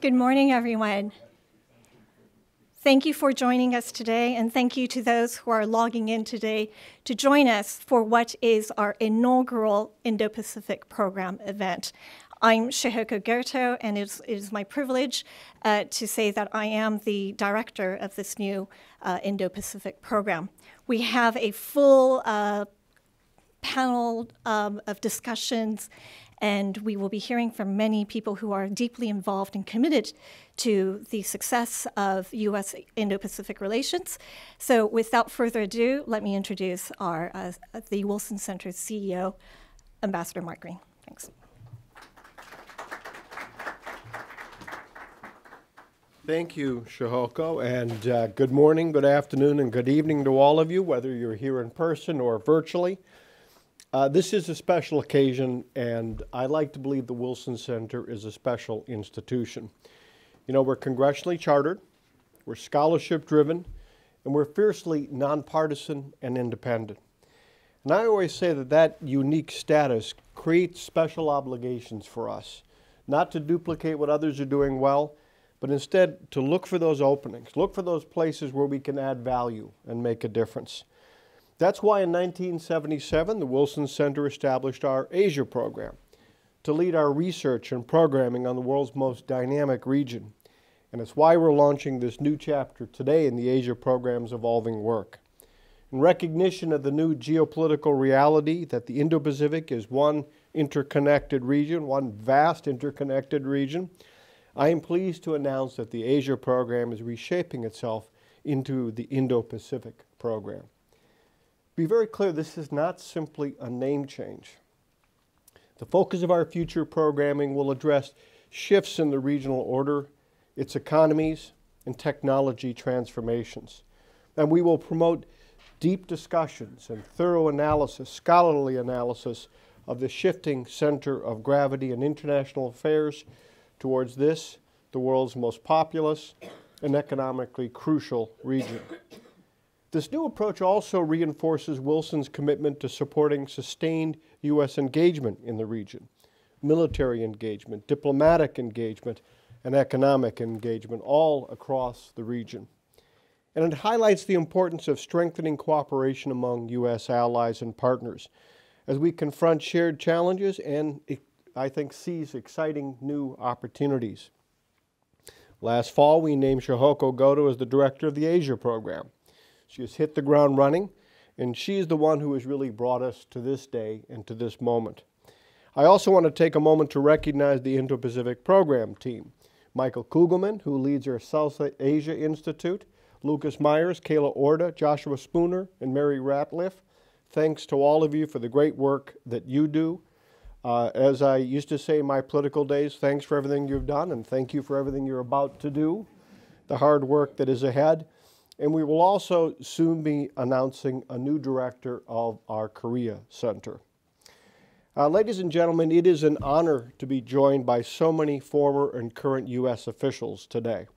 Good morning, everyone. Thank you for joining us today, and thank you to those who are logging in today to join us for what is our inaugural Indo Pacific Program event. I'm Shihoko Goto, and it is, it is my privilege uh, to say that I am the director of this new uh, Indo Pacific program. We have a full uh, panel um, of discussions and we will be hearing from many people who are deeply involved and committed to the success of U.S. Indo Pacific relations. So, without further ado, let me introduce our, uh, the Wilson Center's CEO, Ambassador Mark Green. Thanks. Thank you, Shihoko, and uh, good morning, good afternoon, and good evening to all of you, whether you're here in person or virtually. Uh, this is a special occasion, and I like to believe the Wilson Center is a special institution. You know, we're congressionally chartered, we're scholarship driven, and we're fiercely nonpartisan and independent. And I always say that that unique status creates special obligations for us, not to duplicate what others are doing well, but instead to look for those openings, look for those places where we can add value and make a difference. That's why in 1977 the Wilson Center established our Asia program to lead our research and programming on the world's most dynamic region. And it's why we're launching this new chapter today in the Asia program's evolving work. In recognition of the new geopolitical reality that the Indo Pacific is one interconnected region, one vast interconnected region, I am pleased to announce that the Asia program is reshaping itself into the Indo Pacific program be very clear, this is not simply a name change. The focus of our future programming will address shifts in the regional order, its economies, and technology transformations. And we will promote deep discussions and thorough analysis, scholarly analysis of the shifting center of gravity in international affairs towards this, the world's most populous and economically crucial region. This new approach also reinforces Wilson's commitment to supporting sustained U.S. engagement in the region, military engagement, diplomatic engagement, and economic engagement all across the region. And it highlights the importance of strengthening cooperation among U.S. allies and partners as we confront shared challenges and, I think, seize exciting new opportunities. Last fall, we named Shihoko Goto as the director of the Asia program. She has hit the ground running, and she is the one who has really brought us to this day and to this moment. I also want to take a moment to recognize the Indo Pacific Program team Michael Kugelman, who leads our South Asia Institute, Lucas Myers, Kayla Orta, Joshua Spooner, and Mary Ratliff. Thanks to all of you for the great work that you do. Uh, as I used to say in my political days, thanks for everything you've done, and thank you for everything you're about to do, the hard work that is ahead. And we will also soon be announcing a new director of our Korea Center. Uh, ladies and gentlemen, it is an honor to be joined by so many former and current U.S. officials today.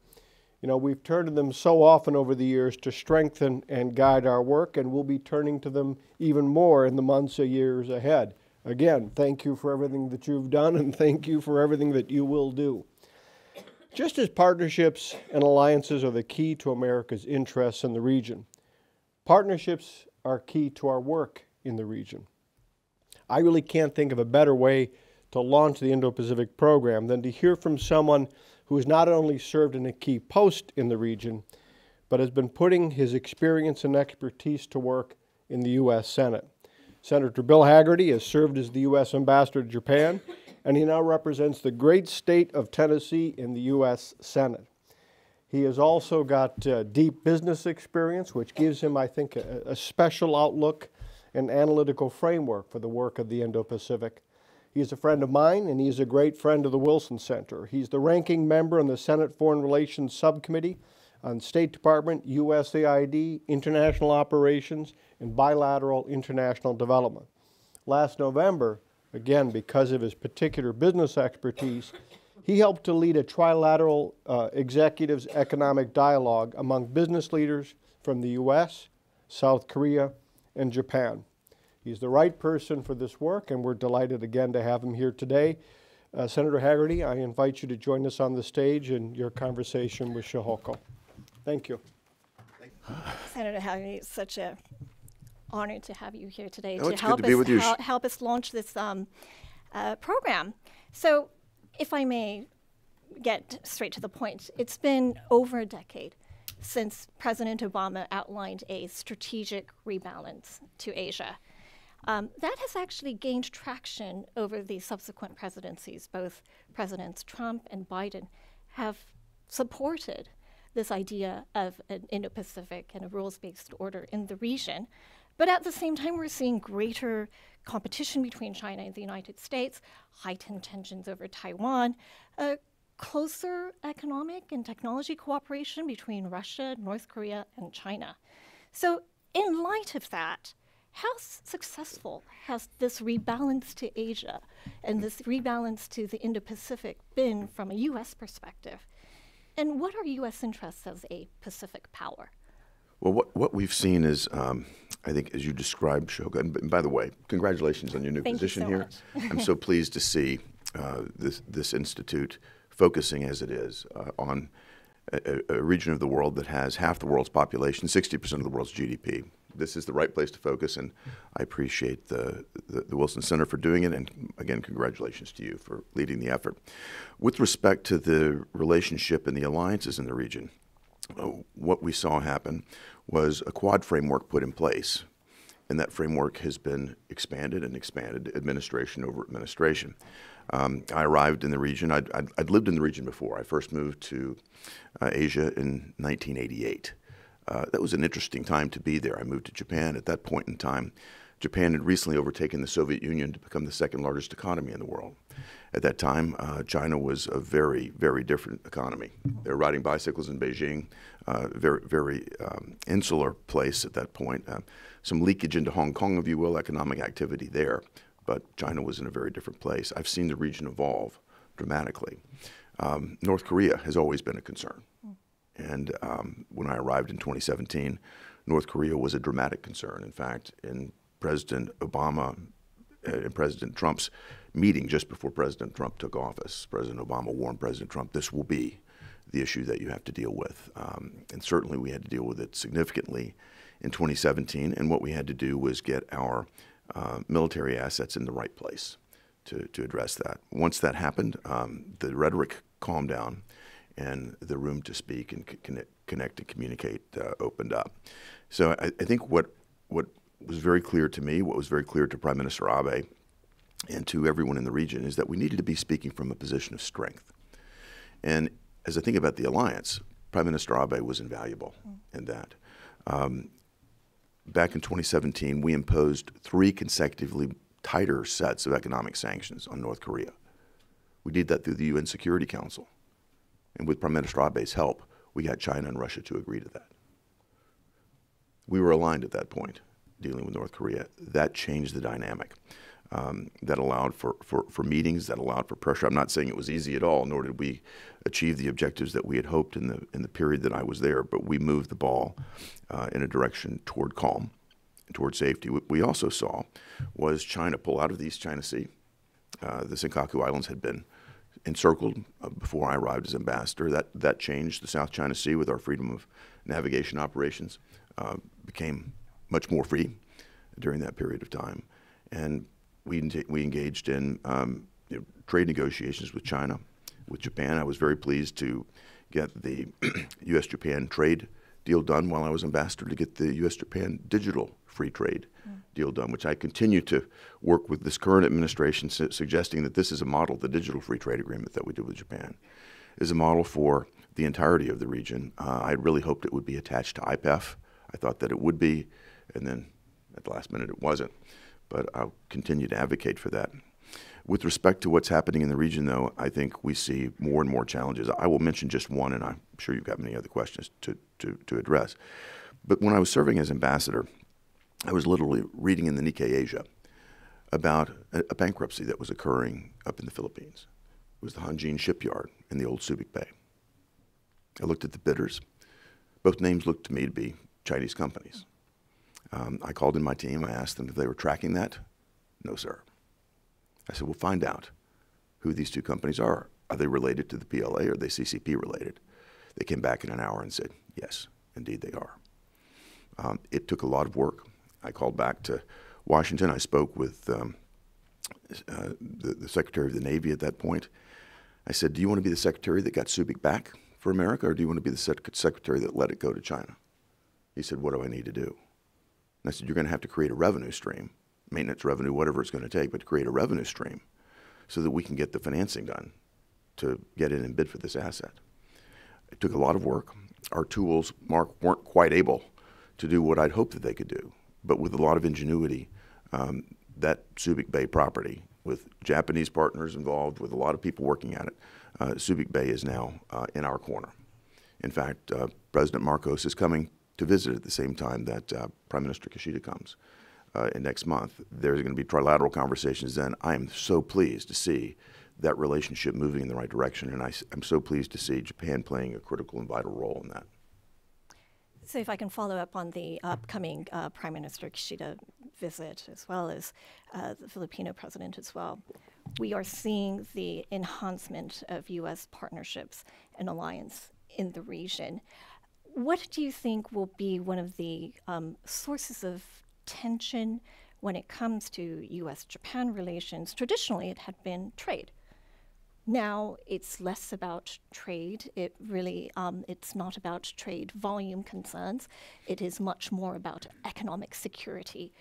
You know, we've turned to them so often over the years to strengthen and guide our work, and we'll be turning to them even more in the months and years ahead. Again, thank you for everything that you've done, and thank you for everything that you will do. Just as partnerships and alliances are the key to America's interests in the region, partnerships are key to our work in the region. I really can't think of a better way to launch the Indo Pacific program than to hear from someone who has not only served in a key post in the region, but has been putting his experience and expertise to work in the U.S. Senate. Senator Bill Hagerty has served as the U.S. Ambassador to Japan and he now represents the great state of Tennessee in the U.S. Senate. He has also got uh, deep business experience, which gives him, I think, a, a special outlook and analytical framework for the work of the Indo Pacific. He's a friend of mine, and he's a great friend of the Wilson Center. He's the ranking member on the Senate Foreign Relations Subcommittee on State Department, USAID, international operations, and bilateral international development. Last November, again, because of his particular business expertise, he helped to lead a trilateral uh, executives economic dialogue among business leaders from the U.S., South Korea, and Japan. He's the right person for this work, and we're delighted again to have him here today. Uh, Senator Hagerty, I invite you to join us on the stage in your conversation with Shahoko. Thank you. Senator Hagerty, it's such a honor to have you here today Oh, to help to us with you. hel- help us launch this um, uh, program. So, if I may get straight to the point, it's been over a decade since President Obama outlined a strategic rebalance to Asia. Um, that has actually gained traction over the subsequent presidencies. Both Presidents Trump and Biden have supported this idea of an Indo Pacific and a rules based order in the region. But at the same time, we're seeing greater competition between China and the United States, heightened tensions over Taiwan, closer economic and technology cooperation between Russia, North Korea, and China. So, in light of that, how successful has this rebalance to Asia and this rebalance to the Indo Pacific been from a U.S. perspective? And what are U.S. interests as a Pacific power? Well, what, what we've seen is, um, I think, as you described, Shoga, and by the way, congratulations on your new Thank you position so here. I'm so pleased to see uh, this, this institute focusing as it is uh, on a, a- region of the world that has half the world's population, 60% of the world's GDP. This is the right place to focus, and I appreciate the, the, the Wilson Center for doing it. And again, congratulations to you for leading the effort. With respect to the relationship and the alliances in the region, what we saw happen was a quad framework put in place, and that framework has been expanded and expanded, administration over administration. Um, I arrived in the region. I'd, I'd, I'd lived in the region before. I first moved to uh, Asia in 1988. Uh, that was an interesting time to be there. I moved to Japan at that point in time. Japan had recently overtaken the Soviet Union to become the second largest economy in the world. At that time, uh, China was a very, very different economy. They were riding bicycles in Beijing, uh, very, very um, insular place at that point. Uh, some leakage into Hong Kong, if you will, economic activity there, but China was in a very different place. I've seen the region evolve dramatically. Um, North Korea has always been a concern. And um, when I arrived in 2017, North Korea was a dramatic concern. In fact, in President Obama uh, and President Trump's meeting just before President Trump took office, President Obama warned President Trump this will be the issue that you have to deal with. Um, and certainly we had to deal with it significantly in 2017. And what we had to do was get our uh, military assets in the right place to, to address that. Once that happened, um, the rhetoric calmed down and the room to speak and connect, connect and communicate uh, opened up. So I, I think what what was very clear to me, what was very clear to Prime Minister Abe, and to everyone in the region, is that we needed to be speaking from a position of strength. And as I think about the alliance, Prime Minister Abe was invaluable in that. Um, back in 2017, we imposed three consecutively tighter sets of economic sanctions on North Korea. We did that through the UN Security Council. And with Prime Minister Abe's help, we got China and Russia to agree to that. We were aligned at that point, dealing with North Korea. That changed the dynamic. Um, that allowed for, for, for meetings, that allowed for pressure. I'm not saying it was easy at all, nor did we achieve the objectives that we had hoped in the, in the period that I was there, but we moved the ball uh, in a direction toward calm, toward safety. What we also saw was China pull out of the East China Sea. Uh, the Senkaku Islands had been encircled uh, before I arrived as ambassador. That that changed the South China Sea with our freedom of navigation operations uh, became much more free during that period of time, and we we engaged in um, you know, trade negotiations with China, with Japan. I was very pleased to get the U.S. Japan trade deal done while I was ambassador to get the U.S. Japan digital free trade deal done, which I continue to work with this current administration, su- suggesting that this is a model, the digital free trade agreement that we did with Japan, is a model for the entirety of the region. Uh, I really hoped it would be attached to IPEF. I thought that it would be, and then at the last minute it wasn't. But I'll continue to advocate for that. With respect to what's happening in the region, though, I think we see more and more challenges. I will mention just one, and I'm sure you've got many other questions to, to, to address. But when I was serving as ambassador, I was literally reading in the Nikkei Asia about a, a bankruptcy that was occurring up in the Philippines. It was the Hanjin shipyard in the old Subic Bay. I looked at the bidders. Both names looked to me to be Chinese companies. Um, I called in my team. I asked them if they were tracking that. No, sir. I said, "We'll find out." who these two companies are. Are they related to the PLA or are they CCP related? They came back in an hour and said, yes, indeed they are. Um, it took a lot of work. I called back to Washington. I spoke with um, uh, the, the, Secretary of the Navy at that point. I said, Do you want to be the secretary that got Subic back for America, or do you want to be the sec- secretary that let it go to China? He said, What do I need to do? And I said, You're going to have to create a revenue stream, maintenance revenue, whatever it's going to take, but to create a revenue stream so that we can get the financing done to get in and bid for this asset. It took a lot of work. Our tools, Mark, weren't quite able to do what I'd hoped that they could do, but with a lot of ingenuity, um, that Subic Bay property, with Japanese partners involved, with a lot of people working at it, uh, Subic Bay is now uh, in our corner. In fact, uh, President Marcos is coming to visit at the same time that uh, Prime Minister Kishida comes uh, next month. There's going to be trilateral conversations then. I am so pleased to see that relationship moving in the right direction, and I, am so pleased to see Japan playing a critical and vital role in that. So, if I can follow up on the upcoming uh, Prime Minister Kishida visit, as well as uh, the Filipino president as well, we are seeing the enhancement of U.S. partnerships and alliance in the region. What do you think will be one of the um, sources of tension when it comes to U.S. Japan relations? Traditionally, it had been trade now it's less about trade. It really, um, it's not about trade volume concerns. It is much more about economic security.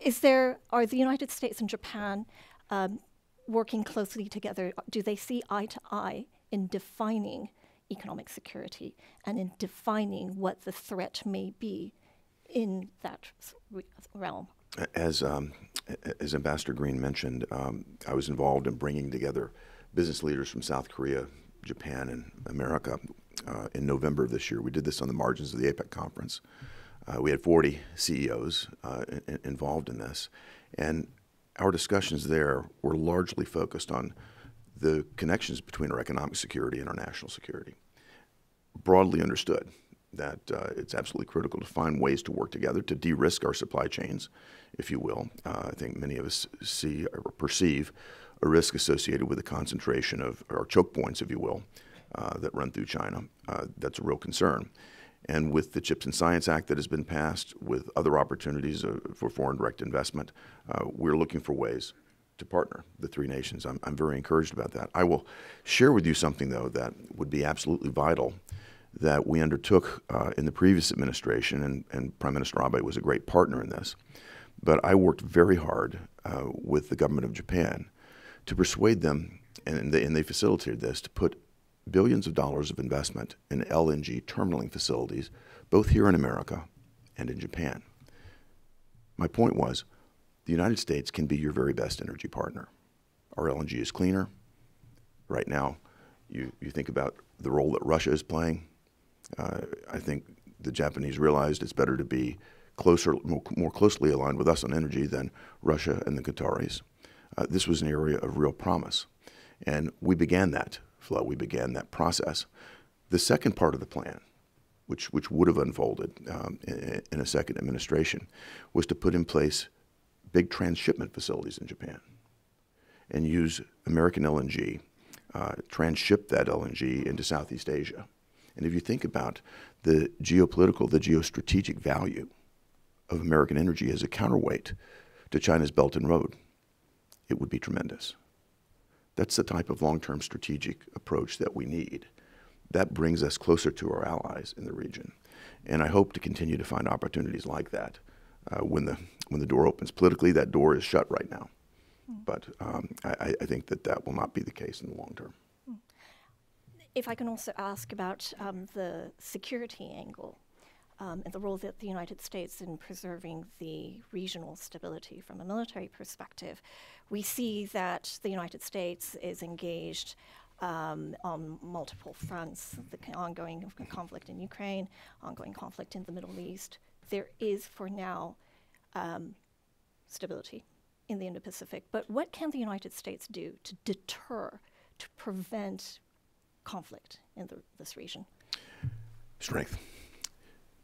Is there, are the United States and Japan um, working closely together? Do they see eye to eye in defining economic security and in defining what the threat may be in that realm? As, um, as Ambassador Green mentioned, um, I was involved in bringing together business leaders from South Korea, Japan, and America uh, in November of this year. We did this on the margins of the APEC conference. Uh, we had 40 CEOs uh, in, involved in this, and our discussions there were largely focused on the connections between our economic security and our national security. Broadly understood that uh, it's absolutely critical to find ways to work together to de risk our supply chains, if you will. Uh, I think many of us see or perceive a risk associated with the concentration of, or choke points, if you will, uh, that run through China. Uh, that's a real concern. And with the CHIPS and Science Act that has been passed, with other opportunities uh, for foreign direct investment, uh, we're looking for ways to partner the three nations. I'm, I'm very encouraged about that. I will share with you something, though, that would be absolutely vital that we undertook uh, in the previous administration, and, and, Prime Minister Abe was a great partner in this. But I worked very hard uh, with the government of Japan to persuade them, and they, and they facilitated this, to put billions of dollars of investment in LNG terminaling facilities, both here in America and in Japan. My point was the United States can be your very best energy partner. Our LNG is cleaner. Right now, you, you think about the role that Russia is playing. Uh, I think the Japanese realized it's better to be closer, more, more closely aligned with us on energy than Russia and the Qataris uh, this was an area of real promise. And we began that flow, we began that process. The second part of the plan, which, which would have unfolded um, in, in, a second administration, was to put in place big transshipment facilities in Japan and use American LNG, uh, transship that LNG into Southeast Asia. And if you think about the geopolitical, the geostrategic value of American energy as a counterweight to China's Belt and Road, it would be tremendous. That's the type of long term strategic approach that we need. That brings us closer to our allies in the region. And I hope to continue to find opportunities like that uh, when, the, when the door opens. Politically, that door is shut right now. Mm. But um, I, I, think that that will not be the case in the long term. Hmm. If I can also ask about um, the security angle um, and the role that the United States in preserving the regional stability from a military perspective, we see that the United States is engaged um, on multiple fronts the ongoing conflict in Ukraine, ongoing conflict in the Middle East. There is, for now, um, stability in the Indo Pacific. But what can the United States do to deter, to prevent conflict in the, this region? Strength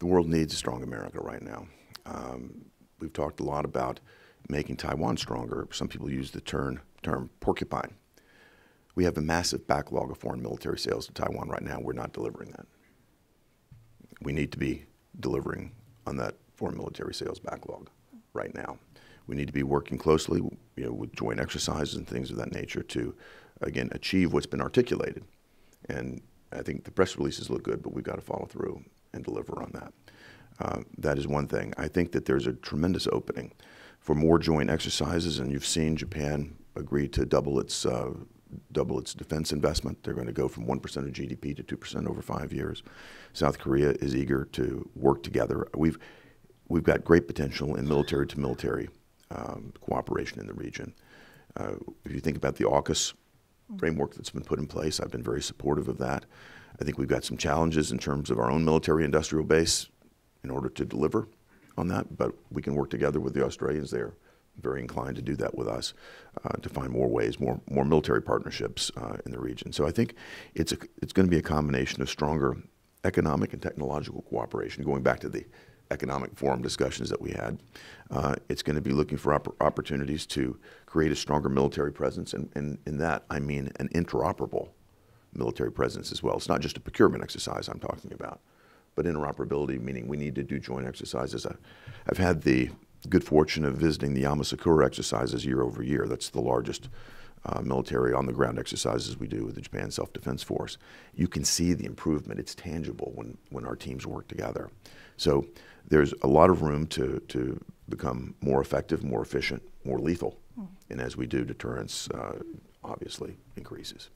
the world needs a strong America right now. Um, we've talked a lot about making Taiwan stronger. Some people use the term, term porcupine. We have a massive backlog of foreign military sales to Taiwan right now. We're not delivering that. We need to be delivering on that foreign military sales backlog right now. We need to be working closely you know, with joint exercises and things of that nature to, again, achieve what's been articulated. And I think the press releases look good, but we've got to follow through and deliver on that. Uh, that is one thing. I think that there's a tremendous opening for more joint exercises, and you've seen Japan agree to double its uh, double its defense investment. They're going to go from 1% of GDP to 2% over five years. South Korea is eager to work together. We've, we've got great potential in military to military um, cooperation in the region. Uh, if you think about the AUKUS framework that's been put in place, I've been very supportive of that. I think we've got some challenges in terms of our own military industrial base in order to deliver on that, but we can work together with the Australians there very inclined to do that with us uh, to find more ways, more more military partnerships uh, in the region. So I think it's a, it's going to be a combination of stronger economic and technological cooperation. Going back to the economic forum discussions that we had, uh, it's going to be looking for opp- opportunities to create a stronger military presence, and, and in that I mean an interoperable military presence as well. It's not just a procurement exercise I'm talking about, but interoperability meaning we need to do joint exercises. I, I've had the good fortune of visiting the Yamasakura exercises year over year. That's the largest uh, military on the ground exercises we do with the Japan Self Defense Force. You can see the improvement. It's tangible when, when our teams work together. So there's a lot of room to, to become more effective, more efficient, more lethal. Mm. And as we do, deterrence uh, obviously increases.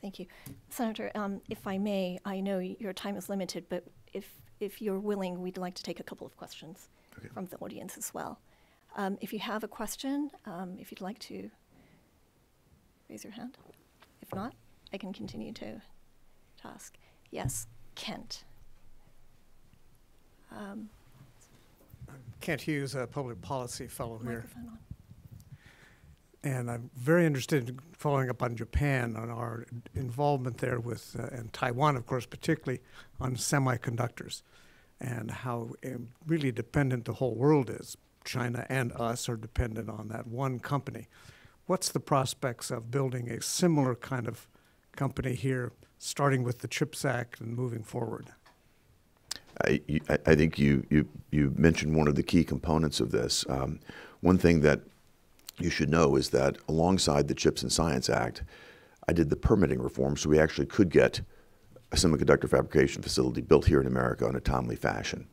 Thank you. Senator, um, if I may, I know your time is limited, but if, if you're willing, we'd like to take a couple of questions okay. from the audience as well. Um, if you have a question, um, if you'd like to raise your hand. If not, I can continue to, ask. Yes, Kent. Um, Kent Hughes, a public policy fellow here. On. And I'm very interested in following up on Japan, on our involvement there with, uh, and Taiwan, of course, particularly on semiconductors and how really dependent the whole world is. China and us are dependent on that one company. What's the prospects of building a similar kind of company here, starting with the CHIPS Act and moving forward? I, I think you, you, you mentioned one of the key components of this. Um, one thing that you should know is that alongside the CHIPS and Science Act, I did the permitting reform so we actually could get a semiconductor fabrication facility built here in America in a timely fashion.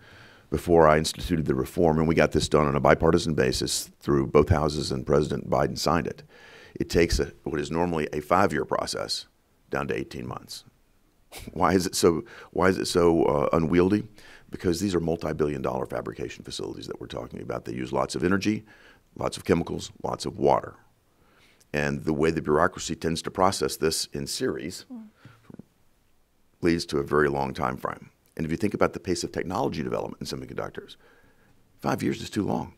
Before I instituted the reform, and we got this done on a bipartisan basis through both houses, and President Biden signed it. It takes a, what is normally a five-year process down to 18 months. Why is it so? Why is it so uh, unwieldy? Because these are multi-billion-dollar fabrication facilities that we're talking about. They use lots of energy, lots of chemicals, lots of water, and the way the bureaucracy tends to process this in series. Mm leads to a very long time frame. And if you think about the pace of technology development in semiconductors, five years is too long.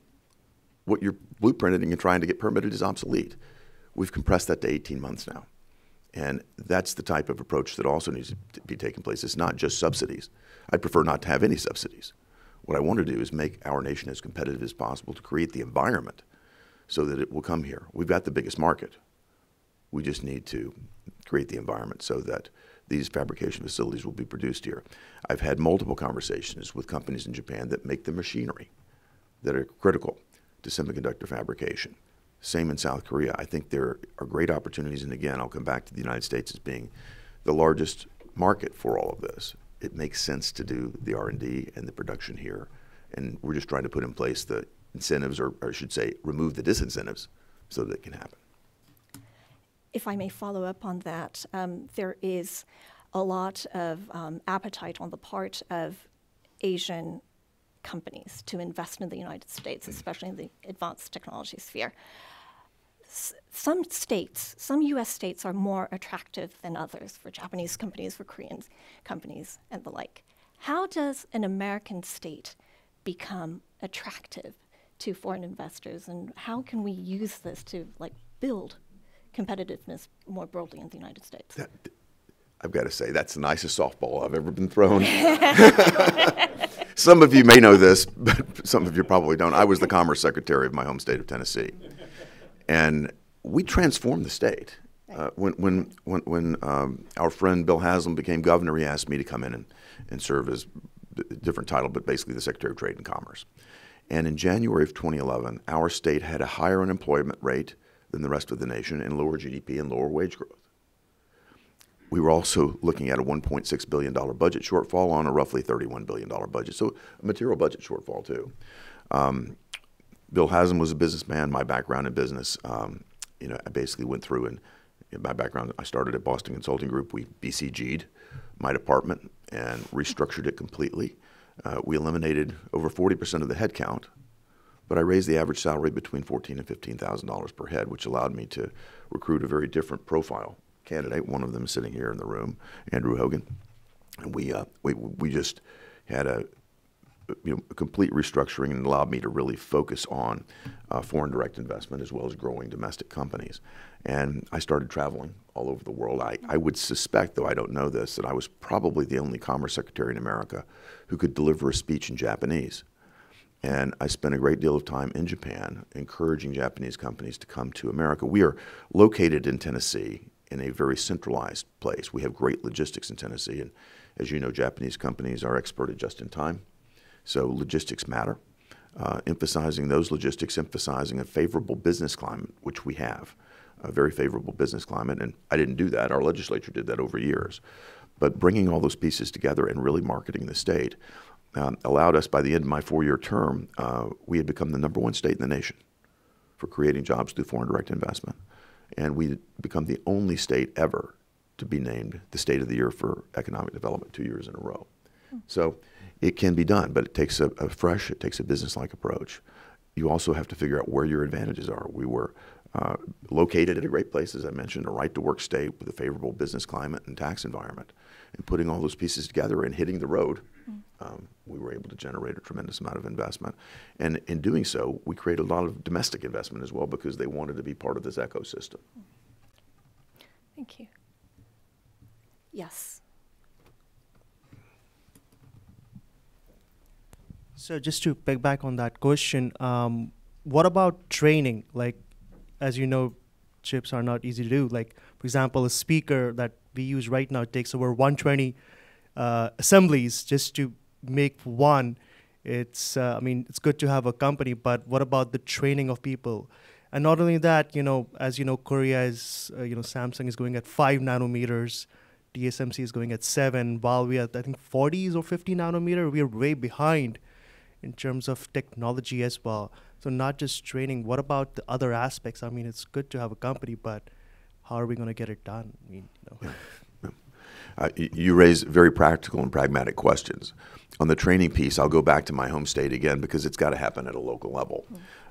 What you're blueprinting and trying to get permitted is obsolete. We've compressed that to 18 months now. And that's the type of approach that also needs to be taking place. It's not just subsidies. I'd prefer not to have any subsidies. What I want to do is make our nation as competitive as possible to create the environment so that it will come here. We've got the biggest market. We just need to create the environment so that these fabrication facilities will be produced here. I've had multiple conversations with companies in Japan that make the machinery that are critical to semiconductor fabrication. Same in South Korea. I think there are great opportunities, and again, I'll come back to the United States as being the largest market for all of this. It makes sense to do the R&D and the production here, and we're just trying to put in place the incentives, or, or I should say, remove the disincentives so that it can happen if I may follow up on that, um, there is a lot of um, appetite on the part of Asian companies to invest in the United States, especially in the advanced technology sphere. S- some states, some US states are more attractive than others for Japanese companies, for Korean companies, and the like. How does an American state become attractive to foreign investors, and how can we use this to like build competitiveness more broadly in the United States. That, I've got to say, that's the nicest softball I've ever been thrown. some of you may know this, but some of you probably don't. I was the Commerce Secretary of my home state of Tennessee. And we transformed the state Uh, when when when, when um, our friend Bill Haslam became governor, he asked me to come in and, and serve as a different title, but basically the Secretary of Trade and Commerce. And in January of 2011, our state had a higher unemployment rate than the rest of the nation and lower GDP and lower wage growth. We were also looking at a $1.6 billion budget shortfall on a roughly $31 billion budget, so a material budget shortfall too. Um, Bill Haslam was a businessman. My background in business, um, you know, I basically went through and my background, I started at Boston Consulting Group. We BCG'd my department and restructured it completely. Uh, we eliminated over 40% of the headcount, but I raised the average salary between $14 and $15,000 per head, which allowed me to recruit a very different profile candidate. One of them sitting here in the room, Andrew Hogan. And we, uh, we, we just had a, you know, complete restructuring and allowed me to really focus on uh, foreign direct investment as well as growing domestic companies. And I started traveling all over the world. I, I would suspect, though I don't know this, that I was probably the only Commerce Secretary in America who could deliver a speech in Japanese. And I spent a great deal of time in Japan encouraging Japanese companies to come to America. We are located in Tennessee in a very centralized place. We have great logistics in Tennessee. And as you know, Japanese companies are expert at just in time. So logistics matter. Uh, emphasizing those logistics, emphasizing a favorable business climate, which we have, a very favorable business climate. And I didn't do that. Our legislature did that over years. But bringing all those pieces together and really marketing the state um, allowed us, by the end of my four year term, uh, we had become the number one state in the nation for creating jobs through foreign direct investment. And we become the only state ever to be named the state of the year for economic development two years in a row. So it can be done, but it takes a, a fresh, it takes a business-like approach. You also have to figure out where your advantages are. We were uh, located at a great place, as I mentioned, a right-to-work state with a favorable business climate and tax environment. And putting all those pieces together and hitting the road. Um, we were able to generate a tremendous amount of investment. And in doing so, we created a lot of domestic investment as well because they wanted to be part of this ecosystem. Thank you. Yes. So just to pick back on that question, um, what about training? Like, as you know, chips are not easy to do. Like, for example, a speaker that we use right now takes over 120 uh, assemblies just to make one. It's, uh, I mean, it's good to have a company, but what about the training of people? And not only that, you know, as you know, Korea is, uh, you know, Samsung is going at five nanometers. TSMC is going at seven, while we are, I think, 40s or 50 nanometer. We are way behind in terms of technology as well. So not just training. What about the other aspects? I mean, it's good to have a company, but how are we going to get it done? I mean, you know. You raise very practical and pragmatic questions. On the training piece, I'll go back to my home state again because it's got to happen at a local level.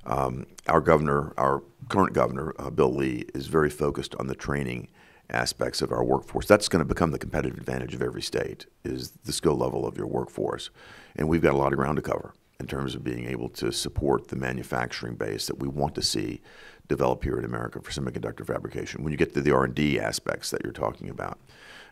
Um, our governor, our current governor, uh, Bill Lee, is very focused on the training aspects of our workforce. That's going to become the competitive advantage of every state is the skill level of your workforce. And we've got a lot of ground to cover in terms of being able to support the manufacturing base that we want to see develop here in America for semiconductor fabrication. When you get to the R&D aspects that you're talking about,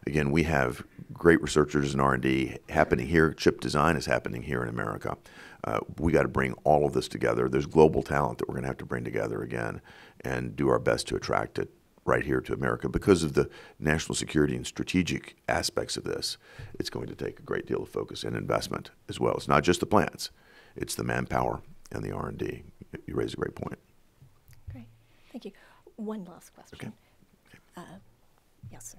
again, we have great researchers in R&D happening here. Chip design is happening here in America. Uh, we got to bring all of this together. There's global talent that we're going to have to bring together again and do our best to attract it right here to America because of the national security and strategic aspects of this. It's going to take a great deal of focus and investment as well. It's not just the plants; it's the manpower and the R and D. You raise a great point. Great, thank you. One last question. Okay. Uh, yes, sir.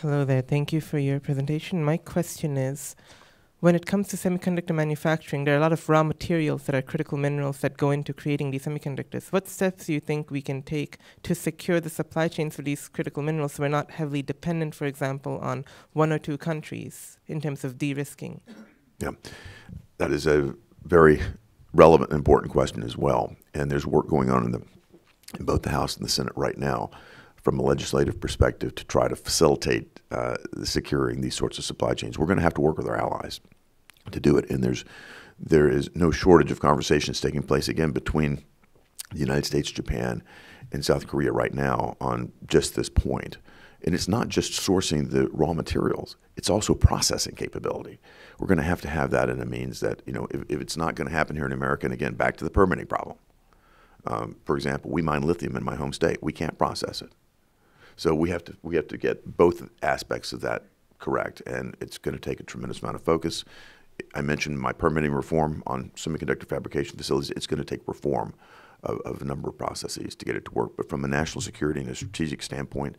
Hello there. Thank you for your presentation. My question is when it comes to semiconductor manufacturing, there are a lot of raw materials that are critical minerals that go into creating these semiconductors. What steps do you think we can take to secure the supply chains for these critical minerals so we're not heavily dependent, for example, on one or two countries in terms of de risking? Yeah, that is a very relevant and important question as well. And there's work going on in, the, in both the House and the Senate right now from a legislative perspective to try to facilitate uh, securing these sorts of supply chains. We're going to have to work with our allies to do it, and there's there is no shortage of conversations taking place again between the United States, Japan, and South Korea right now on just this point. And it's not just sourcing the raw materials; it's also processing capability. We're going to have to have that in a means that you know if, if it's not going to happen here in America, and again, back to the permitting problem Um, for example, we mine lithium in my home state. We can't process it. So we have to we have to get both aspects of that correct, and it's going to take a tremendous amount of focus. I mentioned my permitting reform on semiconductor fabrication facilities. It's going to take reform of, of, a number of processes to get it to work. But from a national security and a strategic standpoint,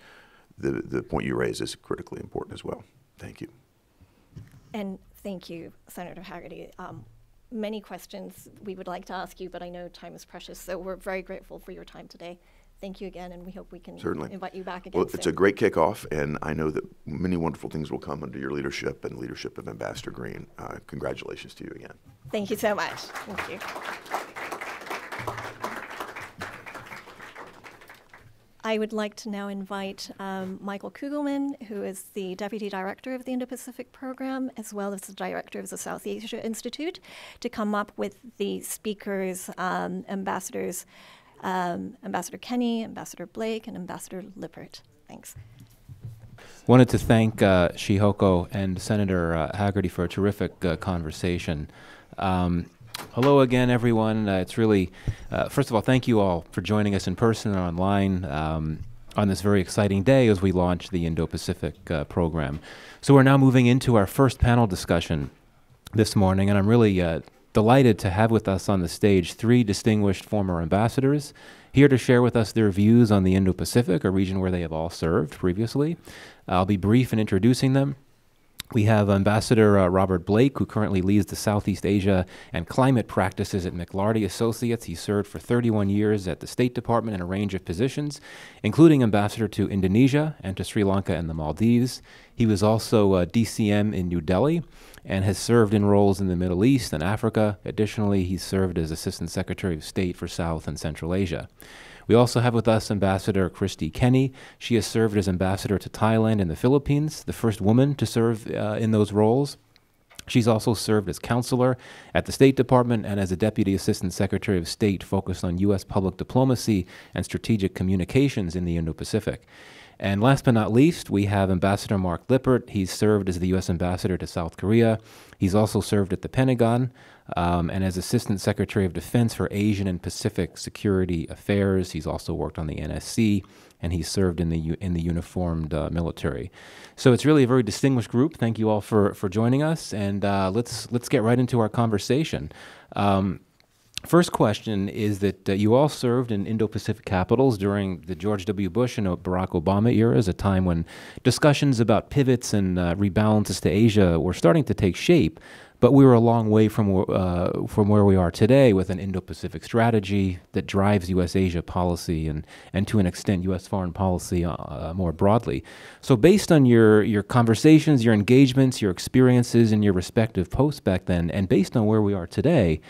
the, the point you raise is critically important as well. Thank you. And thank you, Senator Hagerty. Um, many questions we would like to ask you, but I know time is precious, so we're very grateful for your time today. Thank you again, and we hope we can Certainly. invite you back again. Well, it's a great kickoff, and I know that many wonderful things will come under your leadership and leadership of Ambassador Green. Uh, congratulations to you again. Thank you so much. Thank you. I would like to now invite um, Michael Kugelman, who is the Deputy Director of the Indo-Pacific Program, as well as the Director of the South Asia Institute, to come up with the speakers, um, ambassadors, um, Ambassador Kenney, Ambassador Blake, and Ambassador Lippert. Thanks. Wanted to thank uh, Shihoko and Senator uh, Hagerty for a terrific uh, conversation. Um, hello again, everyone. Uh, it's really, uh, first of all, thank you all for joining us in person and online um, on this very exciting day as we launch the Indo Pacific uh, program. So, we're now moving into our first panel discussion this morning, and I'm really uh, delighted to have with us on the stage three distinguished former ambassadors here to share with us their views on the Indo Pacific, a region where they have all served previously. I'll be brief in introducing them. We have Ambassador uh, Robert Blake, who currently leads the Southeast Asia and climate practices at McLarty Associates. He served for 31 years at the State Department in a range of positions, including ambassador to Indonesia and to Sri Lanka and the Maldives. He was also uh, DCM in New Delhi and has served in roles in the Middle East and Africa. Additionally, he served as Assistant Secretary of State for South and Central Asia. We also have with us Ambassador Kristie Kenney. She has served as ambassador to Thailand and the Philippines, the first woman to serve uh, in those roles. She's also served as counselor at the State Department and as a Deputy Assistant Secretary of State focused on U.S. public diplomacy and strategic communications in the Indo Pacific. And last but not least, we have Ambassador Mark Lippert. He's served as the U.S. Ambassador to South Korea. He's also served at the Pentagon um, and as Assistant Secretary of Defense for Asian and Pacific Security Affairs. He's also worked on the NSC and he served in the in the uniformed uh, military. So it's really a very distinguished group. Thank you all for for joining us, and uh, let's let's get right into our conversation. Um, First question is that uh, you all served in Indo Pacific capitals during the George W. Bush and Barack Obama eras, a time when discussions about pivots and uh, rebalances to Asia were starting to take shape. But we were a long way from, uh, from where we are today with an Indo Pacific strategy that drives U.S. Asia policy and, and to an extent U.S. foreign policy uh, more broadly. So, based on your, your conversations, your engagements, your experiences in your respective posts back then, and based on where we are today,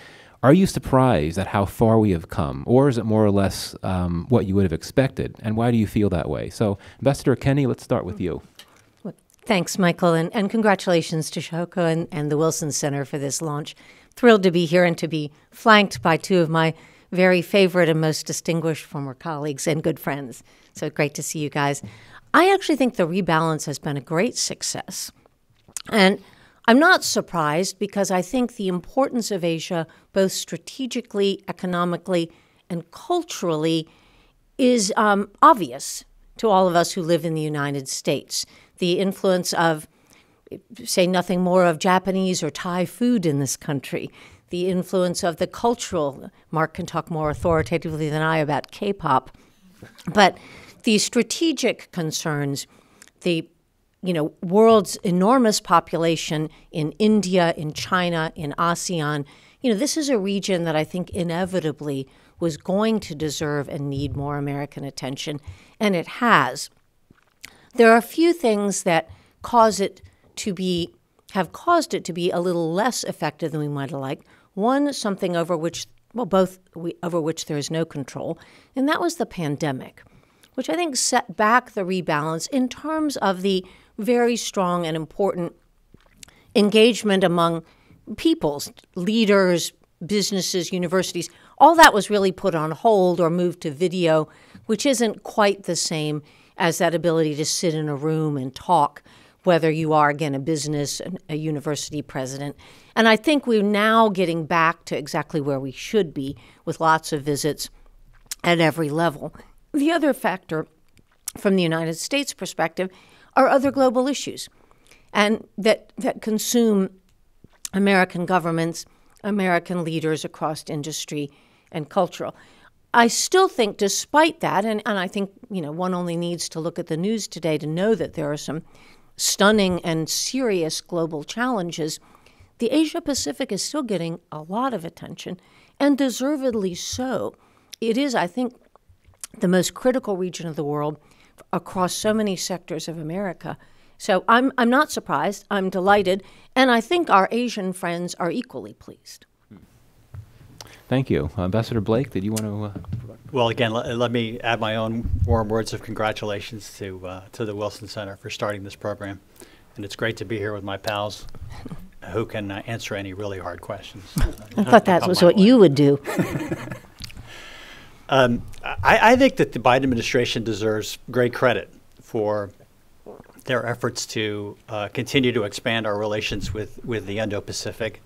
are you surprised at how far we have come, or is it more or less um, what you would have expected? And why do you feel that way? So, Ambassador Kenney, let's start with you. Thanks, Michael, and, and congratulations to Shoko and, and the Wilson Center for this launch. Thrilled to be here and to be flanked by two of my very favorite and most distinguished former colleagues and good friends. So great to see you guys. I actually think the rebalance has been a great success. And I'm not surprised because I think the importance of Asia, both strategically, economically, and culturally, is um, obvious to all of us who live in the United States. The influence of, say nothing more of Japanese or Thai food in this country, the influence of the cultural, Mark can talk more authoritatively than I about K pop, but the strategic concerns, the you know, world's enormous population in India, in China, in ASEAN. You know, this is a region that I think inevitably was going to deserve and need more American attention, and it has. There are a few things that cause it to be have caused it to be a little less effective than we might have liked. One, something over which well, both we, over which there is no control, and that was the pandemic, which I think set back the rebalance in terms of the very strong and important engagement among peoples, leaders, businesses, universities. All that was really put on hold or moved to video, which isn't quite the same as that ability to sit in a room and talk, whether you are, again, a business, a university president. And I think we're now getting back to exactly where we should be with lots of visits at every level. The other factor from the United States perspective are other global issues and that, that consume American governments, American leaders across industry and cultural. I still think, despite that, and, and I think you know one only needs to look at the news today to know that there are some stunning and serious global challenges. The Asia Pacific is still getting a lot of attention, and deservedly so. It is, I think, the most critical region of the world across so many sectors of America. So I'm, I'm not surprised. I'm delighted. And I think our Asian friends are equally pleased. Thank you. Ambassador Blake, did you want to? Uh, well, again, let, let, me add my own warm words of congratulations to, uh, to the Wilson Center for starting this program. And it's great to be here with my pals who can uh, answer any really hard questions. I thought that was what way. you would do. um, I, I think that the Biden administration deserves great credit for their efforts to uh, continue to expand our relations with, with the Indo-Pacific.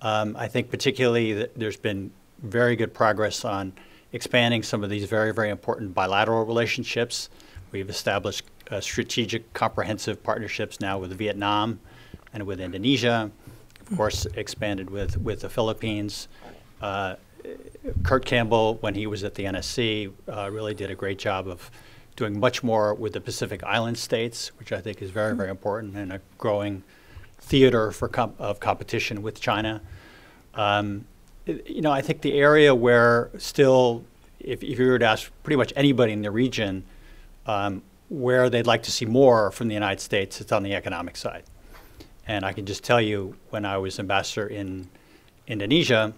Um, I think particularly that there's been very good progress on expanding some of these very, very important bilateral relationships. We've established uh, strategic, comprehensive partnerships now with Vietnam and with Indonesia. Of course, expanded with, with the Philippines. Uh, Kurt Campbell, when he was at the NSC, uh, really did a great job of doing much more with the Pacific Island states, which I think is very, very important and a growing theater for comp of competition with China. Um, you know, I think the area where still, if, if you were to ask pretty much anybody in the region um, where they'd like to see more from the United States, it's on the economic side. And I can just tell you, when I was ambassador in Indonesia,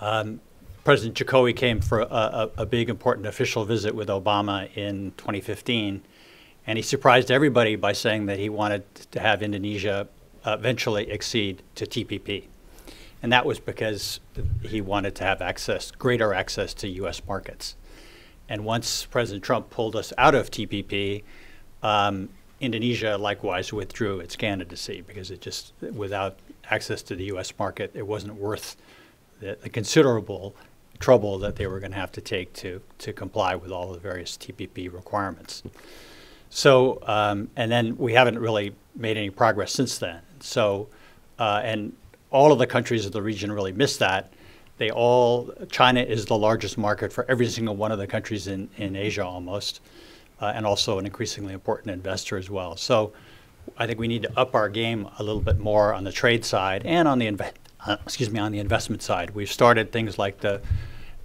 um, President Jokowi came for a, a, a, big important official visit with Obama in 2015, and he surprised everybody by saying that he wanted to have Indonesia eventually accede to TPP. And that was because he wanted to have access, greater access to U.S. markets. And once President Trump pulled us out of TPP, um, Indonesia likewise withdrew its candidacy because it just, without access to the U.S. market, it wasn't worth the, the considerable trouble that they were going to have to take to, to comply with all the various TPP requirements. So, um, and then we haven't really made any progress since then. So, uh, and all of the countries of the region really missed that. They all, China is the largest market for every single one of the countries in, in Asia almost, uh, and also an increasingly important investor as well. So I think we need to up our game a little bit more on the trade side and on the uh, excuse me, on the investment side. We've started things like the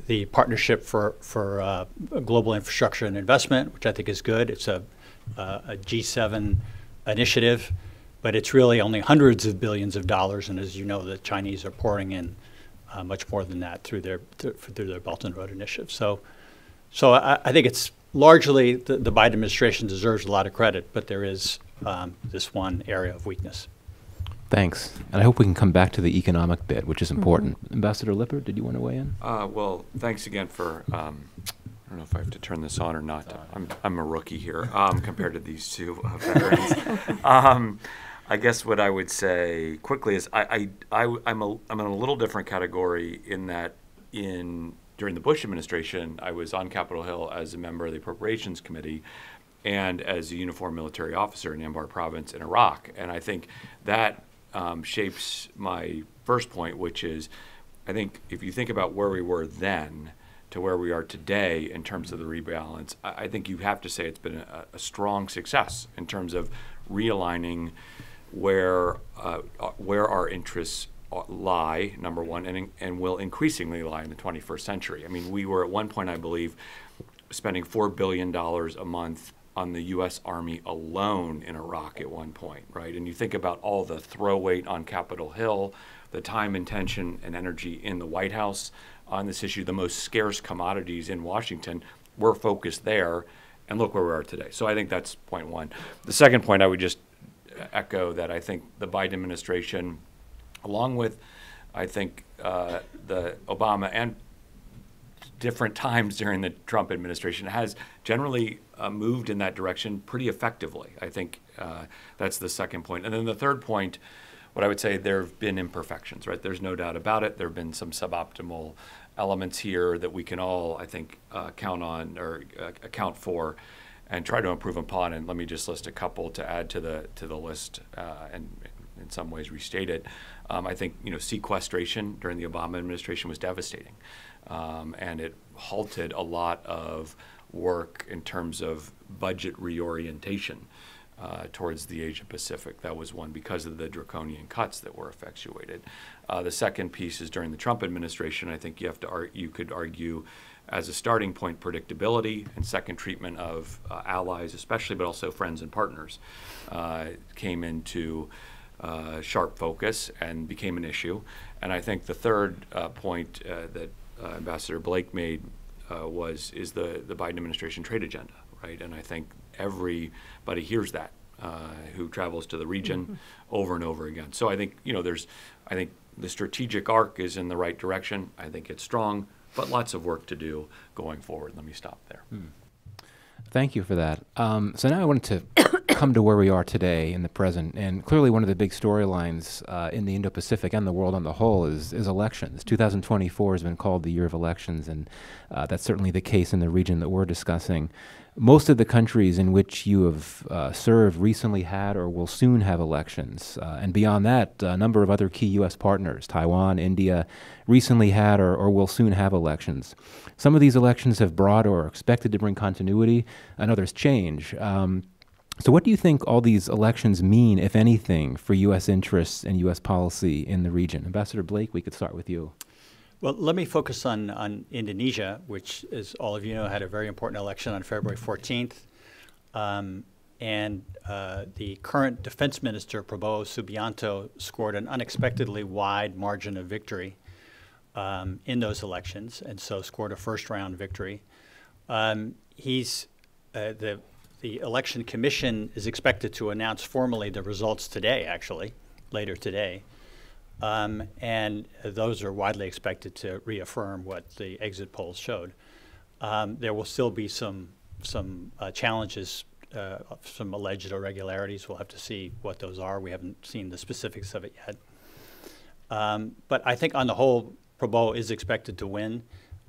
the partnership for for uh, global infrastructure and investment, which I think is good. It's a uh, a G7 initiative, but it's really only hundreds of billions of dollars. And as you know, the Chinese are pouring in uh, much more than that through their through, through their Belt and Road initiative. So, so I, I think it's largely the, the, Biden administration deserves a lot of credit, but there is um, this one area of weakness. Thanks. And I hope we can come back to the economic bit, which is mm-hmm. important. Mm -hmm. Ambassador Lippert, did you want to weigh in? Uh, well, thanks again for. Um, I don't know if I have to turn this on or not. I'm, I'm a rookie here um, compared to these two uh, veterans. um, I guess what I would say quickly is I, I, I, am a, I'm in a little different category in that in during the Bush administration, I was on Capitol Hill as a member of the Appropriations Committee and as a uniformed military officer in Anbar Province in Iraq. And I think that um, shapes my first point, which is I think if you think about where we were then to where we are today in terms of the rebalance, I, I think you have to say it's been a, a, strong success in terms of realigning where uh, uh where our interests uh, lie, number one, and, and will increasingly lie in the 21st century. I mean, we were at one point, I believe, spending $4 billion a month on the U.S. Army alone in Iraq at one point, right? And you think about all the throw weight on Capitol Hill, the time, intention, and energy in the White House on this issue, the most scarce commodities in Washington, we're focused there, and look where we are today. So I think that's point one. The second point I would just echo that I think the Biden administration, along with, I think, uh, the Obama and different times during the Trump administration has generally uh, moved in that direction pretty effectively. I think uh, that's the second point. And then the third point, what I would say, there have been imperfections, right? There's no doubt about it. There have been some suboptimal elements here that we can all, I think, uh, count on or uh, account for and try to improve upon. And let me just list a couple to add to the to the list uh, and in some ways restate it. Um, I think you know sequestration during the Obama administration was devastating, um, and it halted a lot of work in terms of budget reorientation uh, towards the Asia Pacific. That was one because of the draconian cuts that were effectuated. Uh, the second piece is during the Trump administration. I think you have to you could argue as a starting point predictability and second treatment of uh, allies, especially, but also friends and partners, uh, came into uh, sharp focus and became an issue. And I think the third uh, point that Ambassador Blake made was is the the Biden administration trade agenda, right? And I think everybody hears that uh, who travels to the region mm-hmm. over and over again. So I think you know there's, I think the strategic arc is in the right direction. I think it's strong, but lots of work to do going forward. Let me stop there. Hmm. Thank you for that. Um, so now I wanted to come to where we are today in the present, and clearly one of the big storylines uh, in the Indo-Pacific and the world on the whole is is elections. 2024 has been called the year of elections, and uh, that's certainly the case in the region that we're discussing most of the countries in which you have uh, served recently had or will soon have elections. Uh, and beyond that, a number of other key U.S. partners, Taiwan, India, recently had or, or will soon have elections. Some of these elections have brought or are expected to bring continuity, and others change. Um, so, what do you think all these elections mean, if anything, for U.S. interests and U.S. policy in the region? Ambassador Blake, we could start with you. Well, let me focus on, on Indonesia, which, as all of you know, had a very important election on February 14th. Um, and uh, the current defense minister, Prabowo Subianto, scored an unexpectedly wide margin of victory um, in those elections, and so scored a first round victory. Um, he's uh, the the election commission is expected to announce formally the results today, actually, later today. Um, and those are widely expected to reaffirm what the exit polls showed. Um, there will still be some some uh, challenges, uh, some alleged irregularities. We'll have to see what those are. We haven't seen the specifics of it yet. Um, but I think on the whole, Prabowo is expected to win,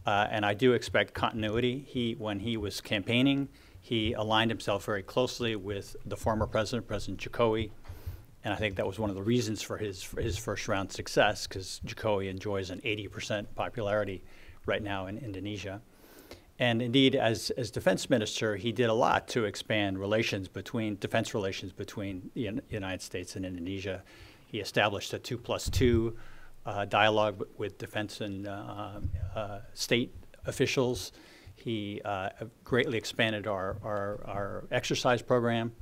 uh, and I do expect continuity. He, when he was campaigning, he aligned himself very closely with the former president, President Jokowi, and I think that was one of the reasons for his for his first round success because Jokowi enjoys an 80% popularity right now in Indonesia. And indeed, as, as defense minister, he did a lot to expand relations between defense relations between the United States and Indonesia. He established a two plus two uh, dialogue with defense and uh, uh, state officials. He uh, greatly expanded our, our, our exercise program.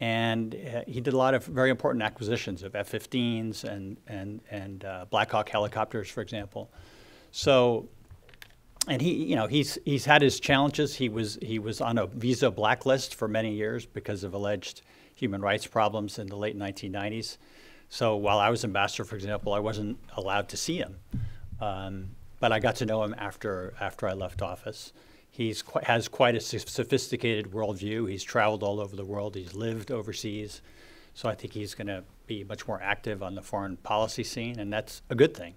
And uh, he did a lot of very important acquisitions of F-15s and and and uh, Black Hawk helicopters, for example. So, and he, you know, he's he's had his challenges. He was he was on a visa blacklist for many years because of alleged human rights problems in the late 1990s. So while I was ambassador, for example, I wasn't allowed to see him, um, but I got to know him after after I left office. He has quite a sophisticated worldview. He's traveled all over the world. He's lived overseas. So I think he's going to be much more active on the foreign policy scene, and that's a good thing.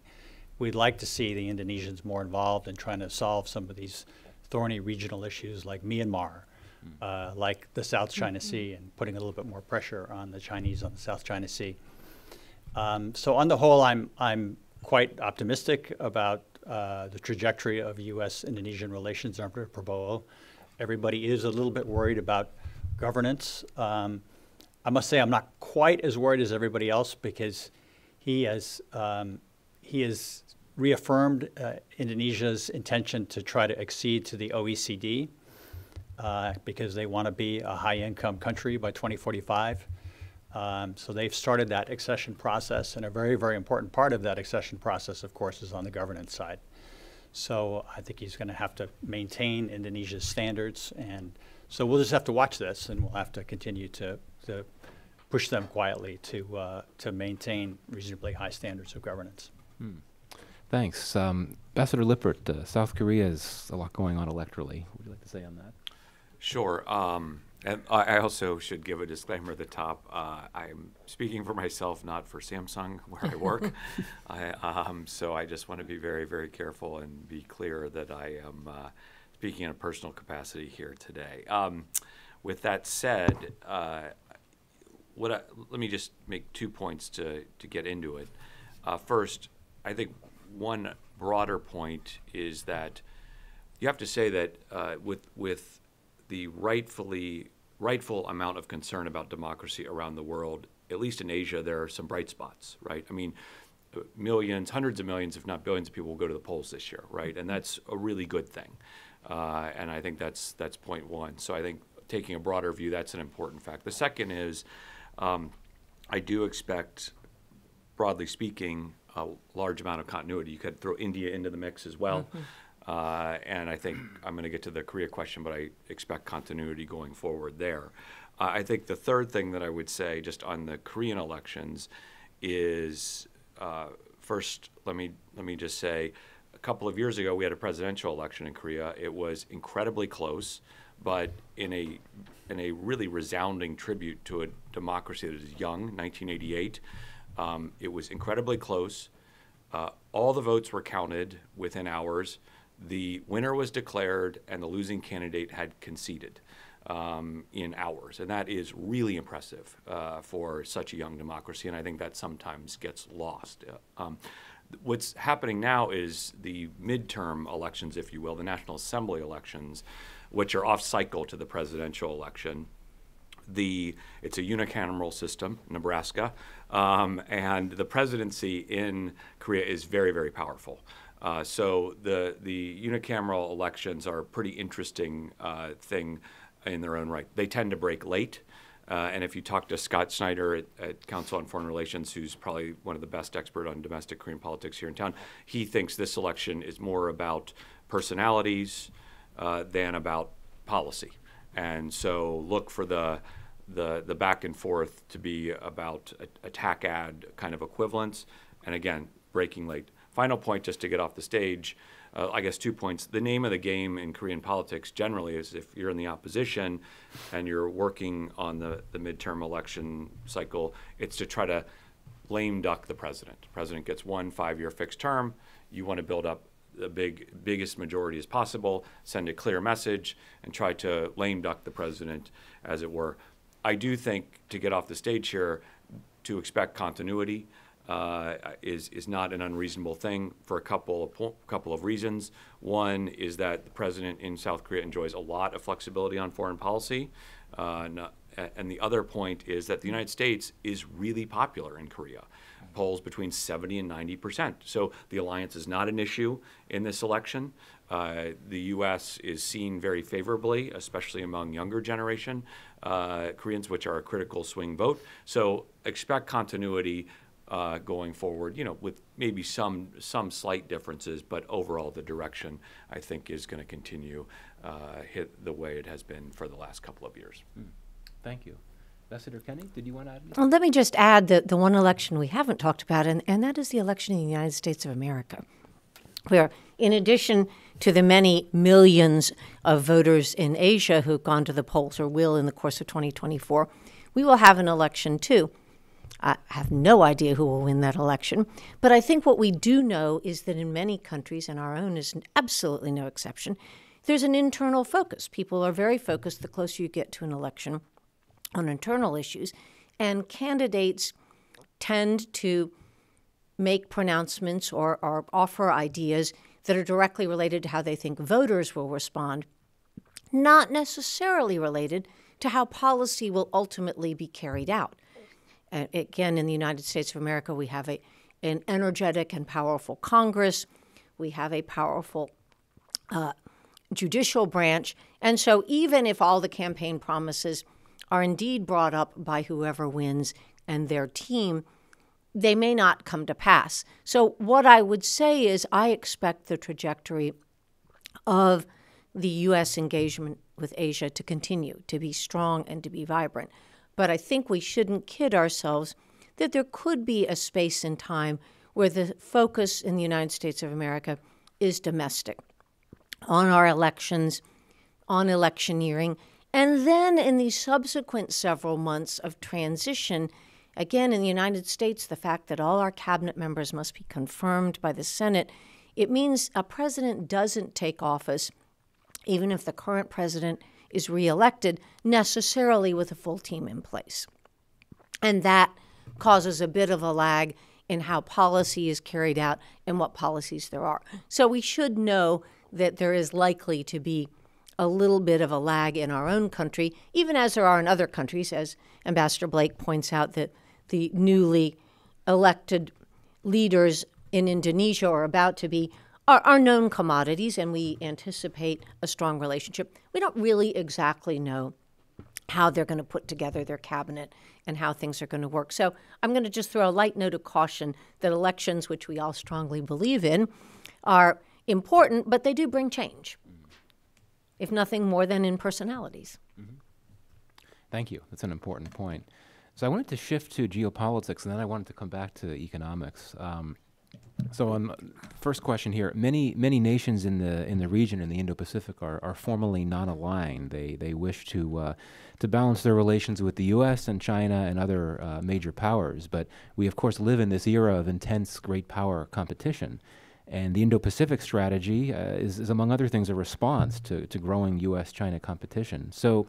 We'd like to see the Indonesians more involved in trying to solve some of these thorny regional issues like Myanmar, mm. uh, like the South China mm-hmm. Sea, and putting a little bit more pressure on the Chinese on the South China Sea. Um, so on the whole, I'm I'm quite optimistic about uh, the trajectory of U.S.-Indonesian relations under Prabowo. Everybody is a little bit worried about governance. Um, I must say I'm not quite as worried as everybody else because he has um, he has reaffirmed uh, Indonesia's intention to try to accede to the OECD uh, because they want to be a high-income country by 2045. Um, so they've started that accession process, and a very, very important part of that accession process, of course, is on the governance side. So I think he's going to have to maintain Indonesia's standards, and so we'll just have to watch this, and we'll have to continue to, to push them quietly to uh, to maintain reasonably high standards of governance. Hmm. Thanks, um, Ambassador Lippert. Uh, South Korea is a lot going on electorally. What would you like to say on that? Sure. Um, And I also should give a disclaimer at the top. Uh, I'm speaking for myself, not for Samsung, where I work. I, um, so I just want to be very, very careful and be clear that I am uh, speaking in a personal capacity here today. Um, with that said, uh, what I, let me just make two points to, to get into it. Uh, first, I think one broader point is that you have to say that uh, with with the rightfully rightful amount of concern about democracy around the world, at least in Asia, there are some bright spots, right? I mean, millions, hundreds of millions, if not billions, of people will go to the polls this year, right? And that's a really good thing. Uh, and I think that's that's point one. So I think taking a broader view, that's an important fact. The second is, um, I do expect, broadly speaking, a large amount of continuity. You could throw India into the mix as well. Uh, and I think I'm going to get to the Korea question, but I expect continuity going forward there. Uh, I think the third thing that I would say, just on the Korean elections, is uh, first let me let me just say, a couple of years ago we had a presidential election in Korea. It was incredibly close, but in a in a really resounding tribute to a democracy that is young, 1988. Um, it was incredibly close. Uh, all the votes were counted within hours. The winner was declared, and the losing candidate had conceded um, in hours. And that is really impressive uh, for such a young democracy, and I think that sometimes gets lost. Uh, um, what's happening now is the midterm elections, if you will, the National Assembly elections, which are off cycle to the presidential election the it's a unicameral system, Nebraska, um, and the presidency in Korea is very very powerful. Uh, so the the unicameral elections are a pretty interesting uh, thing in their own right. They tend to break late. Uh, and if you talk to Scott Snyder at, at, Council on Foreign Relations, who's probably one of the best expert on domestic Korean politics here in town, he thinks this election is more about personalities uh, than about policy. And so look for the the the back and forth to be about a, attack ad kind of equivalents. And again, breaking late. Final point, just to get off the stage. Uh, I guess two points. The name of the game in Korean politics generally is if you're in the opposition and you're working on the, the midterm election cycle, it's to try to lame duck the president. The president gets one five year fixed term. You want to build up the big biggest majority as possible, send a clear message, and try to lame duck the president, as it were. I do think to get off the stage here, to expect continuity uh, is is not an unreasonable thing for a couple of couple of reasons. One is that the president in South Korea enjoys a lot of flexibility on foreign policy. Uh, not, and the other point is that the United States is really popular in Korea polls between 70 and 90 percent. So the alliance is not an issue in this election. Uh, the U.S. is seen very favorably, especially among younger generation uh, Koreans, which are a critical swing vote. So expect continuity uh, going forward. You know, with maybe some some slight differences, but overall the direction I think is going to continue uh, hit the way it has been for the last couple of years. Mm. Thank you. Ambassador Kenney, did you want to add? Well, let me just add the, the one election we haven't talked about, and, and that is the election in the United States of America, where in addition to the many millions of voters in Asia who've gone to the polls or will in the course of 2024, we will have an election too. I have no idea who will win that election, but I think what we do know is that in many countries, and our own is absolutely no exception, there's an internal focus. People are very focused the closer you get to an election on internal issues, and candidates tend to make pronouncements or, or offer ideas that are directly related to how they think voters will respond, not necessarily related to how policy will ultimately be carried out. Again, in the United States of America, we have a, an energetic and powerful Congress. We have a powerful uh, judicial branch. And so, even if all the campaign promises are indeed brought up by whoever wins and their team, they may not come to pass. So, what I would say is, I expect the trajectory of the U.S. engagement with Asia to continue to be strong and to be vibrant. But I think we shouldn't kid ourselves that there could be a space in time where the focus in the United States of America is domestic on our elections, on electioneering, And then in the subsequent several months of transition, again in the United States, the fact that all our cabinet members must be confirmed by the Senate, it means a president doesn't take office, even if the current president is reelected, necessarily with a full team in place. And that causes a bit of a lag in how policy is carried out and what policies there are. So we should know that there is likely to be a little bit of a lag in our own country, even as there are in other countries, as Ambassador Blake points out that the newly elected leaders in Indonesia are about to be are, are known commodities, and we anticipate a strong relationship. We don't really exactly know how they're going to put together their cabinet and how things are going to work. So I'm going to just throw a light note of caution that elections, which we all strongly believe in, are important, but they do bring change, if nothing more than in personalities. Thank you. That's an important point. So I wanted to shift to geopolitics, and then I wanted to come back to economics. Um, so, on um, first question here, many many nations in the in the region in the Indo-Pacific are, are formally non-aligned. They they wish to uh, to balance their relations with the U.S. and China and other uh, major powers. But we of course live in this era of intense great power competition, and the Indo-Pacific strategy uh, is, is among other things a response to to growing U.S.-China competition. So.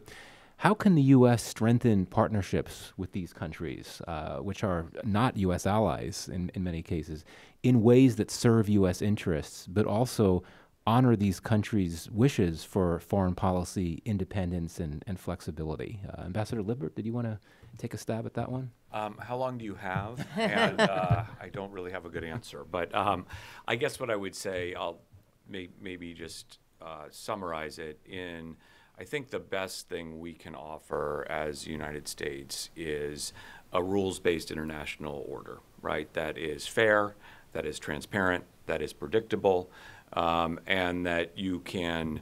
How can the U.S. strengthen partnerships with these countries, uh, which are not U.S. allies in, in many cases, in ways that serve U.S. interests, but also honor these countries' wishes for foreign policy independence and, and flexibility? Uh, Ambassador Lippert, did you want to take a stab at that one? Um, how long do you have? and uh, I don't really have a good answer, but um, I guess what I would say, I'll may, maybe just uh, summarize it in I think the best thing we can offer as United States is a rules based international order, right? That is fair, that is transparent, that is predictable, um, and that you can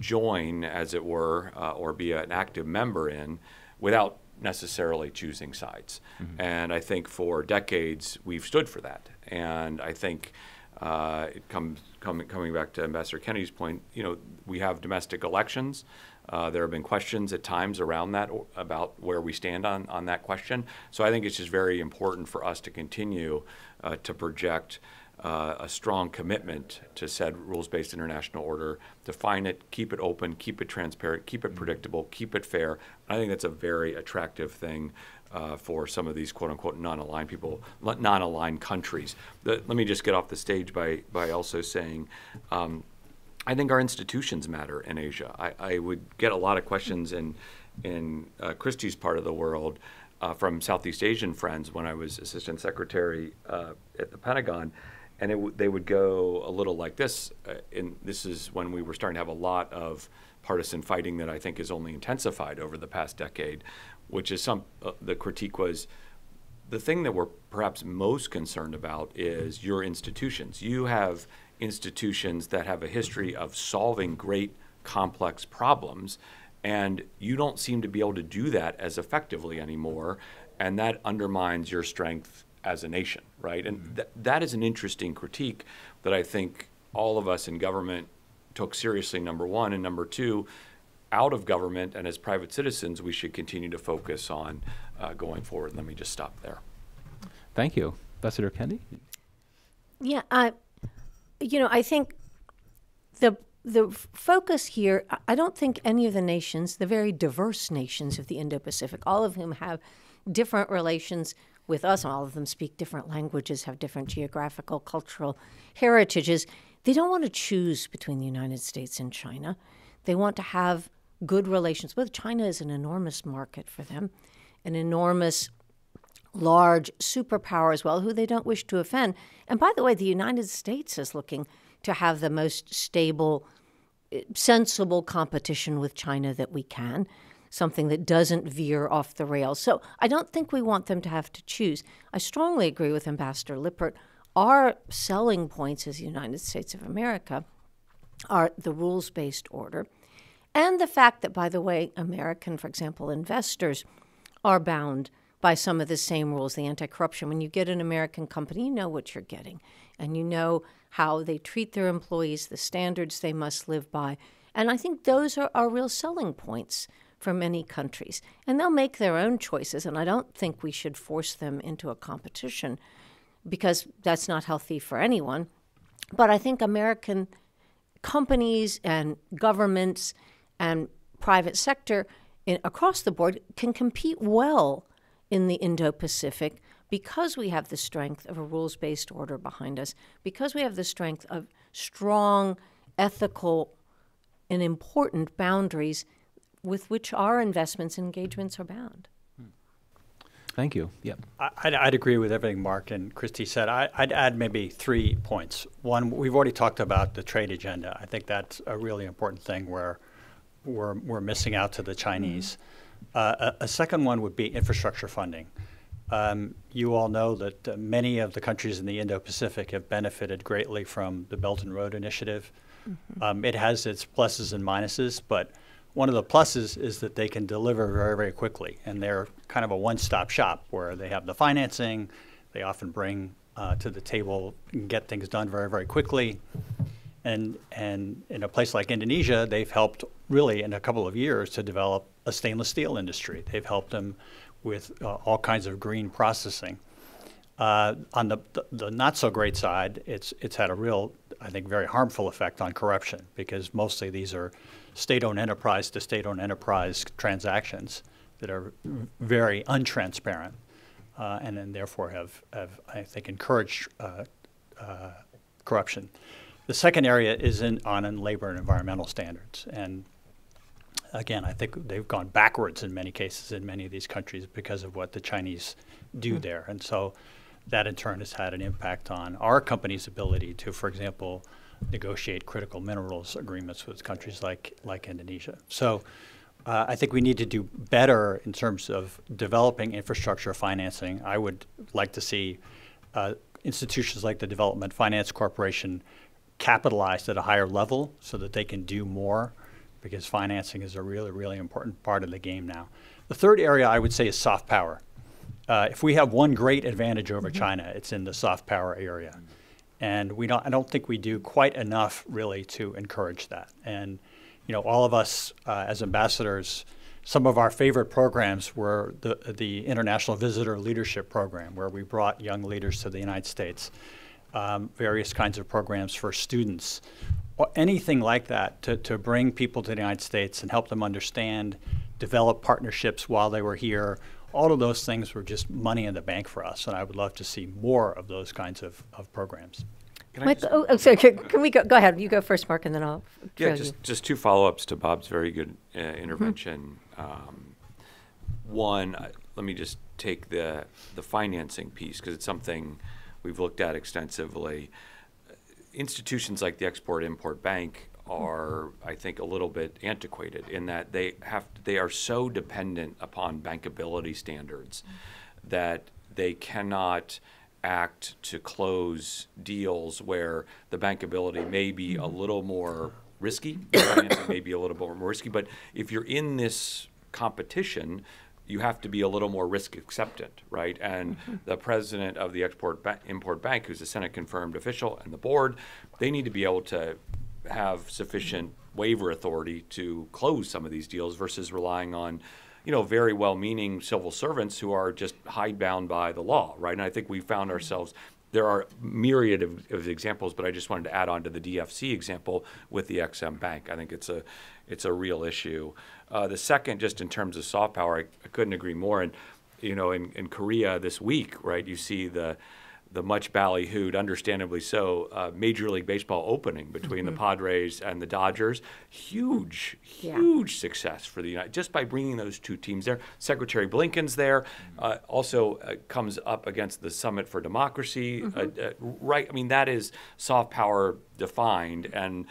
join, as it were, uh, or be an active member in without necessarily choosing sides. Mm-hmm. And I think for decades we've stood for that. And I think uh, it comes coming coming back to Ambassador Kennedy's point. You know, we have domestic elections. Uh, there have been questions at times around that about where we stand on on that question. So I think it's just very important for us to continue uh, to project. Uh, a strong commitment to said rules-based international order, define it, keep it open, keep it transparent, keep it mm-hmm. predictable, keep it fair. I think that's a very attractive thing uh, for some of these quote unquote non-aligned people, non-aligned countries. The, let me just get off the stage by by also saying. Um, I think our institutions matter in Asia. I, I, would get a lot of questions in in uh, Kristie's part of the world uh, from Southeast Asian friends when I was assistant secretary uh, at the Pentagon, and w- they would go a little like this. and uh, this is when we were starting to have a lot of partisan fighting that I think has only intensified over the past decade which is some uh, the critique was the thing that we're perhaps most concerned about is your institutions. You have institutions that have a history of solving great complex problems, and you don't seem to be able to do that as effectively anymore, and that undermines your strength as a nation, right? And mm-hmm. th- that is an interesting critique that I think all of us in government took seriously, number one, and number two, out of government and as private citizens, we should continue to focus on uh, going forward. Let me just stop there. Thank you. Ambassador Kennedy? Yeah, I, you know, I think the the focus here, I don't think any of the nations, the very diverse nations of the Indo Pacific, all of whom have different relations with us, all of them speak different languages, have different geographical, cultural heritages, they don't want to choose between the United States and China. They want to have good relations with. China is an enormous market for them, an enormous, large superpower as well, who they don't wish to offend. And by the way, the United States is looking to have the most stable, eh, sensible competition with China that we can, something that doesn't veer off the rails. So I don't think we want them to have to choose. I strongly agree with Ambassador Lippert. Our selling points as the United States of America are the rules based order and the fact that, by the way, American, for example, investors are bound by some of the same rules, the anti corruption. When you get an American company, you know what you're getting, and you know how they treat their employees, the standards they must live by, And I think those are, our real selling points for many countries. And they'll make their own choices, and I don't think we should force them into a competition because that's not healthy for anyone. But I think American companies and governments and private sector in, across the board can compete well in the Indo Pacific because we have the strength of a rules based order behind us, because we have the strength of strong ethical and important boundaries with which our investments and engagements are bound. Thank you. Yep. I- I'd, I'd agree with everything Mark and Kristie said. I, I'd add maybe three points. One, we've already talked about the trade agenda. I think that's a really important thing where we're, we're missing out to the Chinese. Uh, a, a second one would be infrastructure funding. Um, you all know that uh, many of the countries in the Indo-Pacific have benefited greatly from the Belt and Road Initiative. Um, it has its pluses and minuses, but one of the pluses is that they can deliver very, very quickly, and they're kind of a one-stop shop where they have the financing. They often bring uh, to the table and get things done very, very quickly. And and in a place like Indonesia, they've helped really in a couple of years to develop a stainless steel industry. They've helped them with uh, all kinds of green processing. Uh, on the, the, the not so great side, it's it's had a real, I think, very harmful effect on corruption because mostly these are state-owned enterprise to state-owned enterprise transactions that are very untransparent, uh, and then therefore have, have I think encouraged uh, uh, corruption. The second area is in, on in labor and environmental standards, and again, I think they've gone backwards in many cases in many of these countries because of what the Chinese do there. And so that in turn has had an impact on our company's ability to, for example, negotiate critical minerals agreements with countries like, like Indonesia. So uh, I think we need to do better in terms of developing infrastructure financing. I would like to see uh, institutions like the Development Finance Corporation capitalized at a higher level so that they can do more because financing is a really, really important part of the game now. The third area I would say is soft power. Uh, if we have one great advantage over China, it's in the soft power area. And we don't, I don't think we do quite enough really to encourage that. And, you know, all of us uh, as ambassadors, some of our favorite programs were the, the International Visitor Leadership Program, where we brought young leaders to the United States, um, various kinds of programs for students, or anything like that to, to bring people to the United States and help them understand, develop partnerships while they were here. All of those things were just money in the bank for us, and I would love to see more of those kinds of, of programs. Can I Mike, just- oh, oh, sorry, can, can we go, go ahead, you go first, Mark, and then I'll Yeah, just, you. just two follow-ups to Bob's very good uh, Mm-hmm. intervention. Um, One, uh, let me just take the, the financing piece, because it's something we've looked at extensively. Institutions like the Export-Import Bank are, I think, a little bit antiquated in that they have, they are so dependent upon bankability standards that they cannot act to close deals where the bankability may be a little more risky, maybe a little bit more risky, but if you're in this competition, you have to be a little more risk acceptant, right? And the president of the Export ba- Import Bank, who's a Senate confirmed official, and the board, they need to be able to have sufficient waiver authority to close some of these deals versus relying on, you know, very well-meaning civil servants who are just hidebound by the law, right? And I think we found ourselves. There are myriad of, of examples, but I just wanted to add on to the DFC example with the Ex-Im Bank. I think it's a, it's a real issue. Uh, the second, just in terms of soft power, I, I couldn't agree more. And you know, in, in Korea this week, right, you see the the much ballyhooed, understandably so, uh, Major League Baseball opening between the Padres and the Dodgers. Huge, Yeah. huge success for the United just by bringing those two teams there. Secretary Blinken's there. Uh, also uh, comes up against the Summit for Democracy. Uh, uh, right, I mean that is soft power defined and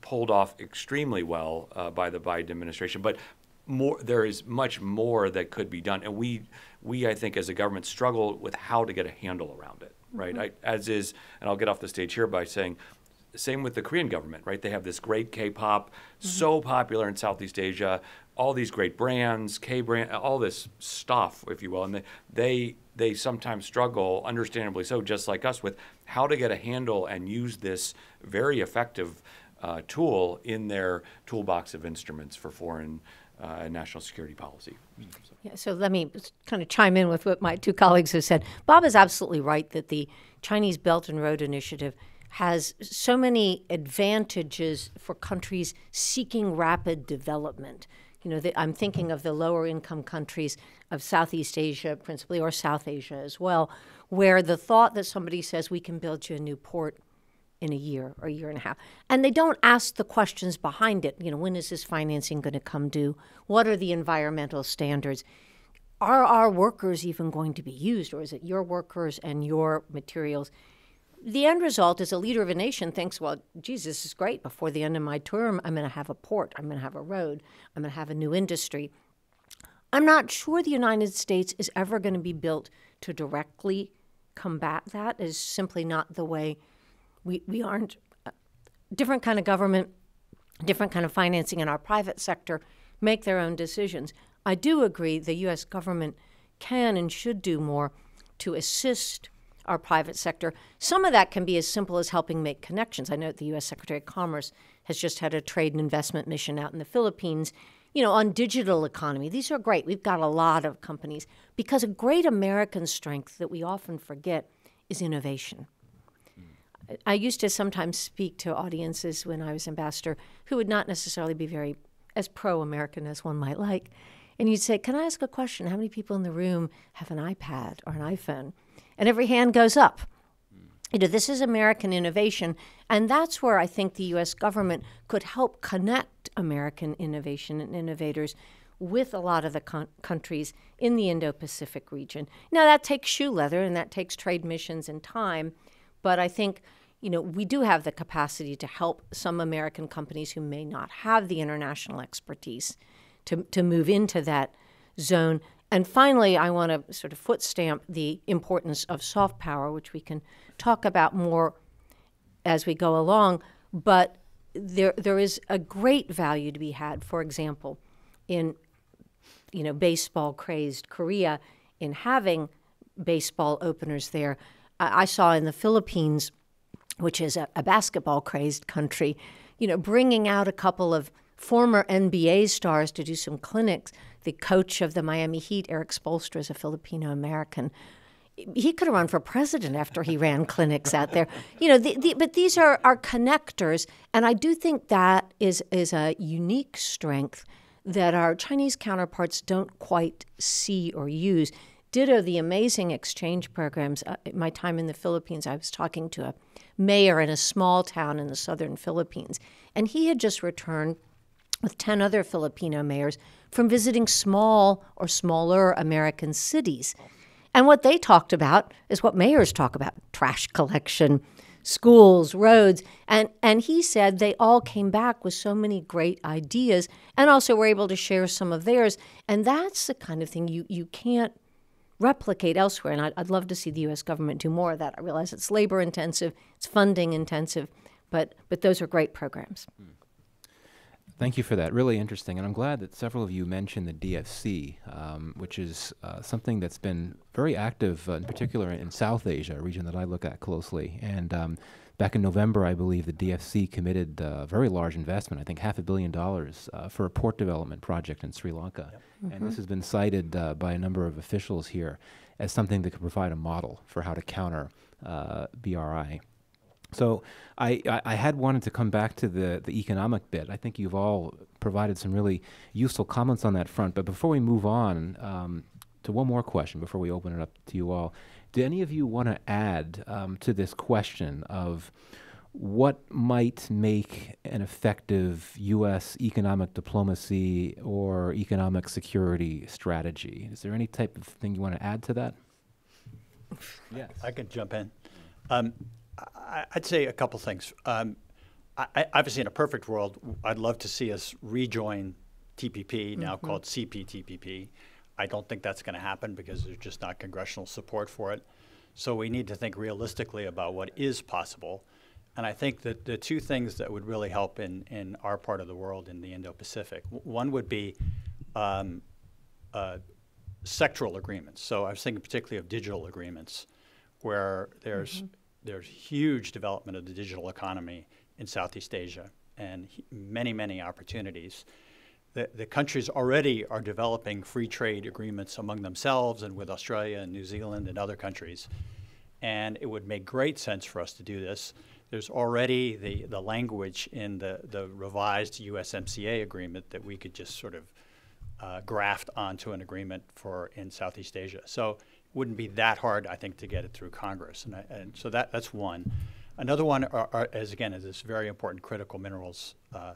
pulled off extremely well uh, by the Biden administration. But more, there is much more that could be done, and we, we I think as a government struggle with how to get a handle around right? I, as is, and I'll get off the stage here by saying, same with the Korean government, right? They have this great K-pop, so popular in Southeast Asia, all these great brands, K brand, all this stuff, if you will, and they they they sometimes struggle, understandably so, just like us, with how to get a handle and use this very effective uh, tool in their toolbox of instruments for foreign uh, national security policy. Yeah, so let me kind of chime in with what my two colleagues have said. Bob is absolutely right that the Chinese Belt and Road Initiative has so many advantages for countries seeking rapid development. You know, the, I'm thinking of the lower income countries of Southeast Asia, principally, or South Asia as well, where the thought that somebody says we can build you a new port in a year or a year and a half. And they don't ask the questions behind it. You know, when is this financing going to come due? What are the environmental standards? Are our workers even going to be used, or is it your workers and your materials? The end result is a leader of a nation thinks, well, Jesus is great. Before the end of my term, I'm going to have a port, I'm going to have a road, I'm going to have a new industry. I'm not sure the United States is ever going to be built to directly combat that. Is simply not the way we, we aren't uh, different kind of government, different kind of financing in our private sector make their own decisions. I do agree the U.S. government can and should do more to assist our private sector. Some of that can be as simple as helping make connections. I know the U.S. Secretary of Commerce has just had a trade and investment mission out in the Philippines, you know, on digital economy. These are great. We've got a lot of companies because a great American strength that we often forget is innovation. I used to sometimes speak to audiences when I was ambassador who would not necessarily be very as pro-American as one might like. And you'd say, Can I ask a question? How many people in the room have an iPad or an iPhone? And every hand goes up. You know, this is American innovation, and that's where I think the U.S. government could help connect American innovation and innovators with a lot of the con- countries in the Indo Pacific region. Now, that takes shoe leather and that takes trade missions and time, but I think you know, we do have the capacity to help some American companies who may not have the international expertise to, to move into that zone. And finally, I want to sort of foot stamp the importance of soft power, which we can talk about more as we go along. But there, there is a great value to be had, for example, in you know, baseball crazed Korea, in having baseball openers there. I, saw in the Philippines which is a, a basketball crazed country, you know, bringing out a couple of former NBA stars to do some clinics. The coach of the Miami Heat, Erik Spoelstra, is a Filipino American. He could have run for president after he ran clinics out there. You know, the, the, but these are, are connectors, and I do think that is, is a unique strength that our Chinese counterparts don't quite see or use. Ditto the amazing exchange programs. Uh, my time in the Philippines, I was talking to a mayor in a small town in the southern Philippines. And he had just returned with 10 other Filipino mayors from visiting small or smaller American cities. And what they talked about is what mayors talk about trash collection, schools, roads. And, and he said they all came back with so many great ideas and also were able to share some of theirs. And that's the kind of thing you, you can't replicate elsewhere. And I'd, I'd, love to see the U.S. government do more of that. I realize it's labor intensive, it's funding intensive, but but those are great programs. Thank you for that. Really interesting, and I'm glad that several of you mentioned the DFC, um, which is uh, something that's been very active, uh, in particular in South Asia, a region that I look at closely. And um, Back in November, I believe the DFC committed a very large investment, I think half a billion dollars, uh, for a port development project in Sri Lanka. Yep. Mm-hmm. And this has been cited uh, by a number of officials here as something that could provide a model for how to counter uh, BRI. So I, I, I, had wanted to come back to the, the economic bit. I think you've all provided some really useful comments on that front. But before we move on um, to one more question, before we open it up to you all, do any of you want to add um, to this question of what might make an effective U.S. economic diplomacy or economic security strategy? Is there any type of thing you want to add to that? yes. I can jump in. Um, I, would say a couple things. Um, I, obviously, in a perfect world, I'd love to see us rejoin TPP, now mm-hmm. called CPTPP. I don't think that's going to happen because there's just not congressional support for it. So we need to think realistically about what is possible. And I think that the two things that would really help in, in our part of the world, in the Indo Pacific, one would be um, uh, sectoral agreements. So I was thinking particularly of digital agreements, where there's, mm-hmm. there's huge development of the digital economy in Southeast Asia. and many, many opportunities. The, the countries already are developing free trade agreements among themselves and with Australia and New Zealand and other countries. And it would make great sense for us to do this. There's already the, the language in the, the revised USMCA agreement that we could just sort of uh, graft onto an agreement for in Southeast Asia. So it wouldn't be that hard, I think, to get it through Congress. And, I, and so that, that's one. Another one are, are, is, again, is this very important critical minerals uh,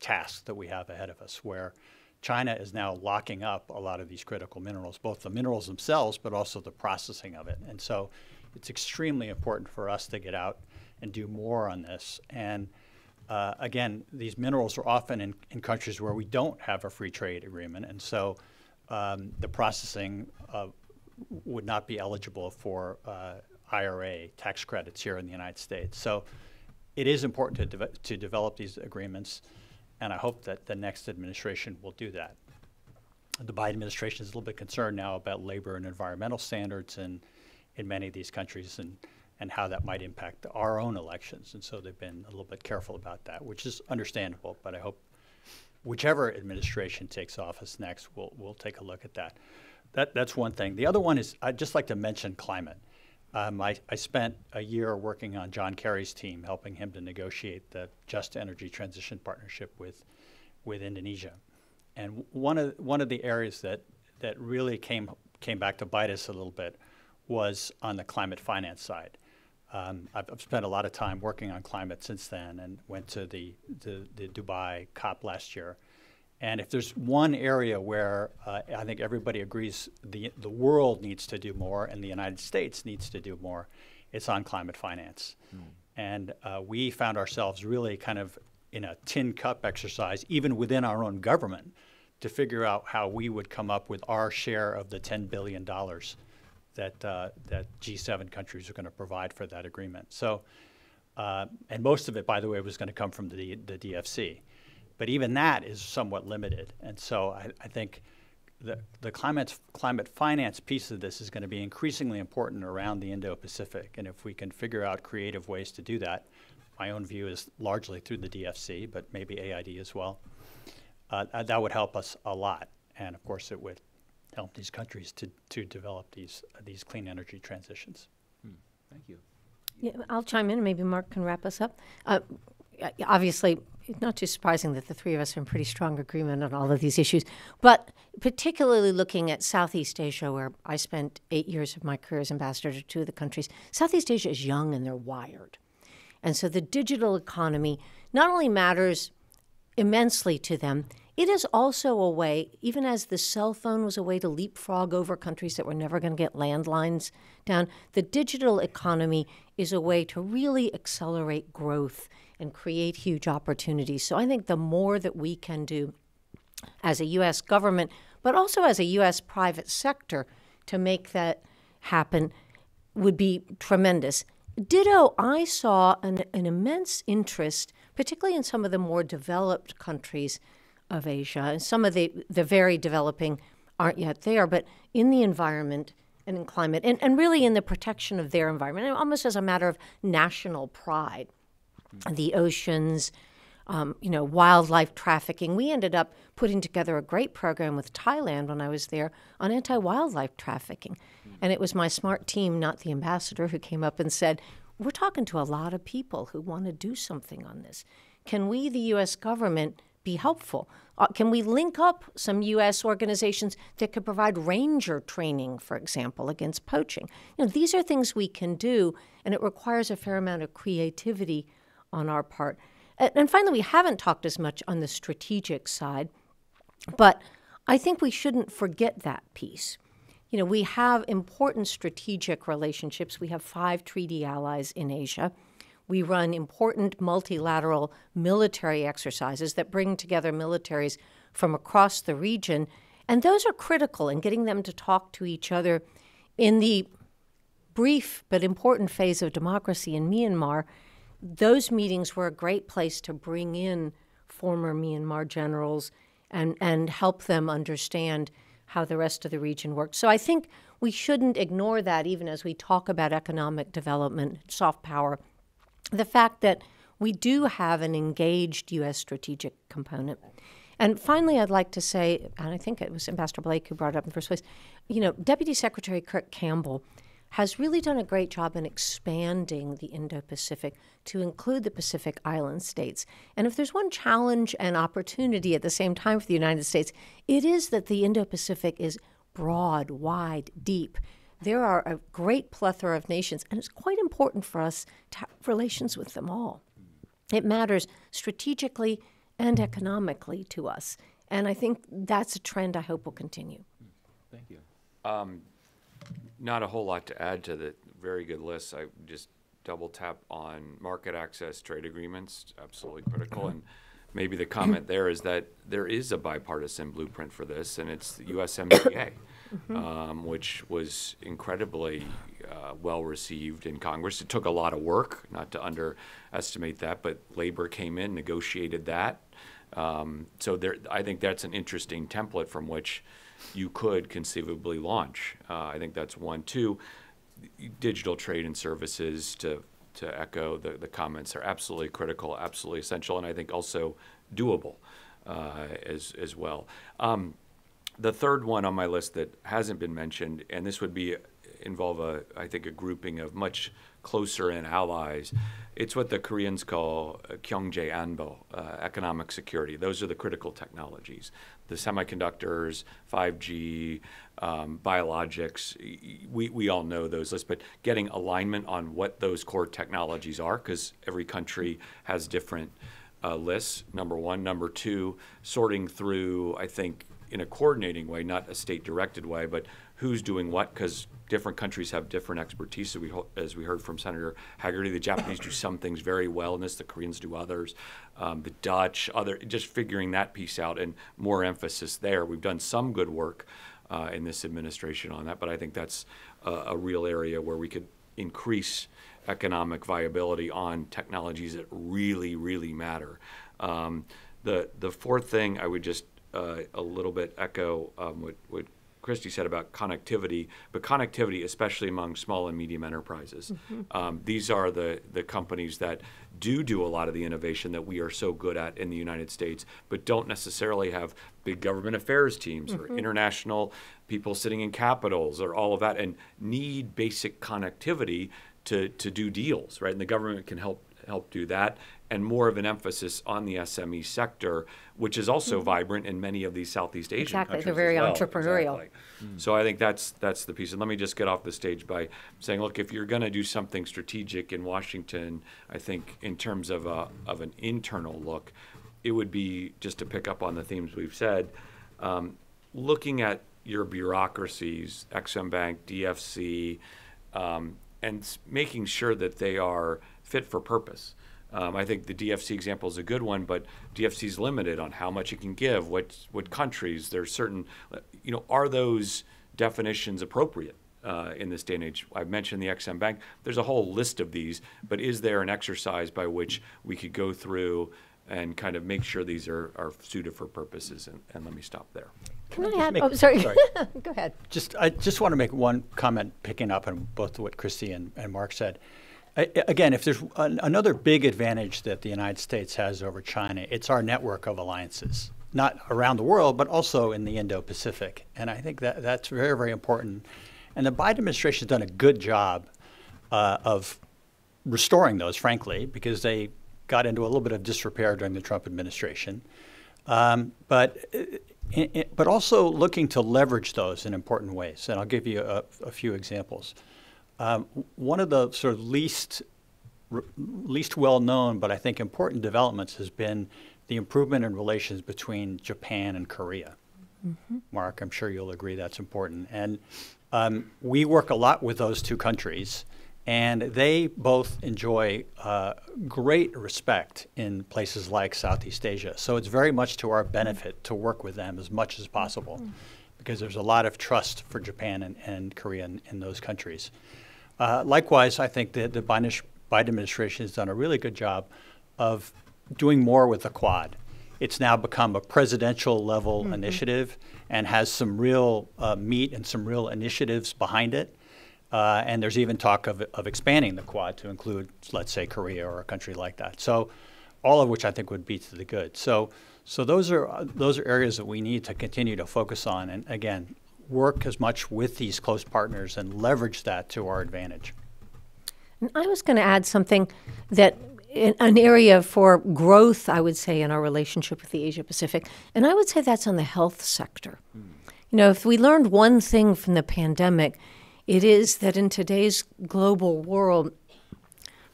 task that we have ahead of us, where China is now locking up a lot of these critical minerals, both the minerals themselves, but also the processing of it. And so it's extremely important for us to get out and do more on this. And uh, again, these minerals are often in, in countries where we don't have a free trade agreement, and so um, the processing uh, would not be eligible for uh, IRA tax credits here in the United States. So it is important to, deve- to develop these agreements, and I hope that the next administration will do that. The Biden administration is a little bit concerned now about labor and environmental standards in, in many of these countries and, and how that might impact our own elections. And so they've been a little bit careful about that, which is understandable, but I hope whichever administration takes office next, we'll, we'll take a look at that. that. That's one thing. The other one is I'd just like to mention climate. Um, I, I spent a year working on John Kerry's team, helping him to negotiate the Just Energy Transition Partnership with, with Indonesia. And one of, one of the areas that, that really came, came back to bite us a little bit was on the climate finance side. Um, I've, I've spent a lot of time working on climate since then and went to the, the, the Dubai COP last year. And if there's one area where uh, I think everybody agrees the, the world needs to do more and the United States needs to do more, it's on climate finance. And uh, we found ourselves really kind of in a tin cup exercise, even within our own government, to figure out how we would come up with our share of the $10 billion that, uh, that G7 countries are going to provide for that agreement. So, uh, and most of it, by the way, was going to come from the, the DFC. But even that is somewhat limited. And so I, I think the, the climate, climate finance piece of this is going to be increasingly important around the Indo Pacific. And if we can figure out creative ways to do that, my own view is largely through the DFC, but maybe AID as well. Uh, that- that would help us a lot. And of course, it would help these countries to, to develop these, uh, these clean energy transitions. Thank you. Yeah, I'll chime in. Maybe Mark can wrap us up. Uh, obviously, it's not too surprising that the three of us are in pretty strong agreement on all of these issues, but particularly looking at Southeast Asia, where I spent eight years of my career as ambassador to two of the countries. Southeast Asia is young and they're wired. And so the digital economy not only matters immensely to them, it is also a way, even as the cell phone was a way to leapfrog over countries that were never going to get landlines down, the digital economy is a way to really accelerate growth and create huge opportunities. So I think the more that we can do as a U.S. government, but also as a U.S. private sector to make that happen would be tremendous. Ditto, I saw an, an immense interest, particularly in some of the more developed countries of Asia. And some of the, the very developing aren't yet there, but in the environment and in climate, and, and really in the protection of their environment, almost as a matter of national pride. The oceans, um, you know, wildlife trafficking. We ended up putting together a great program with Thailand when I was there on anti wildlife trafficking. And it was my smart team, not the ambassador, who came up and said, We're talking to a lot of people who want to do something on this. Can we, the U.S. government, be helpful? Uh, can we link up some U.S. organizations that could provide ranger training, for example, against poaching? You know, these are things we can do, and it requires a fair amount of creativity on our part. And, and finally, we haven't talked as much on the strategic side, but I think we shouldn't forget that piece. You know, we have important strategic relationships. We have five treaty allies in Asia. We run important multilateral military exercises that bring together militaries from across the region. And those are critical in getting them to talk to each other in the brief but important phase of democracy in Myanmar. Those meetings were a great place to bring in former Myanmar generals and, and help them understand how the rest of the region works. So I think we shouldn't ignore that even as we talk about economic development, soft power. The fact that we do have an engaged U.S. strategic component. And finally, I'd like to say, and I think it was Ambassador Blake who brought it up in the first place, you know, Deputy Secretary Kurt Campbell has really done a great job in expanding the Indo Pacific to include the Pacific Island states. And if there's one challenge and opportunity at the same time for the United States, it is that the Indo Pacific is broad, wide, deep. There are a great plethora of nations, and it's quite important for us to have relations with them all. It matters strategically and economically to us. And I think that's a trend I hope will continue. Thank you. Um, not a whole lot to add to the very good list. I just double tap on market access trade agreements, absolutely critical. And maybe the comment there is that there is a bipartisan blueprint for this, and it's the USMCA, um, which was incredibly uh, well received in Congress. It took a lot of work, not to underestimate that, but labor came in, negotiated that. Um, so there, I think that's an interesting template from which you could conceivably launch. Uh, I think that's one. Two, digital trade and services to to echo the, the comments are absolutely critical, absolutely essential, and I think also doable uh, as as well. Um, the third one on my list that hasn't been mentioned, and this would be involve a I think a grouping of much closer in allies. It's what the Koreans call uh, Anbo, uh, economic security. Those are the critical technologies, the semiconductors, 5G, um, biologics. We, we all know those lists, but getting alignment on what those core technologies are, because every country has different uh, lists, number one. Number two, sorting through, I think, in a coordinating way, not a state-directed way, but who's doing what, because different countries have different expertise. So we, as we heard from Senator Hagerty, the Japanese do some things very well in this, the Koreans do others, um, the Dutch, other, just figuring that piece out and more emphasis there. We've done some good work uh, in this administration on that, but I think that's a, a real area where we could increase economic viability on technologies that really, really matter. Um, the the fourth thing I would just uh, a little bit echo um, what what Kristie said about connectivity, but connectivity, especially among small and medium enterprises. Um, these are the the companies that do do a lot of the innovation that we are so good at in the United States, but don't necessarily have big government affairs teams or international people sitting in capitals or all of that, and need basic connectivity to to do deals, right? And the government can help help do that, and more of an emphasis on the SME sector, which is also vibrant in many of these Southeast Asian Exactly, countries they're very well. entrepreneurial. Exactly. So I think that's that's the piece. And let me just get off the stage by saying, look, if you're going to do something strategic in Washington, I think in terms of a of an internal look, it would be just to pick up on the themes we've said, um, looking at your bureaucracies, Ex-Im Bank, DFC, um, and making sure that they are fit for purpose. Um, I think the DFC example is a good one, but DFC is limited on how much it can give, what what countries. There's certain, you know, are those definitions appropriate uh, in this day and age? I've mentioned the Ex-Im Bank. There's a whole list of these, but is there an exercise by which we could go through and kind of make sure these are, are suited for purposes? And, and let me stop there. Can I add? make- Oh, sorry. sorry. Go ahead. Just, I just want to make one comment, picking up on both what Kristie and, and Mark said. Again, if there's an, another big advantage that the United States has over China, it's our network of alliances, not around the world, but also in the Indo-Pacific. And I think that that's very, very important. And the Biden administration has done a good job uh, of restoring those, frankly, because they got into a little bit of disrepair during the Trump administration. Um, but uh, but also looking to leverage those in important ways. And I'll give you a, a few examples. Um, one of the sort of least least well known, but I think important developments has been the improvement in relations between Japan and Korea. Mark, I'm sure you'll agree that's important. And um, we work a lot with those two countries, and they both enjoy uh, great respect in places like Southeast Asia. So it's very much to our benefit to work with them as much as possible, because there's a lot of trust for Japan and, and Korea in, in those countries. Uh, likewise, I think that the Biden Biden administration has done a really good job of doing more with the Quad. It's now become a presidential level initiative and has some real uh, meat and some real initiatives behind it. Uh, and there's even talk of, of expanding the Quad to include, let's say, Korea or a country like that. So, all of which I think would be to the good. So, so those are uh, those are areas that we need to continue to focus on, and again, work as much with these close partners and leverage that to our advantage. And I was going to add something that an area for growth, I would say, in our relationship with the Asia Pacific, and I would say that's on the health sector. Mm. You know, if we learned one thing from the pandemic, it is that in today's global world,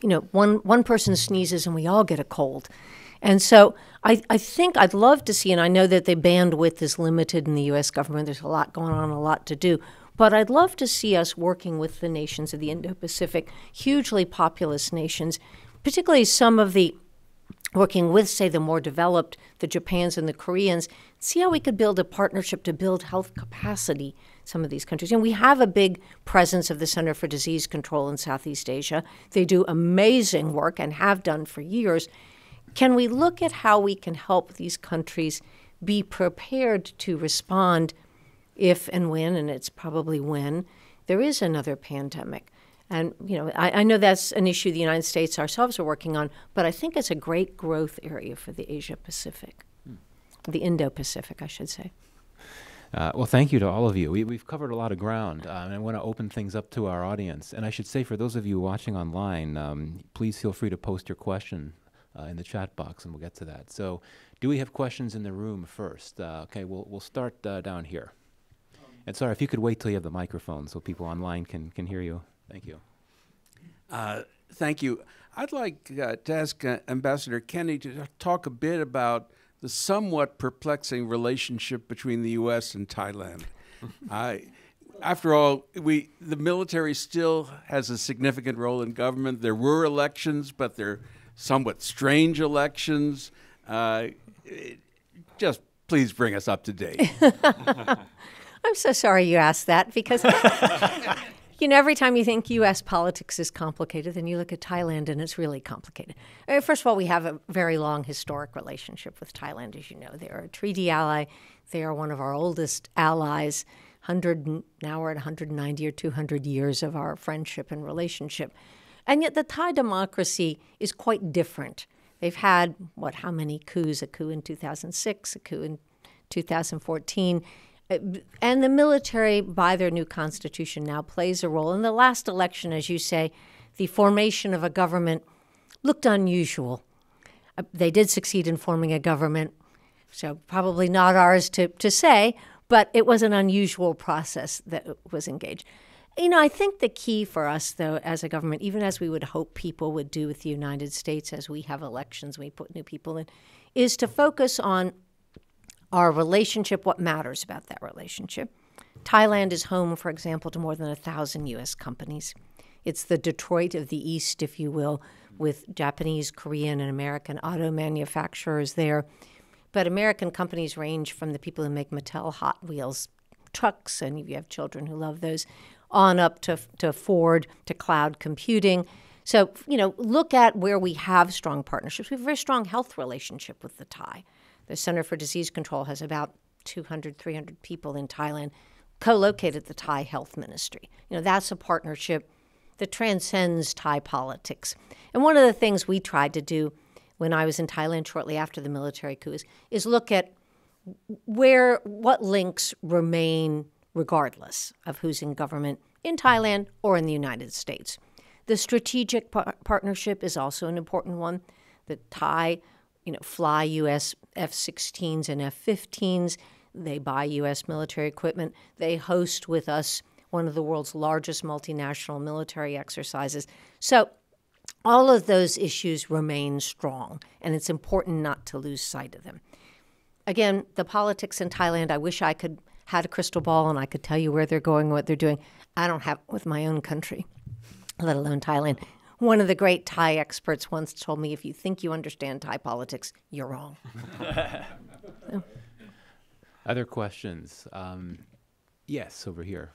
you know, one one person sneezes and we all get a cold. And so I, I think I'd love to see, and I know that the bandwidth is limited in the U.S. government, there's a lot going on, a lot to do, but I'd love to see us working with the nations of the Indo Pacific, hugely populous nations, particularly some of the working with, say, the more developed, the Japans and the Koreans, see how we could build a partnership to build health capacity some of these countries. And we have a big presence of the Center for Disease Control in Southeast Asia. They do amazing work and have done for years. Can we look at how we can help these countries be prepared to respond if and when, and it's probably when, there is another pandemic? And you know, I, I, know that's an issue the United States ourselves are working on, but I think it's a great growth area for the Asia Pacific, hmm. the Indo Pacific, I should say. Uh, well, thank you to all of you. We, have covered a lot of ground, uh, and I want to open things up to our audience. And I should say, for those of you watching online, um, please feel free to post your question uh, in the chat box, and we'll get to that. So, do we have questions in the room first? Uh, okay, we'll we'll start uh, down here. Um, and sorry, if you could wait till you have the microphone so people online can can hear you. Thank you. Uh, thank you. I'd like uh, to ask uh, Ambassador Kenney to talk a bit about the somewhat perplexing relationship between the U.S. and Thailand. I, after all, we the military still has a significant role in government. There were elections, but they're somewhat strange elections. Uh, just please bring us up to date. I'm so sorry you asked that because you know, every time you think U.S. politics is complicated, then you look at Thailand and it's really complicated. Uh, first of all, we have a very long historic relationship with Thailand, as you know. They're a treaty ally. They are one of our oldest allies. 100 now we're at 190 or 200 years of our friendship and relationship, and yet the Thai democracy is quite different. They've had what? How many coups? A coup in 2006, a coup in 2014 and the military, by their new constitution, now plays a role. In the last election, as you say, the formation of a government looked unusual. Uh, they did succeed in forming a government, so probably not ours to, to say, but it was an unusual process that was engaged. You know, I think the key for us, though, as a government, even as we would hope people would do with the United States as we have elections, we put new people in, is to focus on our relationship, what matters about that relationship. Thailand is home, for example, to more than a thousand U.S. companies. It's the Detroit of the East, if you will, with Japanese, Korean, and American auto manufacturers there. But American companies range from the people who make Mattel Hot Wheels trucks, and you have children who love those, on up to, to Ford, to cloud computing. So, you know, look at where we have strong partnerships. We have a very strong health relationship with the Thai. The Center for Disease Control has about 200, 300 people in Thailand co-located the Thai Health Ministry. You know, that's a partnership that transcends Thai politics. And one of the things we tried to do when I was in Thailand shortly after the military coups is look at where what links remain regardless of who's in government in Thailand or in the United States. The strategic par- partnership is also an important one. The Thai you know, fly U.S. F-16s and F-15s. They buy U.S. military equipment. They host with us one of the world's largest multinational military exercises. So all of those issues remain strong, and it's important not to lose sight of them. Again, the politics in Thailand, I wish I could had a crystal ball and I could tell you where they're going, what they're doing. I don't have with my own country, let alone Thailand. One of the great Thai experts once told me if you think you understand Thai politics, you're wrong. Other questions? Um, yes, over here.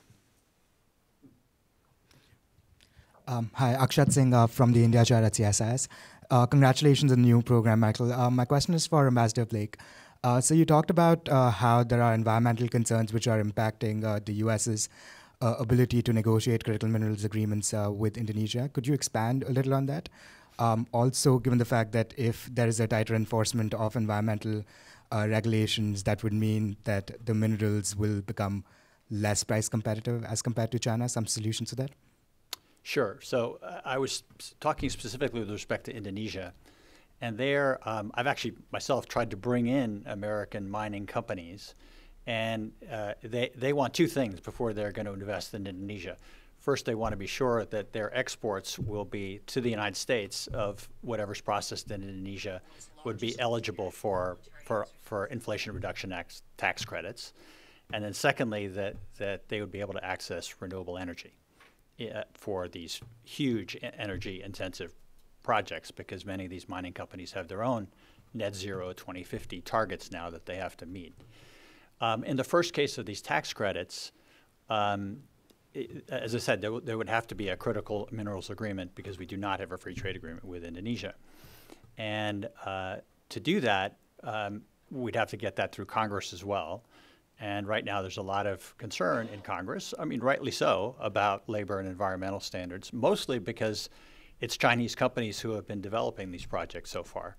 Um, hi, Akshat Singh uh, from the India chair at CSIS. Uh, congratulations on the new program, Michael. Uh, my question is for Ambassador Blake. Uh, so you talked about uh, how there are environmental concerns which are impacting uh, the US's uh, ability to negotiate critical minerals agreements uh, with Indonesia. Could you expand a little on that? Um, also, given the fact that if there is a tighter enforcement of environmental uh, regulations, that would mean that the minerals will become less price competitive as compared to China. Some solutions to that? Sure. So I was talking specifically with respect to Indonesia. And there, um, I've actually myself tried to bring in American mining companies. And uh, they, they want two things before they're going to invest in Indonesia. First, they want to be sure that their exports will be to the United States of whatever's processed in Indonesia would be eligible for, for, for Inflation Reduction Act tax credits. And then secondly, that, that they would be able to access renewable energy uh, for these huge energy intensive projects because many of these mining companies have their own net zero 2050 targets now that they have to meet. Um, in the first case of these tax credits, um, it, as I said, there, there, would have to be a critical minerals agreement because we do not have a free trade agreement with Indonesia. And uh, to do that, um, we'd have to get that through Congress as well. And right now, there's a lot of concern in Congress, I mean, rightly so, about labor and environmental standards, mostly because it's Chinese companies who have been developing these projects so far,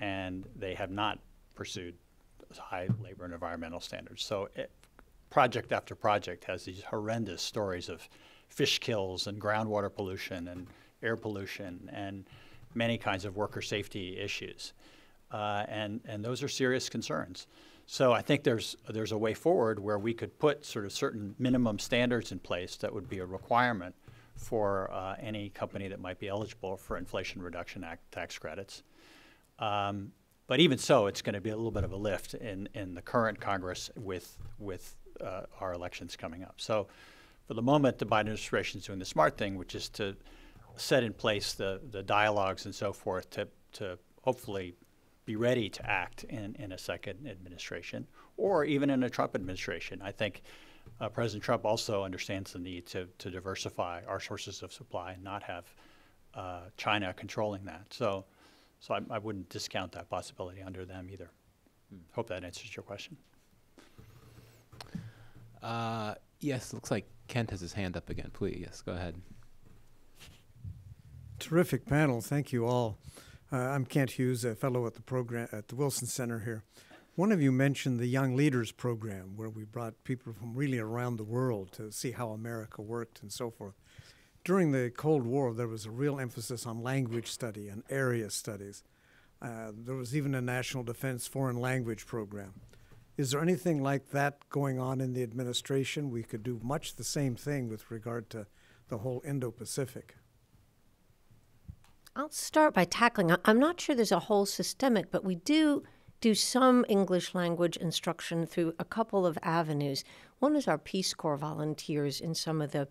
and they have not pursued high labor and environmental standards. So, it, project after project has these horrendous stories of fish kills and groundwater pollution and air pollution and many kinds of worker safety issues. Uh, and, and those are serious concerns. So I think there's there's a way forward where we could put sort of certain minimum standards in place that would be a requirement for uh, any company that might be eligible for Inflation Reduction Act tax credits. Um, but even so, it's going to be a little bit of a lift in, in the current Congress with with uh, our elections coming up. So for the moment, the Biden administration is doing the smart thing, which is to set in place the, the dialogues and so forth to, to hopefully be ready to act in, in a second administration or even in a Trump administration. I think uh, President Trump also understands the need to, to diversify our sources of supply and not have uh, China controlling that. So, so I, I, wouldn't discount that possibility under them either. Hmm. Hope that answers your question. Uh, yes, looks like Kent has his hand up again. Please, yes, go ahead. Terrific panel. Thank you all. Uh, I'm Kent Hughes, a fellow at the program at the Wilson Center here. One of you mentioned the Young Leaders Program, where we brought people from really around the world to see how America worked and so forth. During the Cold War, there was a real emphasis on language study and area studies. Uh, there was even a National Defense Foreign Language Program. Is there anything like that going on in the administration? We could do much the same thing with regard to the whole Indo Pacific. I'll start by tackling. I'm not sure there's a whole systemic, but we do do some English language instruction through a couple of avenues. One is our Peace Corps volunteers in some of the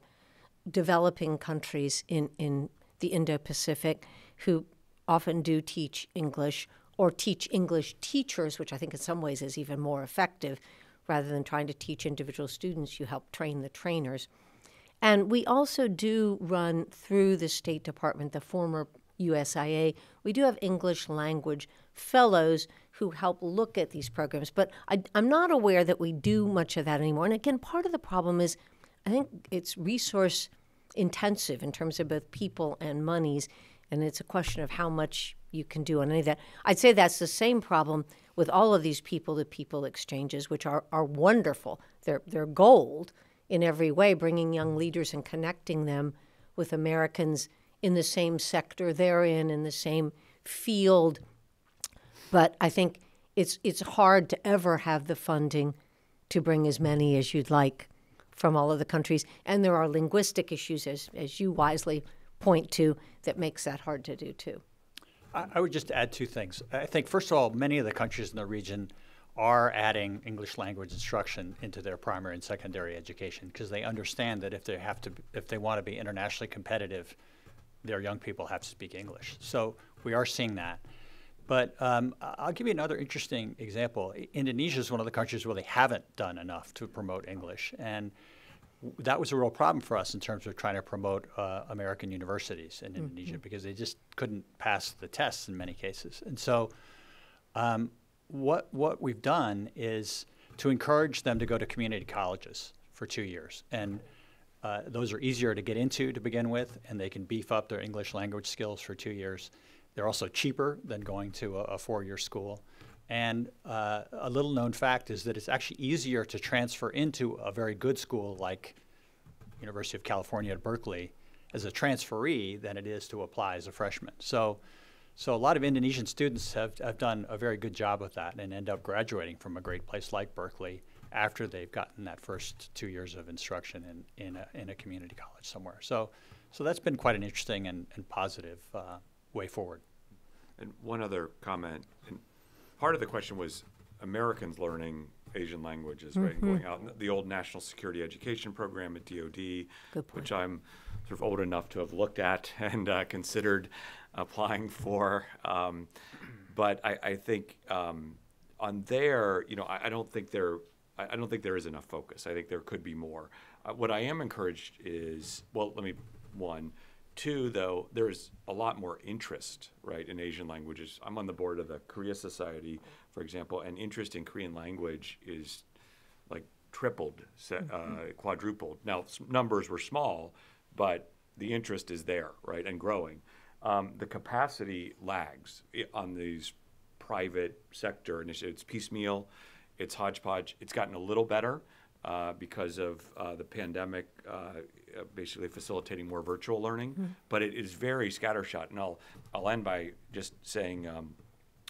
developing countries in, in the Indo Pacific who often do teach English or teach English teachers, which I think in some ways is even more effective. Rather than trying to teach individual students, you help train the trainers. And we also do run through the State Department, the former USIA, we do have English language fellows who help look at these programs, but I, am not aware that we do much of that anymore. And again, part of the problem is I think it's resource intensive in terms of both people and monies, and it's a question of how much you can do on any of that. I'd say that's the same problem with all of these people to people exchanges, which are, are wonderful. They're, they're gold in every way, bringing young leaders and connecting them with Americans in the same sector they're in, in the same field. But I think it's it's hard to ever have the funding to bring as many as you'd like from all of the countries. And there are linguistic issues, as, as you wisely point to, that makes that hard to do too. I, I would just add two things. I think, first of all, many of the countries in the region are adding English language instruction into their primary and secondary education because they understand that if they have to, if they want to be internationally competitive, their young people have to speak English. So we are seeing that. But um, I'll give you another interesting example. Indonesia is one of the countries where they haven't done enough to promote English. And that was a real problem for us in terms of trying to promote uh, American universities in mm-hmm. Indonesia because they just couldn't pass the tests in many cases. And so, um, what what we've done is to encourage them to go to community colleges for two years. And uh, those are easier to get into to begin with, and they can beef up their English language skills for two years. They're also cheaper than going to a, a four year school. And uh, a little known fact is that it's actually easier to transfer into a very good school like University of California at Berkeley as a transferee than it is to apply as a freshman. So, so a lot of Indonesian students have, have done a very good job with that and end up graduating from a great place like Berkeley after they've gotten that first two years of instruction in, in, a, in a community college somewhere. So, so that's been quite an interesting and, and positive uh, way forward. And one other comment, and part of the question was Americans learning Asian languages, right? Mhm. Going out in the old National Security Education Program at DoD, which I'm sort of old enough to have looked at and uh, considered applying for. Um, but I, I think um, on there, you know, I, I don't think there, I, I don't think there is enough focus. I think there could be more. Uh, what I am encouraged is, well, let me one. Two, though, there's a lot more interest, right, in Asian languages. I'm on the board of the Korea Society, for example, and interest in Korean language is like tripled, uh, quadrupled. Now, numbers were small, but the interest is there, right, and growing. Um, the capacity lags on these private sector initiatives. It's piecemeal, it's hodgepodge. It's gotten a little better uh, because of uh, the pandemic, uh, basically facilitating more virtual learning. But it is very scattershot, and I'll I'll end by just saying, um,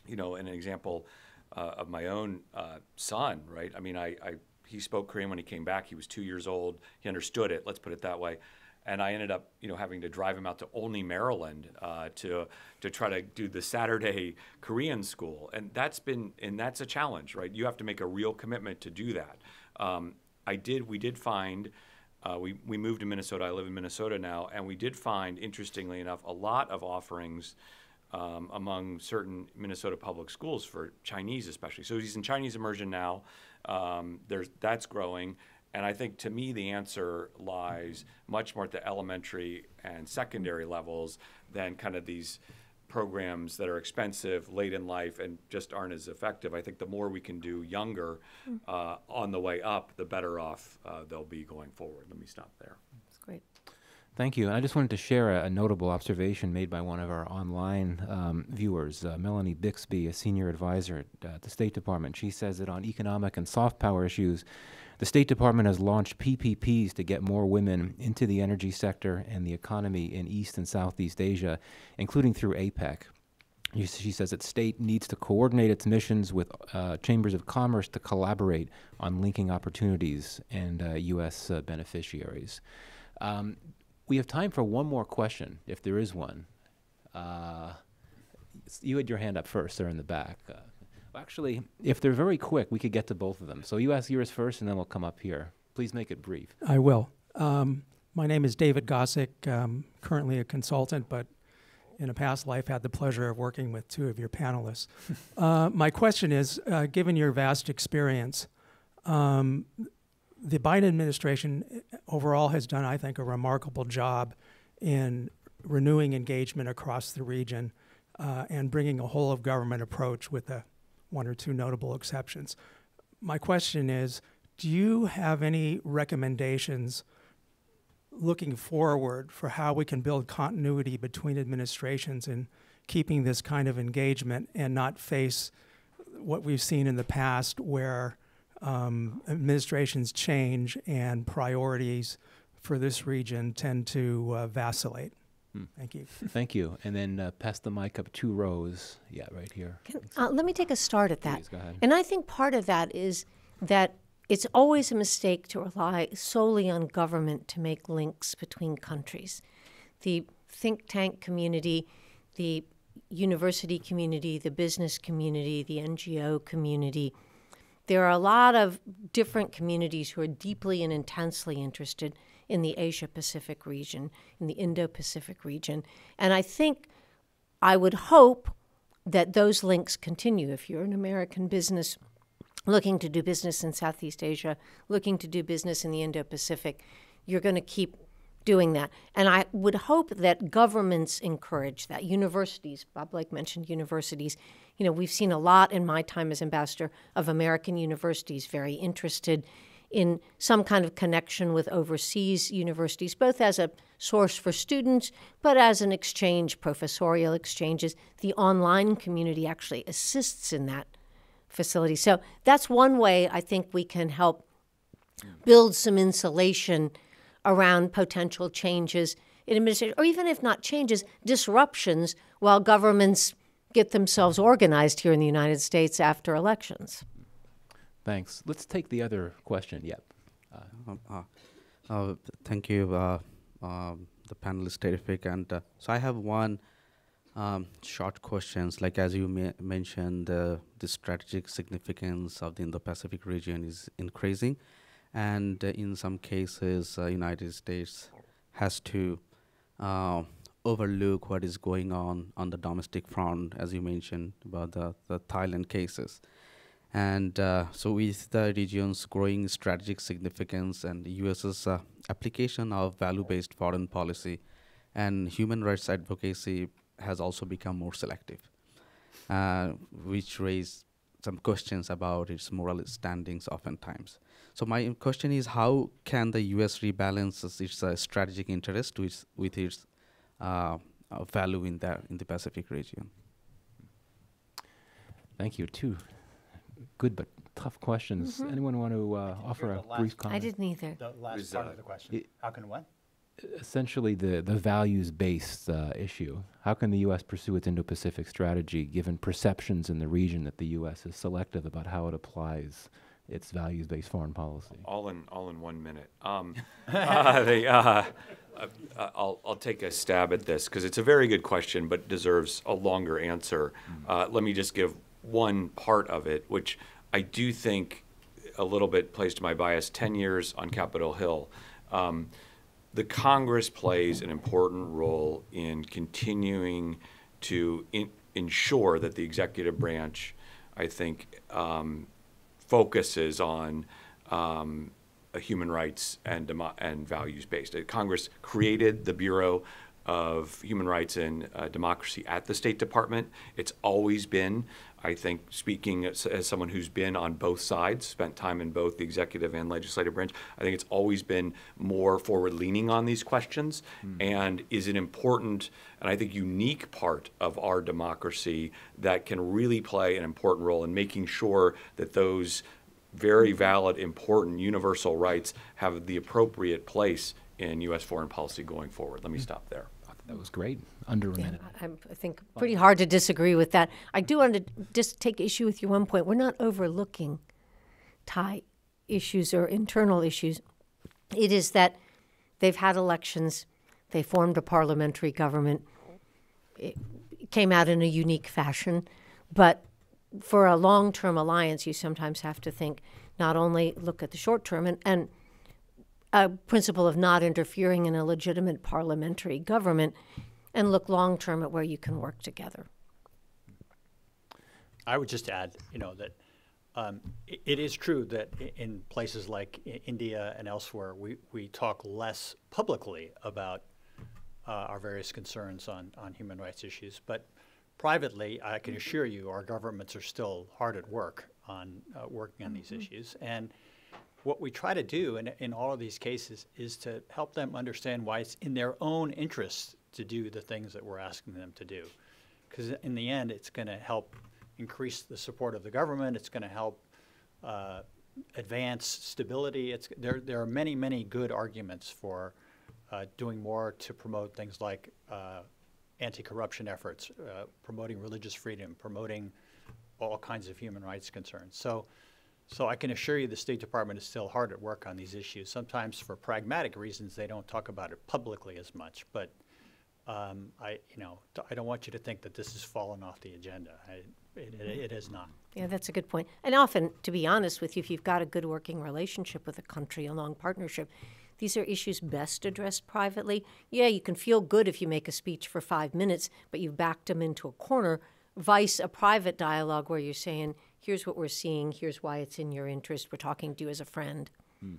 you know, an example uh, of my own uh, son. Right? I mean, I, I he spoke Korean when he came back. He was two years old. He understood it. Let's put it that way. And I ended up, you know, having to drive him out to Olney, Maryland, uh, to to try to do the Saturday Korean school, and that's been and that's a challenge, right? You have to make a real commitment to do that. Um, I did. We did find. Uh, we, we moved to Minnesota. I live in Minnesota now, and we did find, interestingly enough, a lot of offerings um, among certain Minnesota public schools for Chinese, especially. So he's in Chinese immersion now. Um, there's that's growing, and I think to me the answer lies much more at the elementary and secondary levels than kind of these programs that are expensive late in life and just aren't as effective. I think the more we can do younger uh, on the way up, the better off uh, they'll be going forward. Let me stop there. That's great. Thank you. And I just wanted to share a, a notable observation made by one of our online um, viewers, uh, Melanie Bixby, a senior advisor at uh, the State Department. She says that on economic and soft power issues, the State Department has launched PPPs to get more women into the energy sector and the economy in East and Southeast Asia, including through APEC. She says that state needs to coordinate its missions with uh, chambers of commerce to collaborate on linking opportunities and uh, U.S. Uh, beneficiaries. Um, we have time for one more question, if there is one. Uh, you had your hand up first, there in the back. Actually, if they're very quick, we could get to both of them. So you ask yours first, and then we'll come up here. Please make it brief. I will. Um, my name is David Gossick, um, currently a consultant, but in a past life had the pleasure of working with two of your panelists. uh, my question is uh, given your vast experience, um, the Biden administration uh, overall has done, I think, a remarkable job in renewing engagement across the region uh, and bringing a whole of government approach with a, one or two notable exceptions. My question is do you have any recommendations looking forward for how we can build continuity between administrations in keeping this kind of engagement and not face what we've seen in the past where um, administrations change and priorities for this region tend to uh, vacillate? Hmm. Thank you. Thank you. And then uh, pass the mic up two rows. Yeah, right here. Uh, let me take a start at that. Please, go ahead. And I think part of that is that it's always a mistake to rely solely on government to make links between countries. The think tank community, the university community, the business community, the NGO community, there are a lot of different communities who are deeply and intensely interested in the Asia Pacific region, in the Indo Pacific region. And I think I would hope that those links continue. If you're an American business looking to do business in Southeast Asia, looking to do business in the Indo Pacific, you're going to keep doing that. And I would hope that governments encourage that. Universities, Bob Blake mentioned universities. You know, we've seen a lot in my time as ambassador of American universities very interested in some kind of connection with overseas universities, both as a source for students, but as an exchange, professorial exchanges. The online community actually assists in that facility. So that's one way I think we can help build some insulation around potential changes in administration, or even if not changes, disruptions while governments get themselves organized here in the United States after elections. Thanks. Let's take the other question. Yep. Um, uh, uh, thank you, uh, um, the panelists, terrific. And uh, so I have one um, short questions. Like as you ma- mentioned, the strategic significance of the Indo-Pacific region is increasing, and uh, in some cases, uh, United States has to overlook what is going on on the domestic front, as you mentioned about the, the Thailand cases. And uh, so, with the region's growing strategic significance and the US's uh, application of value based foreign policy and human rights advocacy has also become more selective, uh, which raise some questions about its moral standings oftentimes. So, my question is how can the US rebalance its uh, strategic interest with, with its uh, value in, the in the Pacific region? Thank you. Two good but tough questions. Mm-hmm. Anyone want to uh, offer a brief comment? I didn't either. The last part of the question. It, How can what? Essentially, the, the values based uh, issue. How can the U.S. pursue its Indo Pacific strategy given perceptions in the region that the U.S. is selective about how it applies its values based foreign policy? All in, all in one minute. Um, uh, they, uh, uh, I'll, I'll take a stab at this because it's a very good question but deserves a longer answer. Mm. let me just give one part of it, which I do think a little bit plays to my bias 10 years on Capitol Hill. Um, the Congress plays an important role in continuing to in, ensure that the executive branch, I think, um, focuses on um, human rights and, and values based. Congress created the Bureau of Human Rights and uh, Democracy at the State Department. It's always been I think speaking as, as, someone who's been on both sides, spent time in both the executive and legislative branch, I think it's always been more forward leaning on these questions mm. and is an important and I think unique part of our democracy that can really play an important role in making sure that those very valid, important, universal rights have the appropriate place in U.S. foreign policy going forward. Let me mm. stop there. That was great. Under a yeah, minute. I, I think pretty hard to disagree with that. I do want to just take issue with your one point. We're not overlooking Thai issues or internal issues. It is that they've had elections, they formed a parliamentary government. It came out in a unique fashion, but for a long-term alliance, you sometimes have to think not only look at the short term and, and a principle of not interfering in a legitimate parliamentary government and look long term at where you can work together. I would just add, you know, that um, it, it is true that in places like India and elsewhere, we, we talk less publicly about uh, our various concerns on, on human rights issues. But privately, I can assure you, our governments are still hard at work on uh, working on mm-hmm. these issues. And what we try to do in, in all of these cases is to help them understand why it's in their own interest to do the things that we're asking them to do. Because in the end, it's going to help increase the support of the government, it's going to help uh, advance stability. It's, there, there are many, many good arguments for uh, doing more to promote things like uh, anti corruption efforts, uh, promoting religious freedom, promoting all kinds of human rights concerns. So so I can assure you the State Department is still hard at work on these issues. Sometimes for pragmatic reasons, they don't talk about it publicly as much. But um, I, you know, I don't want you to think that this has fallen off the agenda. I, it, it, not. Yeah, that's a good point. And often, to be honest with you, if you've got a good working relationship with a country, a long partnership, these are issues best addressed privately. Yeah, you can feel good if you make a speech for five minutes, but you've backed them into a corner. Vice a private dialogue where you're saying, here's what we're seeing, here's why it's in your interest, we're talking to you as a friend. Hmm.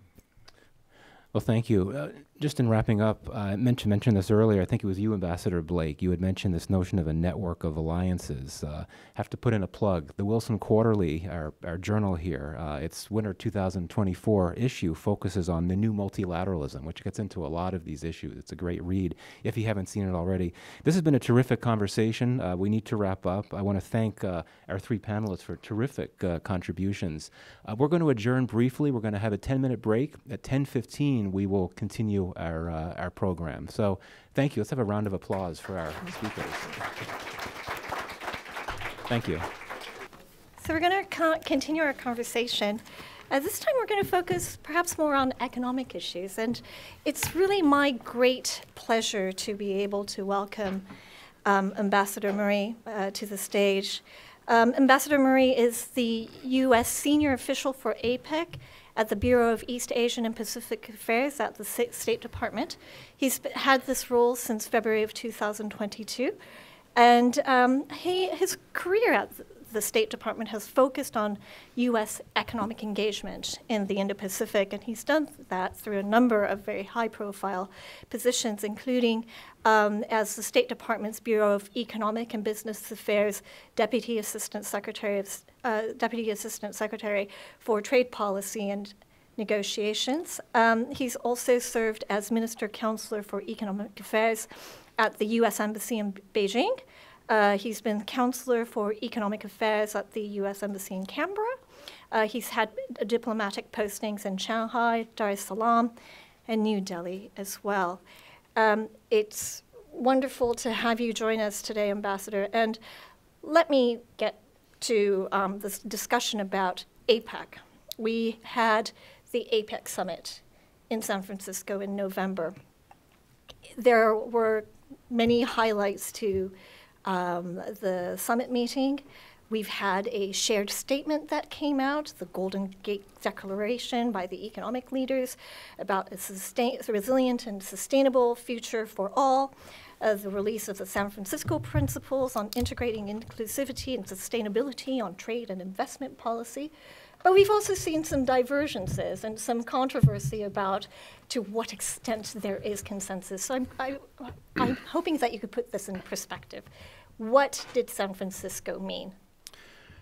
Well, thank you. Uh, just in wrapping up, uh, I mentioned, mentioned this earlier. I think it was you, Ambassador Blake. You had mentioned this notion of a network of alliances. Uh, have to put in a plug. The Wilson Quarterly, our, our journal here, uh, its winter 2024 issue focuses on the new multilateralism, which gets into a lot of these issues. It's a great read if you haven't seen it already. This has been a terrific conversation. Uh, we need to wrap up. I want to thank uh, our three panelists for terrific uh, contributions. we're going to adjourn briefly. We're going to have a 10-minute break. At 10:15, we will continue our, uh, our program. So thank you. Let's have a round of applause for our speakers. Thank you. So we're going to continue our conversation. Uh, this time we're going to focus perhaps more on economic issues. And it's really my great pleasure to be able to welcome um, Ambassador Murray uh, to the stage. Um, Ambassador Murray is the U.S. senior official for APEC at the Bureau of East Asian and Pacific Affairs at the State Department. He's had this role since February of 2022. And um, he, his career at the State Department has focused on U.S. economic engagement in the Indo Pacific, and he's done that through a number of very high profile positions, including um, as the State Department's Bureau of Economic and Business Affairs Deputy Assistant Secretary, of, uh, Deputy Assistant Secretary for Trade Policy and Negotiations. Um, he's also served as Minister Counselor for Economic Affairs at the U.S. Embassy in Beijing. Uh, he's been counselor for economic affairs at the U.S. Embassy in Canberra. Uh, he's had diplomatic postings in Shanghai, Dar es Salaam, and New Delhi as well. Um, it's wonderful to have you join us today, Ambassador. And let me get to um, this discussion about APEC. We had the APEC summit in San Francisco in November. There were many highlights to um, the summit meeting. We've had a shared statement that came out, the Golden Gate Declaration by the economic leaders about a, sustain, resilient and sustainable future for all, uh, the release of the San Francisco Principles on integrating inclusivity and sustainability on trade and investment policy. But we've also seen some divergences and some controversy about to what extent there is consensus. So I'm, I, am i am hoping that you could put this in perspective. What did San Francisco mean?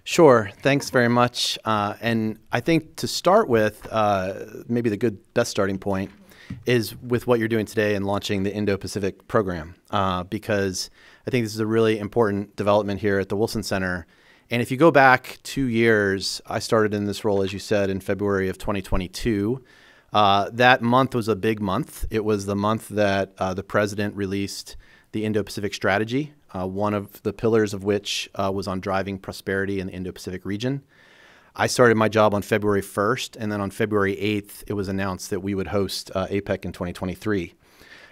Sure. Thanks very much. Uh, and I think to start with, uh, maybe the good best starting point is with what you're doing today in launching the Indo-Pacific program, uh, because I think this is a really important development here at the Wilson Center. And if you go back two years, I started in this role, as you said, in February of 2022. Uh, that month was a big month. It was the month that uh, the president released the Indo Pacific strategy, uh, one of the pillars of which uh, was on driving prosperity in the Indo Pacific region. I started my job on February 1st, and then on February 8th, it was announced that we would host uh, APEC in 2023.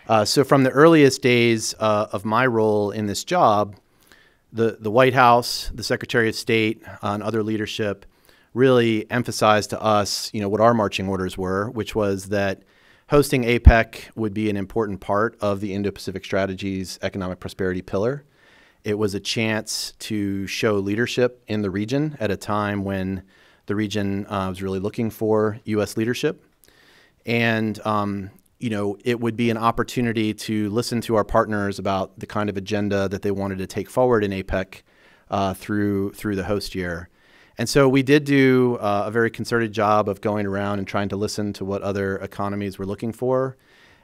Uh, so, from the earliest days of my role in this job, the, the White House, the Secretary of State, and other leadership really emphasized to us, you know, what our marching orders were, which was that hosting APEC would be an important part of the Indo-Pacific Strategy's economic prosperity pillar. It was a chance to show leadership in the region at a time when the region uh, was really looking for U.S. leadership. And, um, you know, it would be an opportunity to listen to our partners about the kind of agenda that they wanted to take forward in APEC uh, through, through the host year. And so we did do uh, a very concerted job of going around and trying to listen to what other economies were looking for.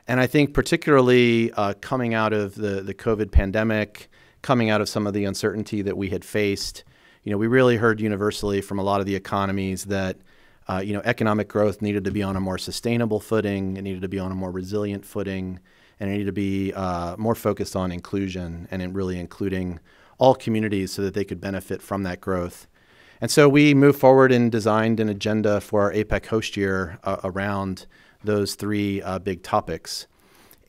And I think particularly uh, coming out of the, the COVID pandemic, coming out of some of the uncertainty that we had faced, you know, we really heard universally from a lot of the economies that, uh, you know, economic growth needed to be on a more sustainable footing, it needed to be on a more resilient footing, and it needed to be uh, more focused on inclusion and in really including all communities so that they could benefit from that growth. And so we moved forward and designed an agenda for our APEC host year uh, around those three uh, big topics.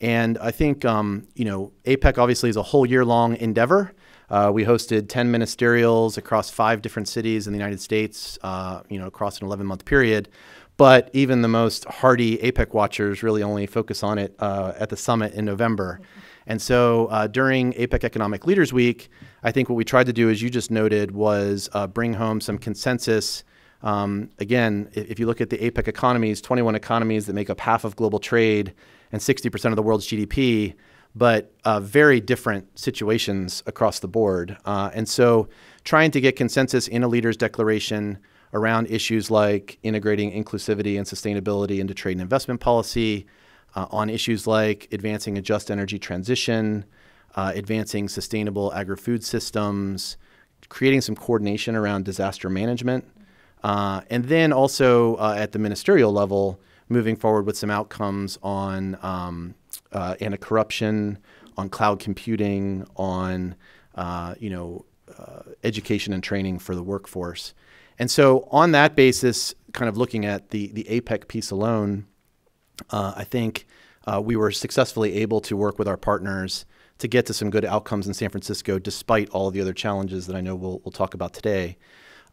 And I think, um, you know, APEC obviously is a whole year long endeavor. Uh, we hosted 10 ministerials across five different cities in the United States, uh, you know, across an 11 month period. But even the most hardy APEC watchers really only focus on it uh, at the summit in November. And so uh, during APEC Economic Leaders Week, I think what we tried to do, as you just noted, was uh, bring home some consensus Um, again, if, if you look at the APEC economies, 21 economies that make up half of global trade and 60% of the world's GDP, but uh, very different situations across the board. Uh, and so, trying to get consensus in a leaders' declaration around issues like integrating inclusivity and sustainability into trade and investment policy, uh, on issues like advancing a just energy transition, uh, advancing sustainable agri food systems, creating some coordination around disaster management, uh, and then also uh, at the ministerial level, moving forward with some outcomes on um, uh, anti-corruption, on cloud computing, on uh, you know education and training for the workforce. And so, on that basis, kind of looking at the, the APEC piece alone, uh, I think uh, we were successfully able to work with our partners to get to some good outcomes in San Francisco, despite all the other challenges that I know we'll, we'll talk about today.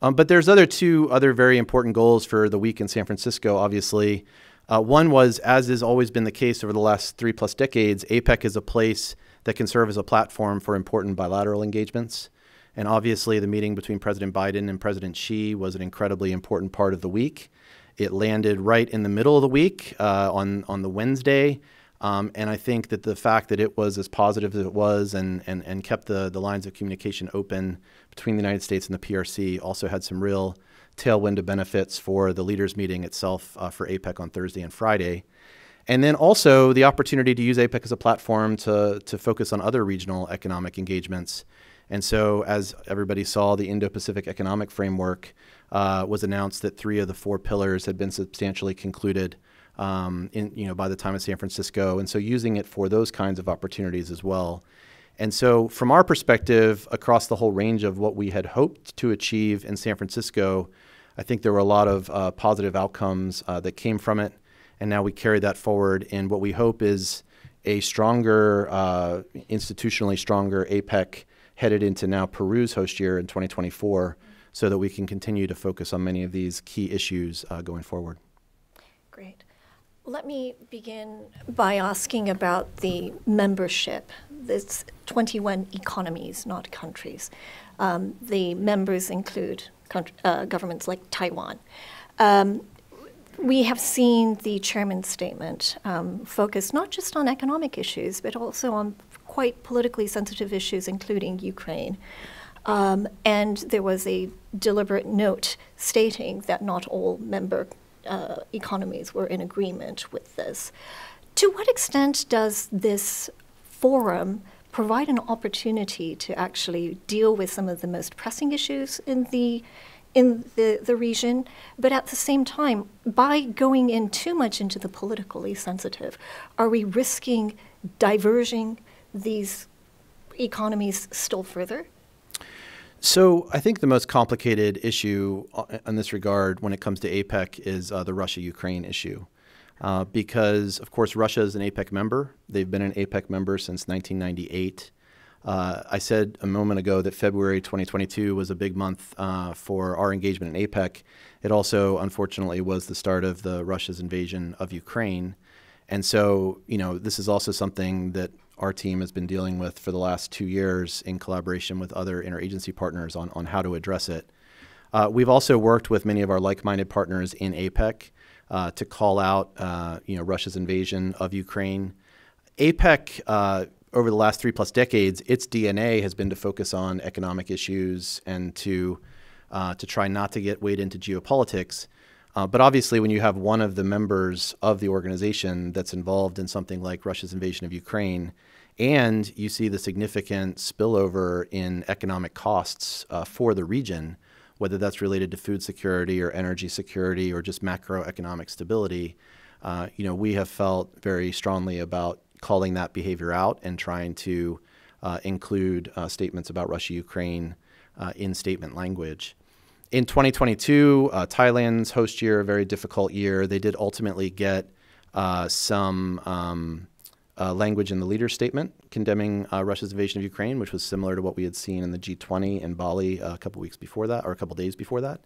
Um, but there's other two other very important goals for the week in San Francisco. Obviously, uh, one was, as has always been the case over the last three plus decades, APEC is a place that can serve as a platform for important bilateral engagements. And obviously, the meeting between President Biden and President Xi was an incredibly important part of the week. It landed right in the middle of the week uh, on, on the Wednesday. Um, and I think that the fact that it was as positive as it was and, and, and kept the, the lines of communication open between the United States and the PRC also had some real tailwind of benefits for the leaders' meeting itself uh, for APEC on Thursday and Friday. And then also the opportunity to use APEC as a platform to, to focus on other regional economic engagements. And so, as everybody saw, the Indo Pacific Economic Framework uh, was announced that three of the four pillars had been substantially concluded. Um, in, you know, by the time of San Francisco, and so using it for those kinds of opportunities as well. And so, from our perspective, across the whole range of what we had hoped to achieve in San Francisco, I think there were a lot of uh, positive outcomes uh, that came from it. And now we carry that forward in what we hope is a stronger, uh, institutionally stronger APEC headed into now Peru's host year in 2024 so that we can continue to focus on many of these key issues uh, going forward. Great. Let me begin by asking about the membership. There's 21 economies, not countries. Um, the members include uh, governments like Taiwan. Um, we have seen the chairman's statement um, focus not just on economic issues, but also on quite politically sensitive issues, including Ukraine. Um, and there was a deliberate note stating that not all member uh, economies were in agreement with this. To what extent does this forum provide an opportunity to actually deal with some of the most pressing issues in the in the, the region, but at the same time, by going in too much into the politically sensitive, are we risking diverging these economies still further? So I think the most complicated issue uh, in this regard when it comes to APEC is uh, the Russia-Ukraine issue. Uh, because, of course, Russia is an APEC member. They've been an APEC member since 1998. Uh, I said a moment ago that February 2022 was a big month uh, for our engagement in APEC. It also, unfortunately, was the start of the Russia's invasion of Ukraine. And so, you know, this is also something that our team has been dealing with for the last two years in collaboration with other interagency partners on, on how to address it. Uh, we've also worked with many of our like-minded partners in APEC uh, to call out, uh, you know, Russia's invasion of Ukraine. APEC, uh, over the last three plus decades, its DNA has been to focus on economic issues and to uh, to try not to get weighed into geopolitics. Uh, but obviously, when you have one of the members of the organization that's involved in something like Russia's invasion of Ukraine, and you see the significant spillover in economic costs uh, for the region, whether that's related to food security or energy security or just macroeconomic stability, uh, you know, we have felt very strongly about calling that behavior out and trying to uh, include uh, statements about Russia Ukraine uh, in statement language in 2022, uh, Thailand's host year, a very difficult year. They did ultimately get uh, some um, uh, language in the leader statement condemning uh, Russia's invasion of Ukraine, which was similar to what we had seen in the G20 in Bali uh, a couple weeks before that, or a couple days before that.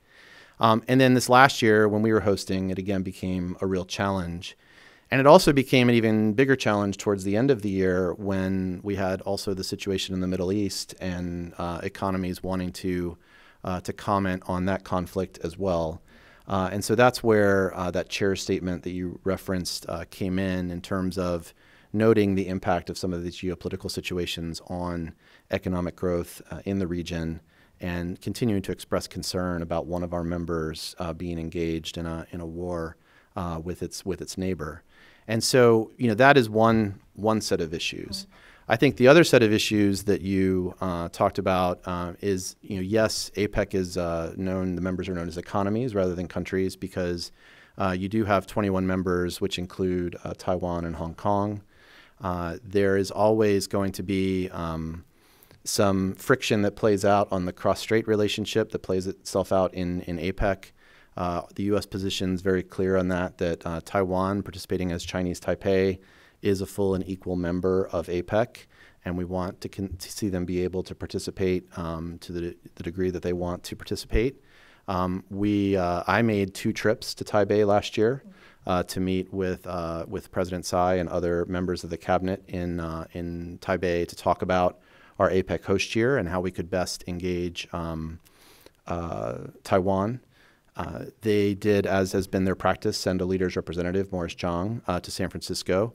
Um, and then this last year, when we were hosting, it again became a real challenge. And it also became an even bigger challenge towards the end of the year when we had also the situation in the Middle East and uh, economies wanting to uh, to comment on that conflict as well. Uh, and so that's where that chair statement that you referenced came in, in terms of noting the impact of some of these geopolitical situations on economic growth uh, in the region and continuing to express concern about one of our members uh, being engaged in a, in a war uh, with, its, with its neighbor. And so, you know, that is one, one set of issues. I think the other set of issues that you uh, talked about uh, is, you know, yes, APEC is uh, known, the members are known as economies rather than countries because uh, you do have 21 members, which include uh, Taiwan and Hong Kong. Uh, there is always going to be um, some friction that plays out on the cross-strait relationship that plays itself out in, in APEC. Uh, the U.S. position is very clear on that, that uh, Taiwan, participating as Chinese Taipei, is a full and equal member of APEC, and we want to, to see them be able to participate um, to the, the, degree that they want to participate. Um, we, uh, I made two trips to Taipei last year uh, to meet with, uh, with President Tsai and other members of the cabinet in, uh, in Taipei to talk about our APEC host year and how we could best engage um, Taiwan uh, they did, as has been their practice, send a leaders representative, Morris Chang, uh, to San Francisco.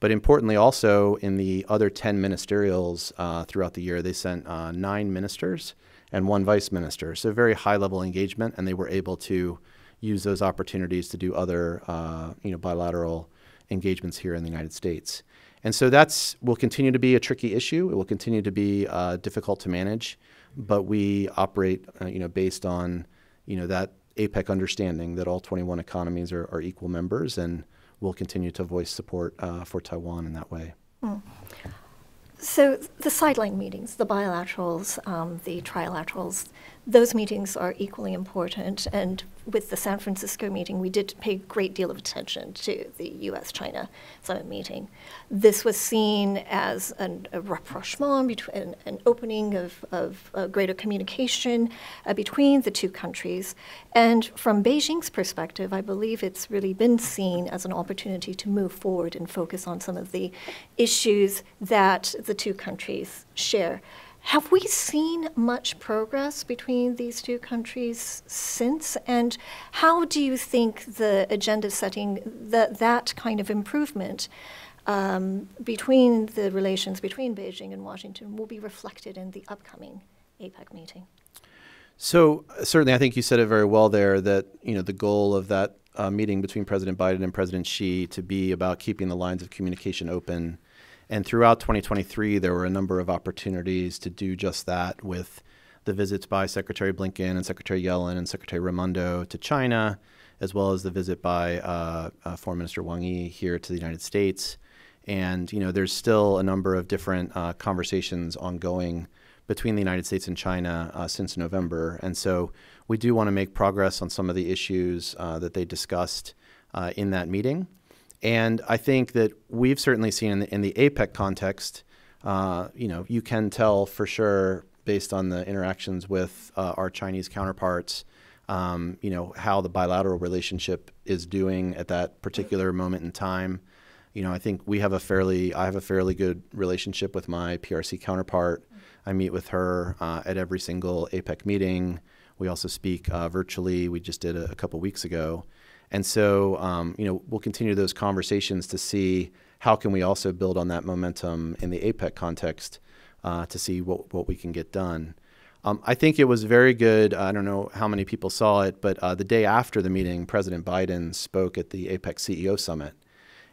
But importantly, also in the other 10 ministerials uh, throughout the year, they sent uh, nine ministers and one vice minister. So, very high level engagement, and they were able to use those opportunities to do other uh, you know, bilateral engagements here in the United States. And so that's will continue to be a tricky issue. It will continue to be difficult to manage, but we operate you know, based on you know, that APEC understanding that all 21 economies are, are equal members, and we'll continue to voice support uh, for Taiwan in that way. Mm. So the sideline meetings, the bilaterals, um, the trilaterals, those meetings are equally important. And with the San Francisco meeting, we did pay a great deal of attention to the US China summit meeting. This was seen as an, a rapprochement, between, an opening of, of uh, greater communication uh, between the two countries. And from Beijing's perspective, I believe it's really been seen as an opportunity to move forward and focus on some of the issues that the two countries share. Have we seen much progress between these two countries since? And how do you think the agenda setting, that, that kind of improvement um, between the relations between Beijing and Washington will be reflected in the upcoming APEC meeting? So certainly, I think you said it very well there. That you know the goal of that uh, meeting between President Biden and President Xi to be about keeping the lines of communication open and throughout 2023, there were a number of opportunities to do just that with the visits by Secretary Blinken and Secretary Yellen and Secretary Raimondo to China, as well as the visit by uh, uh, Foreign Minister Wang Yi here to the United States. And you know, there's still a number of different uh, conversations ongoing between the United States and China uh, since November. And so we do want to make progress on some of the issues uh, that they discussed uh, in that meeting. And I think that we've certainly seen in the, in the APEC context, uh, you know, you can tell for sure based on the interactions with uh, our Chinese counterparts, um, you know, how the bilateral relationship is doing at that particular moment in time. You know, I think we have a fairly, I have a fairly good relationship with my PRC counterpart. I meet with her uh, at every single APEC meeting. We also speak uh, virtually. We just did a, a couple weeks ago. And so, um, you know, we'll continue those conversations to see how can we also build on that momentum in the APEC context uh, to see what, what we can get done. Um, I think it was very good. I don't know how many people saw it, but uh, the day after the meeting, President Biden spoke at the APEC CEO Summit,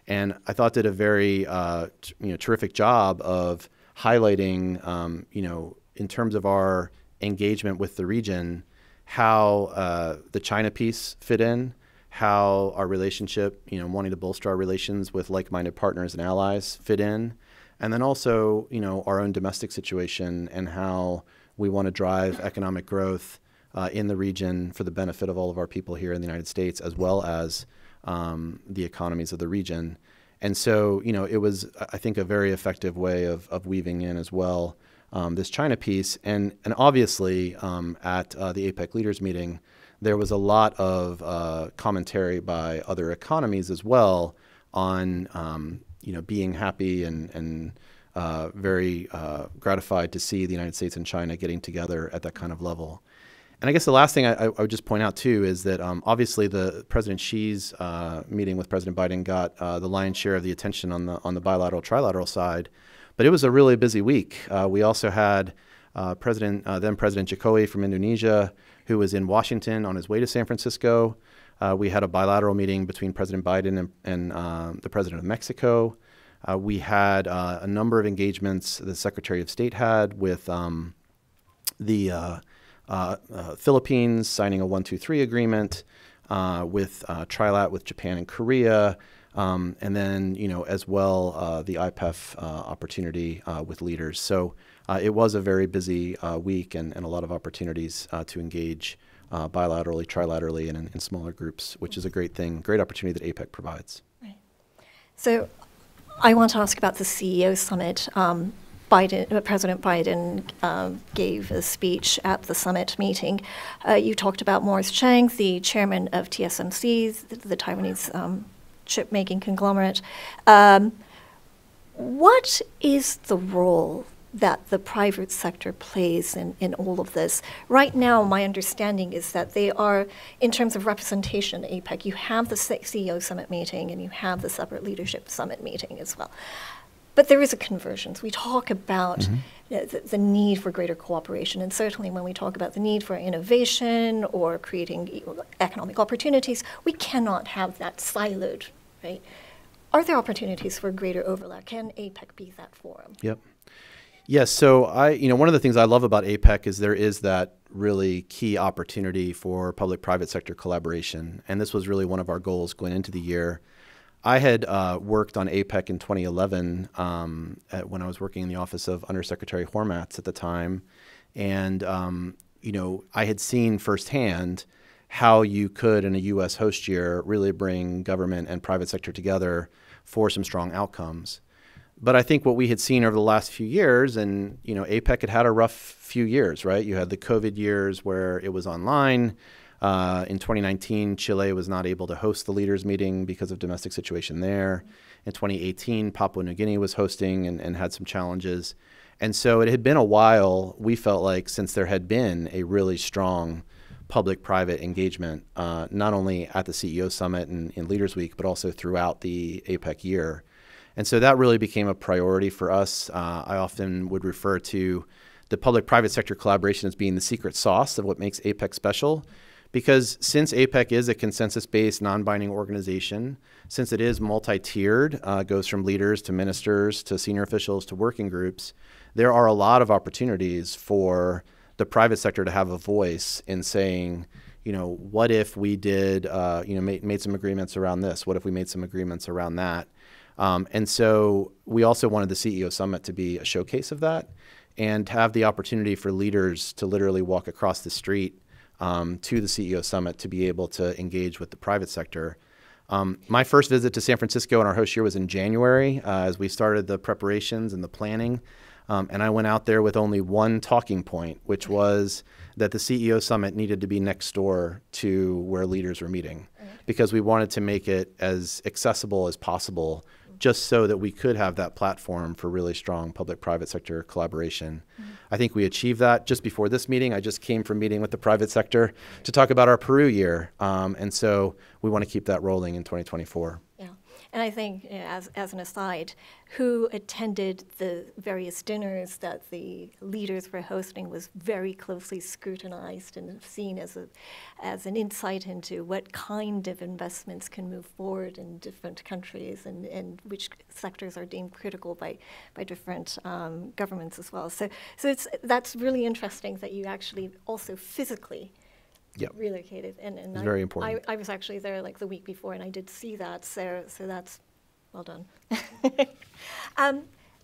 and I thought did a very uh, you know terrific job of highlighting um, you know in terms of our engagement with the region how uh, the China piece fit in, how our relationship, you know, wanting to bolster our relations with like-minded partners and allies fit in, and then also, you know, our own domestic situation and how we want to drive economic growth uh, in the region for the benefit of all of our people here in the United States, as well as um, the economies of the region. And so, you know, it was, I think, a very effective way of, of weaving in as well um, this China piece. And, and obviously, um, at uh, the APEC leaders meeting, there was a lot of uh, commentary by other economies as well on um, you know being happy and and uh, very uh, gratified to see the United States and China getting together at that kind of level. and I guess the last thing I, I, would just point out too is that um, obviously the President Xi's uh, meeting with President Biden got uh, the lion's share of the attention on the on the bilateral trilateral side, but it was a really busy week. Uh, we also had President then President Jokowi from Indonesia, who was in Washington on his way to San Francisco. Uh, we had a bilateral meeting between President Biden and, and um, the President of Mexico. we had a number of engagements the Secretary of State had with um, the uh, uh, Philippines signing a 123 agreement uh, with Trilat with Japan and Korea. Um, and then, you know, as well, the IPEF opportunity with leaders. So it was a very busy week and, and a lot of opportunities to engage uh, bilaterally, trilaterally, and in, in, smaller groups, which is a great thing, great opportunity that APEC provides. Right. So I want to ask about the CEO summit. Um, Biden, uh, President Biden um, gave a speech at the summit meeting. Uh, you talked about Morris Chang, the chairman of TSMC, the, the Taiwanese um, chip making conglomerate. Um, what is the role that the private sector plays in, in all of this. Right now, my understanding is that they are, in terms of representation, APEC, you have the CEO summit meeting and you have the separate leadership summit meeting as well. But there is a convergence. We talk about mm-hmm. the, the, need for greater cooperation, and certainly when we talk about the need for innovation or creating economic opportunities, we cannot have that siloed, right? Are there opportunities for greater overlap? Can APEC be that forum? Yep. Yes. So I, you know, one of the things I love about APEC is there is that really key opportunity for public-private sector collaboration, and this was really one of our goals going into the year I had uh, worked on APEC in 2011 um, when I was working in the office of Undersecretary Hormats at the time, and um, you know I had seen firsthand how you could in a U.S. host year really bring government and private sector together for some strong outcomes. But I think what we had seen over the last few years, and you know, APEC had had a rough few years, right? You had the COVID years where it was online. Uh, in 2019, Chile was not able to host the leaders meeting because of domestic situation there. In 2018, Papua New Guinea was hosting and, and had some challenges. And so it had been a while, we felt like, since there had been a really strong public private engagement, uh, not only at the CEO Summit and in Leaders Week, but also throughout the APEC year. And so that really became a priority for us. Uh, I often would refer to the public private sector collaboration as being the secret sauce of what makes APEC special because since APEC is a consensus based, non binding organization, since it is multi tiered, uh, goes from leaders to ministers to senior officials to working groups, there are a lot of opportunities for the private sector to have a voice in saying, you know, what if we did, uh, you know, made, made some agreements around this? What if we made some agreements around that? Um, and so we also wanted the CEO Summit to be a showcase of that and have the opportunity for leaders to literally walk across the street um, to the CEO Summit to be able to engage with the private sector. Um, my first visit to San Francisco in our host year was in January uh, as we started the preparations and the planning. Um, and I went out there with only one talking point, which was that the CEO Summit needed to be next door to where leaders were meeting because we wanted to make it as accessible as possible just so that we could have that platform for really strong public private sector collaboration. Mm-hmm. I think we achieved that just before this meeting. I just came from meeting with the private sector to talk about our Peru year. Um, and so we want to keep that rolling in 2024. And I think, you know, as, as an aside, who attended the various dinners that the leaders were hosting was very closely scrutinized and seen as, a, as an insight into what kind of investments can move forward in different countries and, and which sectors are deemed critical by, by different um, governments as well. So, so it's, that's really interesting that you actually also physically yep. relocated. And, and I, very important. I, I was actually there like the week before, and I did see that. So, so that's well done. um,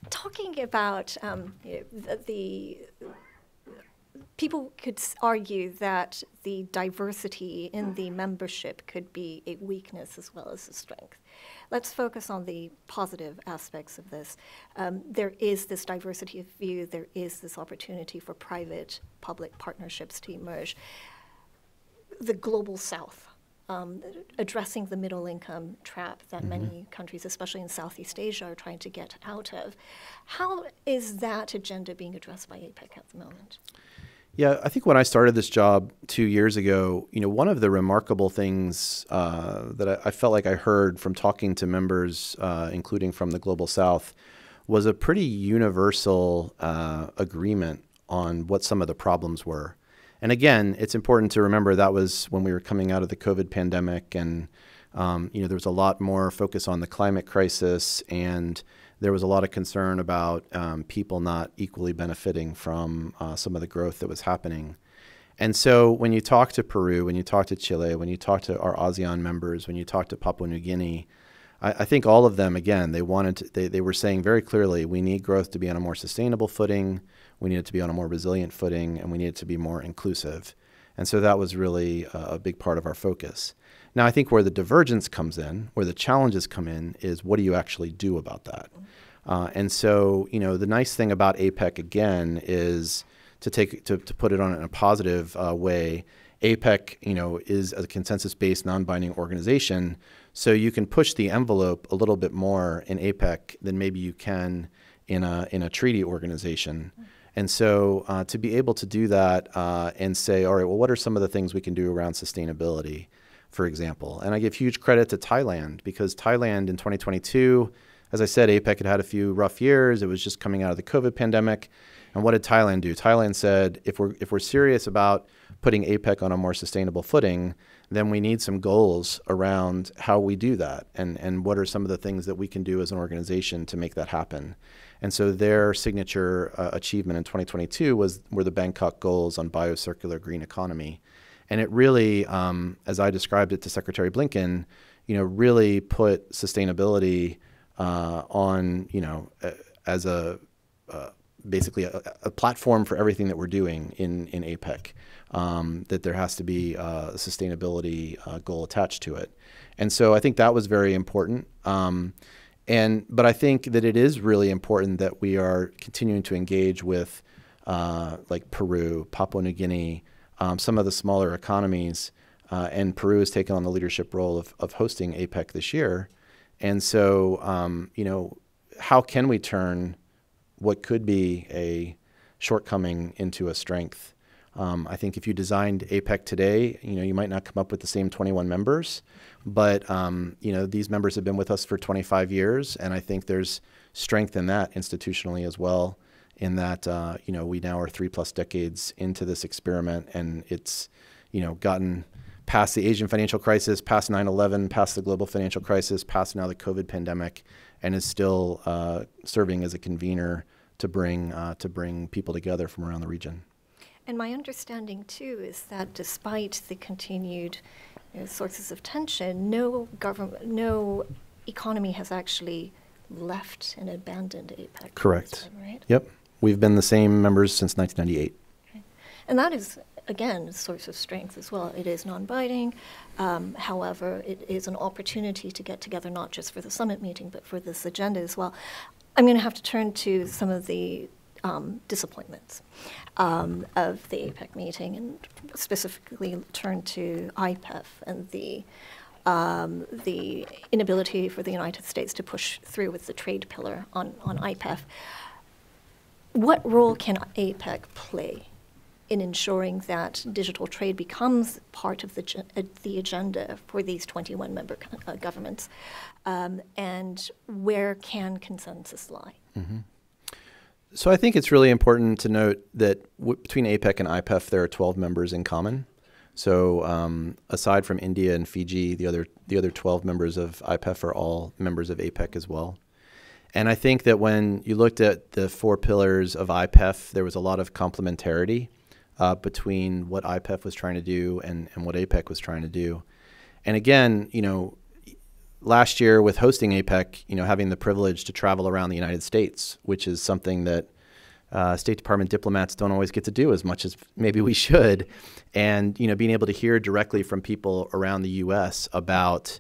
talking about um, you know, the, the people could argue that the diversity in the membership could be a weakness as well as a strength. Let's focus on the positive aspects of this. Um, there is this diversity of view, there is this opportunity for private public partnerships to emerge the global south. Um, addressing the middle income trap that mm-hmm. many countries, especially in Southeast Asia, are trying to get out of. How is that agenda being addressed by APEC at the moment? Yeah, I think when I started this job two years ago, you know, one of the remarkable things uh, that I, I, felt like I heard from talking to members, uh, including from the Global South, was a pretty universal uh, agreement on what some of the problems were. And again, it's important to remember that was when we were coming out of the COVID pandemic, and um, you know there was a lot more focus on the climate crisis, and there was a lot of concern about um, people not equally benefiting from uh, some of the growth that was happening. And so when you talk to Peru, when you talk to Chile, when you talk to our ASEAN members, when you talk to Papua New Guinea, I, I think all of them, again, they wanted to, they, they were saying very clearly, we need growth to be on a more sustainable footing we needed to be on a more resilient footing, and we needed to be more inclusive. And so that was really a, big part of our focus. Now, I think where the divergence comes in, where the challenges come in, is what do you actually do about that? Uh, and so, you know, the nice thing about APEC again is to take to, to put it on in a positive uh, way. APEC, you know, is a consensus-based, non-binding organization, so you can push the envelope a little bit more in APEC than maybe you can in a in a treaty organization. And so uh, to be able to do that uh, and say, all right, well, what are some of the things we can do around sustainability, for example? And I give huge credit to Thailand because Thailand in 2022, as I said, APEC had had a few rough years. It was just coming out of the COVID pandemic. And what did Thailand do? Thailand said, if we're, if we're serious about putting APEC on a more sustainable footing, then we need some goals around how we do that and, and what are some of the things that we can do as an organization to make that happen. And so their signature uh, achievement in 2022 was were the Bangkok goals on biocircular green economy, and it really, um, as I described it to Secretary Blinken, you know, really put sustainability uh, on you know as a uh, basically a, a, platform for everything that we're doing in in APEC. Um, that there has to be a sustainability uh, goal attached to it, and so I think that was very important. Um, and but I think that it is really important that we are continuing to engage with uh, like Peru, Papua New Guinea, um, some of the smaller economies, uh, and Peru has taken on the leadership role of, of hosting APEC this year. And so, um, you know, how can we turn what could be a shortcoming into a strength? Um, I think if you designed APEC today, you know, you might not come up with the same 21 members, but um, you know, these members have been with us for 25 years, and I think there's strength in that institutionally as well. In that, uh, you know, we now are three plus decades into this experiment, and it's, you know, gotten past the Asian financial crisis, past 9/11, past the global financial crisis, past now the COVID pandemic, and is still uh, serving as a convener to bring uh, to bring people together from around the region. And my understanding too is that despite the continued you know, sources of tension, no government, no economy has actually left and abandoned APEC. Correct. Right? Yep. We've been the same members since 1998. Okay. And that is, again, a source of strength as well. It is non binding. Um, however, it is an opportunity to get together not just for the summit meeting, but for this agenda as well. I'm going to have to turn to some of the um, disappointments um, of the APEC meeting and specifically turn to IPEF and the um, the inability for the United States to push through with the trade pillar on, on IPEF. What role can APEC play in ensuring that digital trade becomes part of the, uh, the agenda for these 21 member uh, governments? Um, and where can consensus lie? Mm-hmm. So I think it's really important to note that between APEC and IPEF, there are 12 members in common. So um, aside from India and Fiji, the other the other 12 members of IPEF are all members of APEC as well. And I think that when you looked at the four pillars of IPEF, there was a lot of complementarity uh, between what IPEF was trying to do and, and what APEC was trying to do. And again, you know, last year with hosting APEC, you know, having the privilege to travel around the United States, which is something that uh, State Department diplomats don't always get to do as much as maybe we should, and you know, being able to hear directly from people around the U.S. about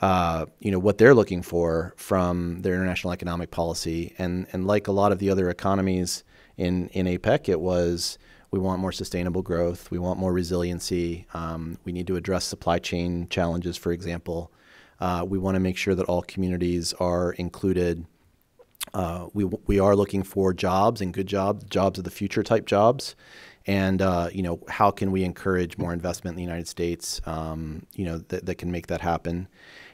uh, you know what they're looking for from their international economic policy, and and like a lot of the other economies in in APEC, it was we want more sustainable growth, we want more resiliency, um, we need to address supply chain challenges, for example. Uh, we want to make sure that all communities are included. Uh, we, we are looking for jobs and good jobs, jobs of the future type jobs. and uh, you know how can we encourage more investment in the United States, um, you know that, that can make that happen.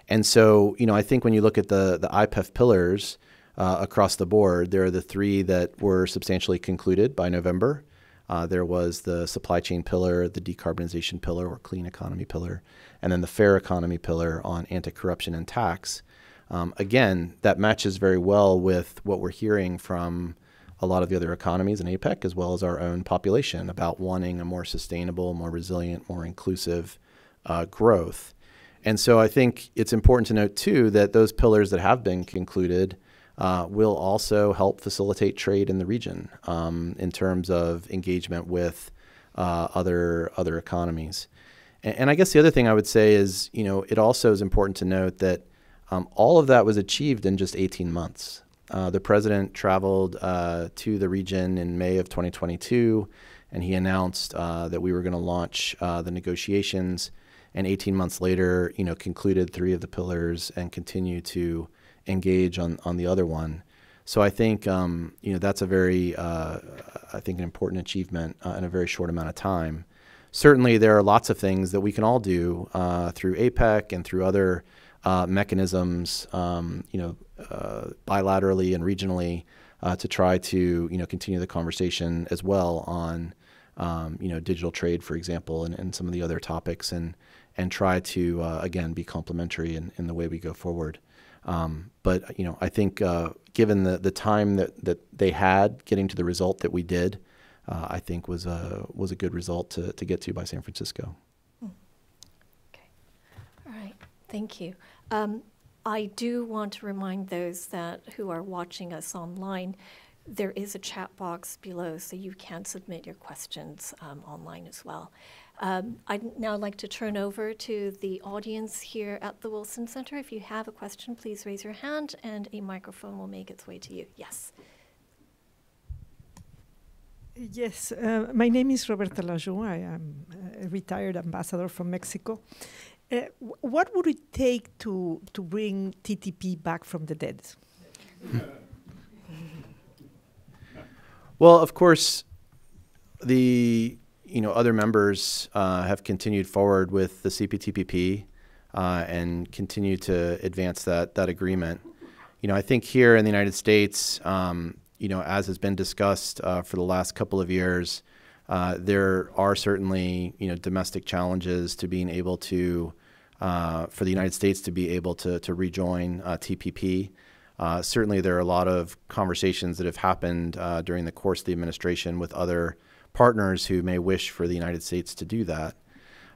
And so you know I think when you look at the the IPEF pillars uh, across the board, there are the three that were substantially concluded by November. Uh, there was the supply chain pillar, the decarbonization pillar or clean economy pillar, and then the fair economy pillar on anti corruption and tax. Um, again, that matches very well with what we're hearing from a lot of the other economies in APEC, as well as our own population, about wanting a more sustainable, more resilient, more inclusive uh, growth. And so I think it's important to note, too, that those pillars that have been concluded uh, will also help facilitate trade in the region um, in terms of engagement with uh, other other economies. And, and, I guess the other thing I would say is, you know, it also is important to note that um, all of that was achieved in just 18 months. Uh, the president traveled uh, to the region in May of 2022, and he announced uh, that we were going to launch uh, the negotiations. And 18 months later, you know, concluded three of the pillars and continue to engage on, on the other one. So I think um, you know that's a very uh, I think an important achievement uh, in a very short amount of time. Certainly, there are lots of things that we can all do uh, through APEC and through other uh, mechanisms, um, you know, uh, bilaterally and regionally, uh, to try to you know continue the conversation as well on um, you know digital trade, for example, and, and some of the other topics, and and try to again be complementary in, in the way we go forward. Um, but you know, I think uh, given the, the time that, that they had getting to the result that we did, uh, I think was a was a good result to, to get to by San Francisco. Hmm. Okay, all right, thank you. Um, I do want to remind those that who are watching us online. There is a chat box below, so you can submit your questions um, online as well. Um, I'd now like to turn over to the audience here at the Wilson Center. If you have a question, please raise your hand and a microphone will make its way to you. Yes. Yes, uh, my name is Roberta Lajous. I am a retired ambassador from Mexico. Uh, what would it take to, to bring TTP back from the dead? well, of course, the you know, other members uh, have continued forward with the CPTPP uh, and continue to advance that that agreement. You know, I think here in the United States, um, you know, as has been discussed uh, for the last couple of years, uh, there are certainly you know domestic challenges to being able to uh, for the United States to be able to to rejoin uh, TPP. certainly, there are a lot of conversations that have happened during the course of the administration with other partners who may wish for the United States to do that.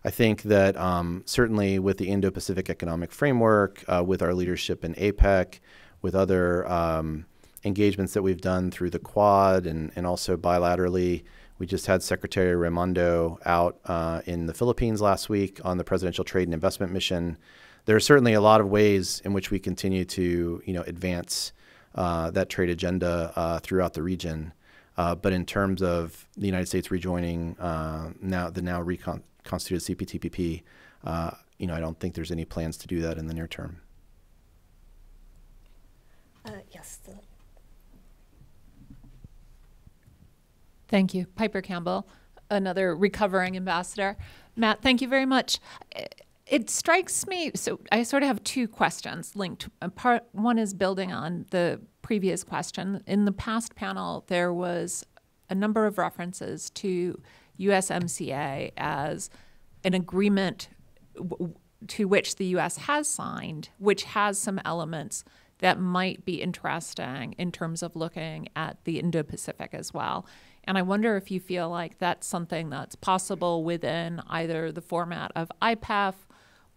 I think that um, certainly with the Indo Pacific Economic Framework, uh, with our leadership in APEC, with other um, engagements that we've done through the Quad and, and also bilaterally, we just had Secretary Raimondo out uh, in the Philippines last week on the Presidential Trade and Investment Mission. There are certainly a lot of ways in which we continue to, you know, advance uh, that trade agenda uh, throughout the region. Uh, but in terms of the United States rejoining uh, now the now reconstituted CPTPP, uh, you know, I don't think there's any plans to do that in the near term. Uh, yes. Thank you, Piper Campbell, another recovering ambassador. Matt, thank you very much. It strikes me. So I sort of have two questions linked. Part one is building on the previous question. In the past panel, there was a number of references to USMCA as an agreement to which the US has signed, which has some elements that might be interesting in terms of looking at the Indo Pacific as well. And I wonder if you feel like that's something that's possible within either the format of IPEF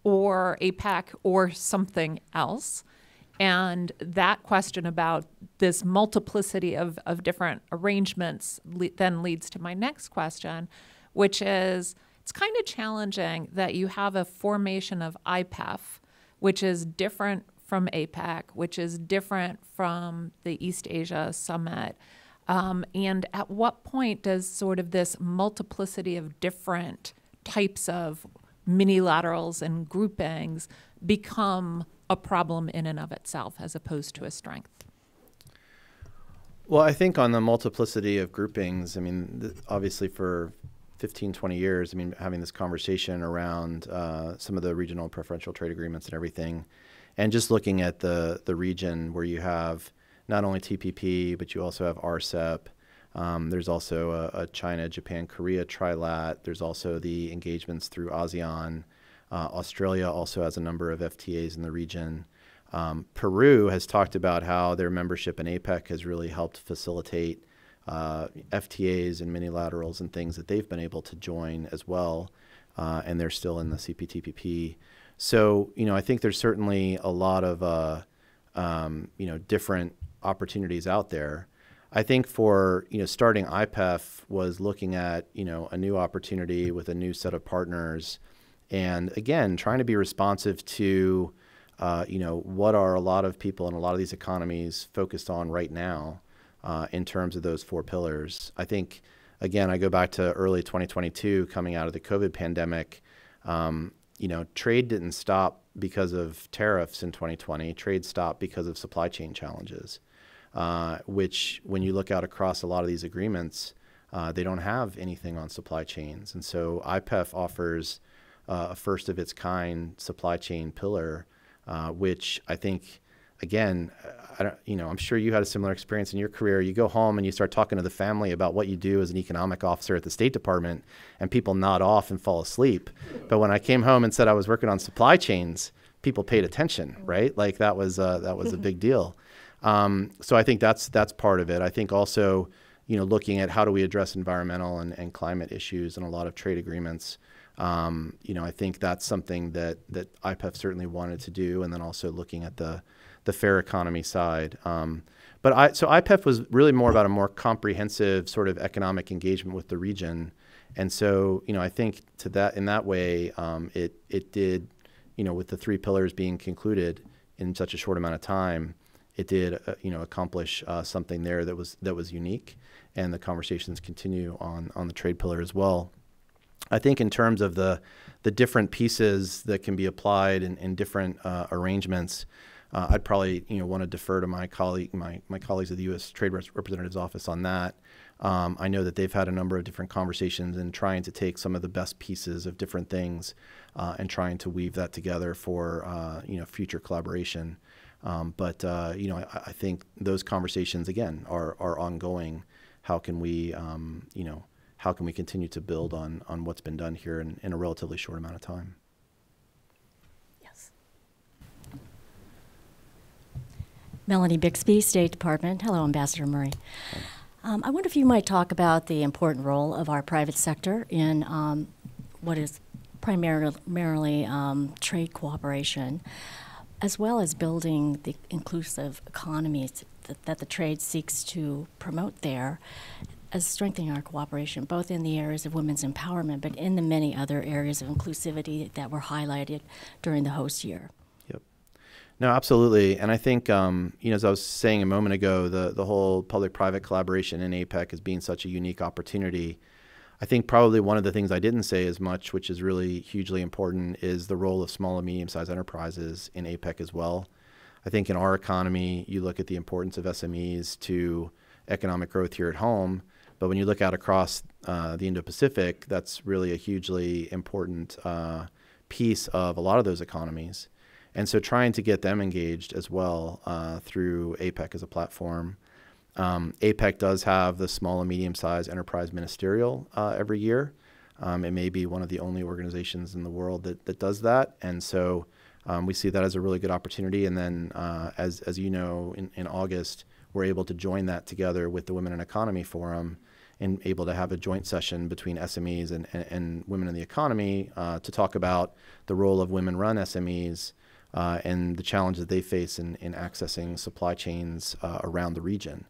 or APEC or something else. And that question about this multiplicity of, of different arrangements le- then leads to my next question, which is it's kind of challenging that you have a formation of IPEF, which is different from APEC, which is different from the East Asia Summit. Um, and at what point does sort of this multiplicity of different types of minilaterals and groupings become a problem in and of itself as opposed to a strength? Well, I think on the multiplicity of groupings, I mean, obviously for 15, 20 years, I mean, having this conversation around uh, some of the regional preferential trade agreements and everything, and just looking at the, the region where you have not only TPP, but you also have RCEP. Um, there's also a, a, China, Japan, Korea trilat. There's also the engagements through ASEAN. Uh, Australia also has a number of FTAs in the region. Um, Peru has talked about how their membership in APEC has really helped facilitate uh, FTAs and minilaterals and things that they've been able to join as well, uh, and they're still in the CPTPP. So you know, I think there's certainly a lot of uh, um, you know different opportunities out there. I think for you know starting IPEF was looking at you know a new opportunity with a new set of partners, and again trying to be responsive to uh, you know what are a lot of people in a lot of these economies focused on right now uh, in terms of those four pillars. I think again I go back to early 2022 coming out of the COVID pandemic. Um, you know trade didn't stop because of tariffs in 2020. Trade stopped because of supply chain challenges uh, which when you look out across a lot of these agreements, uh, they don't have anything on supply chains. And so IPEF offers uh, a first of its kind supply chain pillar, uh, which I think, again, I don't, you know, I'm sure you had a similar experience in your career. You go home and you start talking to the family about what you do as an economic officer at the State Department, and people nod off and fall asleep. But when I came home and said I was working on supply chains, people paid attention, right? Like that was uh, that was a big deal. Um, so I think that's that's part of it. I think also, you know, looking at how do we address environmental and, and climate issues and a lot of trade agreements. Um, you know, I think that's something that that IPEF certainly wanted to do, and then also looking at the the fair economy side. Um, but I, so IPEF was really more about a more comprehensive sort of economic engagement with the region, and so you know I think to that in that way um, it it did, you know, with the three pillars being concluded in such a short amount of time, it did uh, you know accomplish uh, something there that was that was unique, and the conversations continue on on the trade pillar as well. I think in terms of the the different pieces that can be applied in, in different uh, arrangements, uh, I'd probably you know want to defer to my colleague my my colleagues at the U.S. Trade Representative's office on that. Um, I know that they've had a number of different conversations and trying to take some of the best pieces of different things uh, and trying to weave that together for uh, you know future collaboration. Um, but uh, you know, I, I, think those conversations again are are ongoing. How can we, um, you know, how can we continue to build on on what's been done here in, in a relatively short amount of time? Yes. Melanie Bixby, State Department. Hello, Ambassador Murray. Um, I wonder if you might talk about the important role of our private sector in um, what is primarily um, trade cooperation as well as building the inclusive economies that, that the trade seeks to promote there, as strengthening our cooperation, both in the areas of women's empowerment, but in the many other areas of inclusivity that were highlighted during the host year. Yep. No, absolutely. And I think, um, you know, as I was saying a moment ago, the, the whole public private collaboration in APEC as being such a unique opportunity I think probably one of the things I didn't say as much, which is really hugely important, is the role of small and medium sized enterprises in APEC as well. I think in our economy, you look at the importance of SMEs to economic growth here at home. But when you look out across uh, the Indo Pacific, that's really a hugely important uh, piece of a lot of those economies. And so trying to get them engaged as well uh, through APEC as a platform um, APEC does have the small and medium sized enterprise ministerial uh, every year. Um, it may be one of the only organizations in the world that, that does that. And so um, we see that as a really good opportunity. And then, uh, as, as you know, in, in August, we're able to join that together with the Women in Economy Forum and able to have a joint session between SMEs and, and, and women in the economy uh, to talk about the role of women run SMEs uh, and the challenges they face in, in accessing supply chains uh, around the region.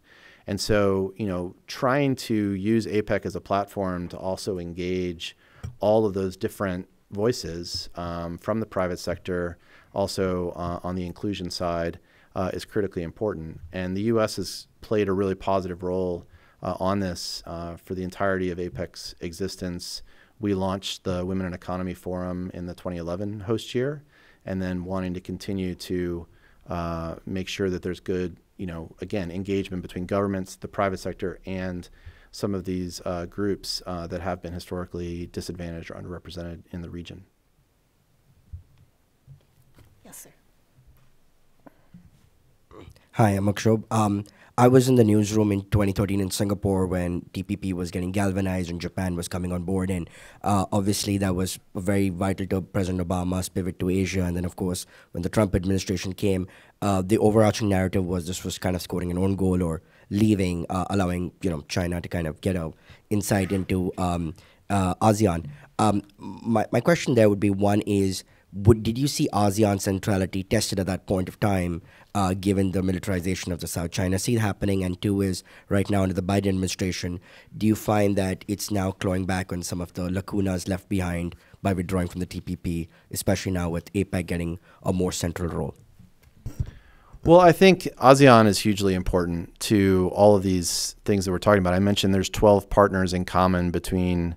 And so, you know, trying to use APEC as a platform to also engage all of those different voices um, from the private sector, also uh, on the inclusion side, uh, is critically important. And the U.S. has played a really positive role uh, on this uh, for the entirety of APEC's existence. We launched the Women in Economy Forum in the 2011 host year, and then wanting to continue to uh, make sure that there's good, you know, again, engagement between governments, the private sector, and some of these uh, groups uh, that have been historically disadvantaged or underrepresented in the region. Yes, sir. Hi, I'm Akshob. Um, I was in the newsroom in 2013 in Singapore when TPP was getting galvanized and Japan was coming on board. And uh, obviously, that was very vital to President Obama's pivot to Asia. And then, of course, when the Trump administration came, uh, the overarching narrative was this was kind of scoring an own goal or leaving, uh, allowing you know China to kind of get a insight into um, uh, ASEAN. Um, my, my question there would be one is, would, did you see ASEAN centrality tested at that point of time? Uh, given the militarization of the South China Sea happening? And two is right now under the Biden administration, do you find that it's now clawing back on some of the lacunas left behind by withdrawing from the TPP, especially now with APEC getting a more central role? Well, I think ASEAN is hugely important to all of these things that we're talking about. I mentioned there's 12 partners in common between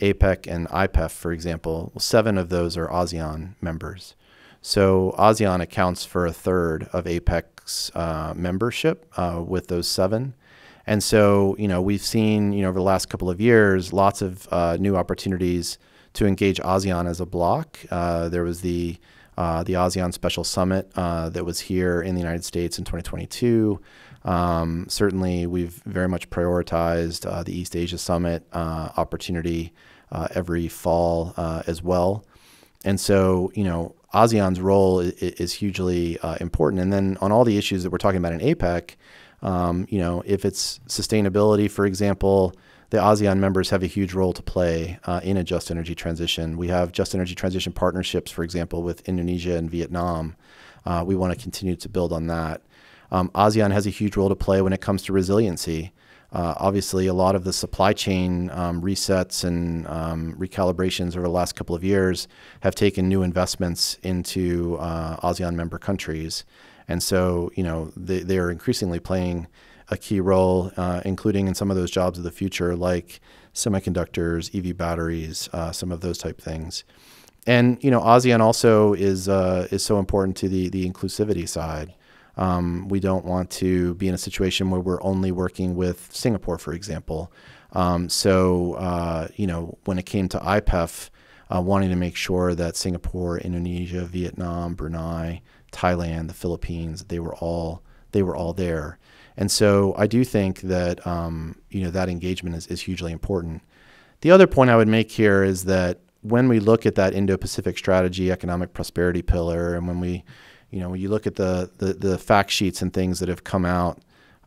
APEC and IPEF, for example. Well, seven of those are ASEAN members. So ASEAN accounts for a third of APEC's uh, membership uh, with those seven. And so, you know, we've seen, you know, over the last couple of years, lots of uh, new opportunities to engage ASEAN as a bloc. Uh, there was the uh, the ASEAN Special Summit uh, that was here in the United States in 2022. Um, certainly, we've very much prioritized the East Asia Summit opportunity every fall as well. And so, you know, ASEAN's role is, is hugely uh, important. And then on all the issues that we're talking about in APEC, um, you know, if it's sustainability, for example, the ASEAN members have a huge role to play uh, in a just energy transition. We have just energy transition partnerships, for example, with Indonesia and Vietnam. Uh, we want to continue to build on that. Um, ASEAN has a huge role to play when it comes to resiliency. Uh, obviously, a lot of the supply chain um, resets and um, recalibrations over the last couple of years have taken new investments into uh, ASEAN member countries. And so, you know, they, they are increasingly playing a key role, uh, including in some of those jobs of the future, like semiconductors, EV batteries, uh, some of those type things. And, you know, ASEAN also is, uh, is so important to the, the inclusivity side. Um, we don't want to be in a situation where we're only working with Singapore, for example. Um, so, uh, you know, when it came to IPEF, uh, wanting to make sure that Singapore, Indonesia, Vietnam, Brunei, Thailand, the Philippines, they were all they were all there. And so I do think that um, you know that engagement is, is hugely important. The other point I would make here is that when we look at that Indo-Pacific strategy, economic prosperity pillar, and when we you know, when you look at the, the, the fact sheets and things that have come out,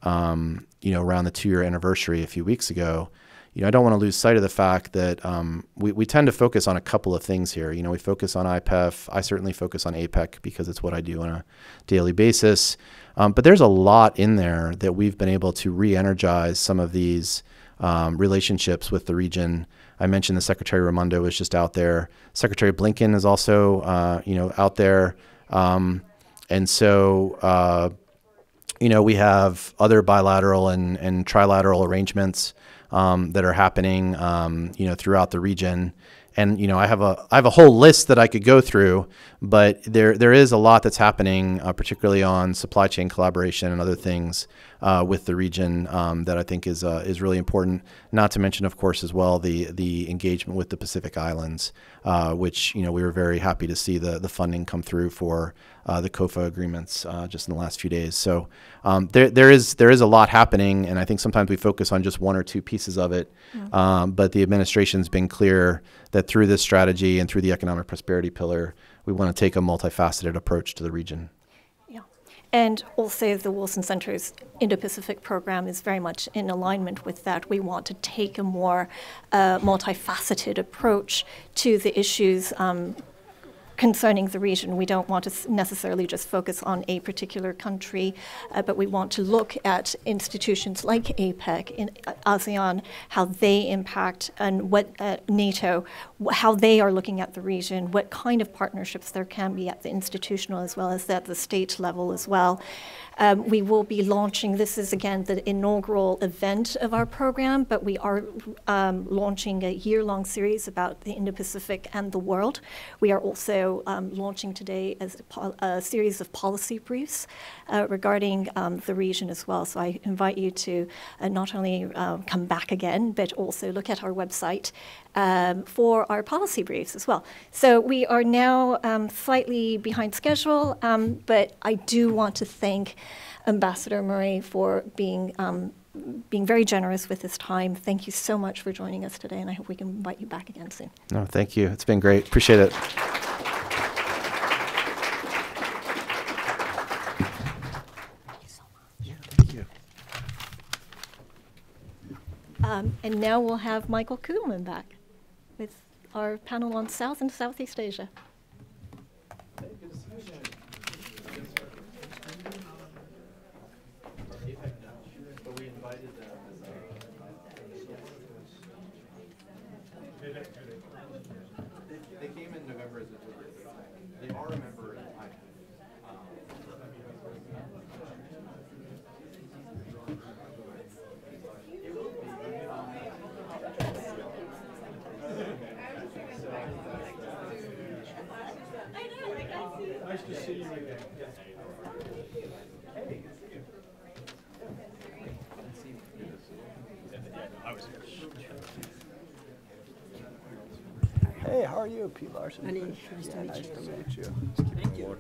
um, you know, around the two year anniversary a few weeks ago, you know, I don't want to lose sight of the fact that um, we, we tend to focus on a couple of things here. You know, we focus on IPEF. I certainly focus on APEC because it's what I do on a daily basis. Um, but there's a lot in there that we've been able to re energize some of these um, relationships with the region. I mentioned the Secretary Raimondo was just out there. Secretary Blinken is also, uh, you know, out there. Um, and so, uh, you know, we have other bilateral and, and trilateral arrangements um, that are happening, um, you know, throughout the region. And you know, I have a I have a whole list that I could go through, but there there is a lot that's happening, uh, particularly on supply chain collaboration and other things uh, with the region um, that I think is uh, is really important. Not to mention, of course, as well the the engagement with the Pacific Islands, uh, which you know we were very happy to see the the funding come through for uh, the COFA agreements uh, just in the last few days. So um, there, there is there is a lot happening, and I think sometimes we focus on just one or two pieces of it. Um, but the administration's been clear that through this strategy and through the economic prosperity pillar, we want to take a multifaceted approach to the region. And also the Wilson Center's Indo-Pacific program is very much in alignment with that. We want to take a more uh, multifaceted approach to the issues. Um, concerning the region. We don't want to necessarily just focus on a particular country, uh, but we want to look at institutions like APEC, in uh, ASEAN, how they impact, and what uh, NATO, how they are looking at the region, what kind of partnerships there can be at the institutional as well as at the state level as well. Um, we will be launching, this is again the inaugural event of our program, but we are um, launching a year long series about the Indo Pacific and the world. We are also um, launching today as a, a series of policy briefs uh, regarding um, the region as well. So I invite you to uh, not only uh, come back again, but also look at our website um, for our policy briefs as well. So we are now um, slightly behind schedule, um, but I do want to thank Ambassador Murray for being um, being very generous with his time. Thank you so much for joining us today, and I hope we can invite you back again soon. No, thank you. It's been great. Appreciate it. Um, and now we'll have Michael Kugelman back with our panel on South and Southeast Asia. They came in November as a They are a member in Nice to see you again. Hey, how are you, Pete Larson? Honey, nice to meet nice you. to meet you. Thank you.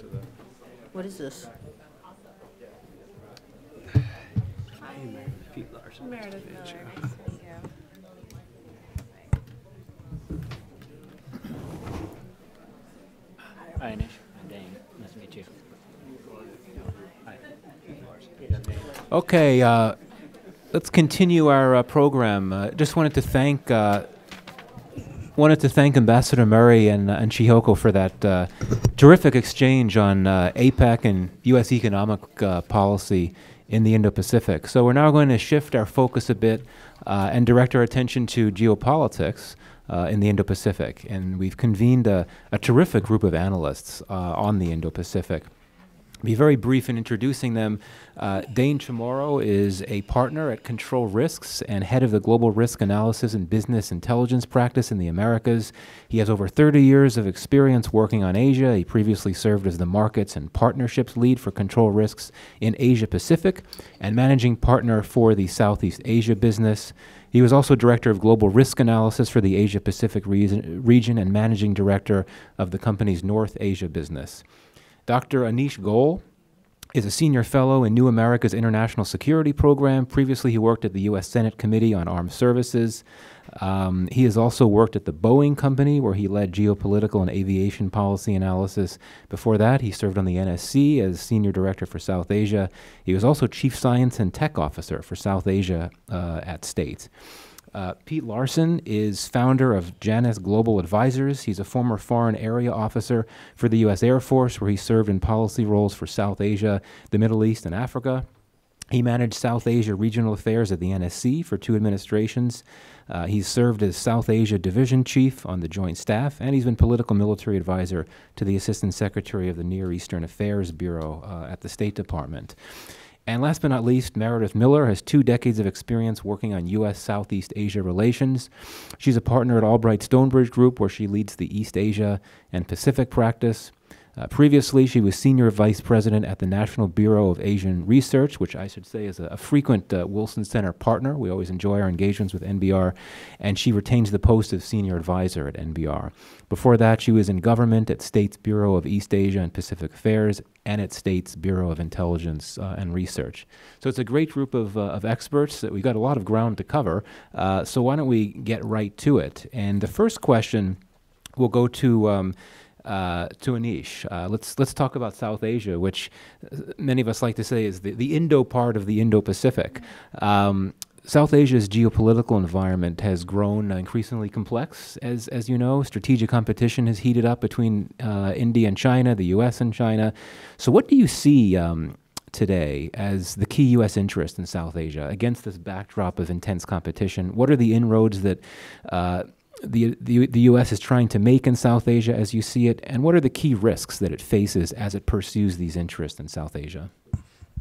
What is this? Hi, Meredith. Pete Larson. Meredith meet Miller, you. nice to meet you. Hi, Anish. I'm Dane. Nice to meet you. Hi. Okay, uh, let's continue our uh, program. Uh, just wanted to thank uh, wanted to thank Ambassador Murray and, uh, and Shihoko for that uh, terrific exchange on uh, APEC and U.S. economic uh, policy in the Indo-Pacific. So we're now going to shift our focus a bit uh, and direct our attention to geopolitics uh, in the Indo-Pacific. And we've convened a, a terrific group of analysts on the Indo-Pacific be very brief in introducing them. Uh, Dane Chamorro is a partner at Control Risks and head of the Global Risk Analysis and Business Intelligence practice in the Americas. He has over 30 years of experience working on Asia. He previously served as the markets and partnerships lead for Control Risks in Asia Pacific and managing partner for the Southeast Asia business. He was also director of global risk analysis for the Asia Pacific region and managing director of the company's North Asia business. Dr. Anish Goel is a senior fellow in New America's International Security Program. Previously, he worked at the U.S. Senate Committee on Armed Services. Um, he has also worked at the Boeing Company, where he led geopolitical and aviation policy analysis. Before that, he served on the NSC as Senior Director for South Asia. He was also Chief Science and Tech Officer for South Asia uh, at State. Uh, Pete Larson is founder of Janus Global Advisors. He's a former foreign area officer for the U.S. Air Force, where he served in policy roles for South Asia, the Middle East, and Africa. He managed South Asia regional affairs at the NSC for two administrations. Uh, he's served as South Asia Division Chief on the Joint Staff, and he's been political military advisor to the Assistant Secretary of the Near Eastern Affairs Bureau uh, at the State Department. And last but not least, Meredith Miller has two decades of experience working on U.S. Southeast Asia relations. She's a partner at Albright Stonebridge Group, where she leads the East Asia and Pacific practice. Uh, previously, she was senior vice president at the National Bureau of Asian Research, which I should say is a, a frequent uh, Wilson Center partner. We always enjoy our engagements with NBR, and she retains the post of senior advisor at NBR. Before that, she was in government at State's Bureau of East Asia and Pacific Affairs and its State's Bureau of Intelligence uh, and Research. So it's a great group of, uh, of experts. That we've got a lot of ground to cover. Uh, so why don't we get right to it? And the first question will go to. Um, uh, to Anish. Uh, let's let's talk about South Asia, which uh, many of us like to say is the, the Indo part of the Indo-Pacific. Um, South Asia's geopolitical environment has grown increasingly complex, as as you know. Strategic competition has heated up between uh, India and China, the U.S. and China. So, what do you see? Um, today as the key U.S. interest in South Asia against this backdrop of intense competition? What are the inroads that uh, the, the, the U.S. is trying to make in South Asia as you see it, and what are the key risks that it faces as it pursues these interests in South Asia?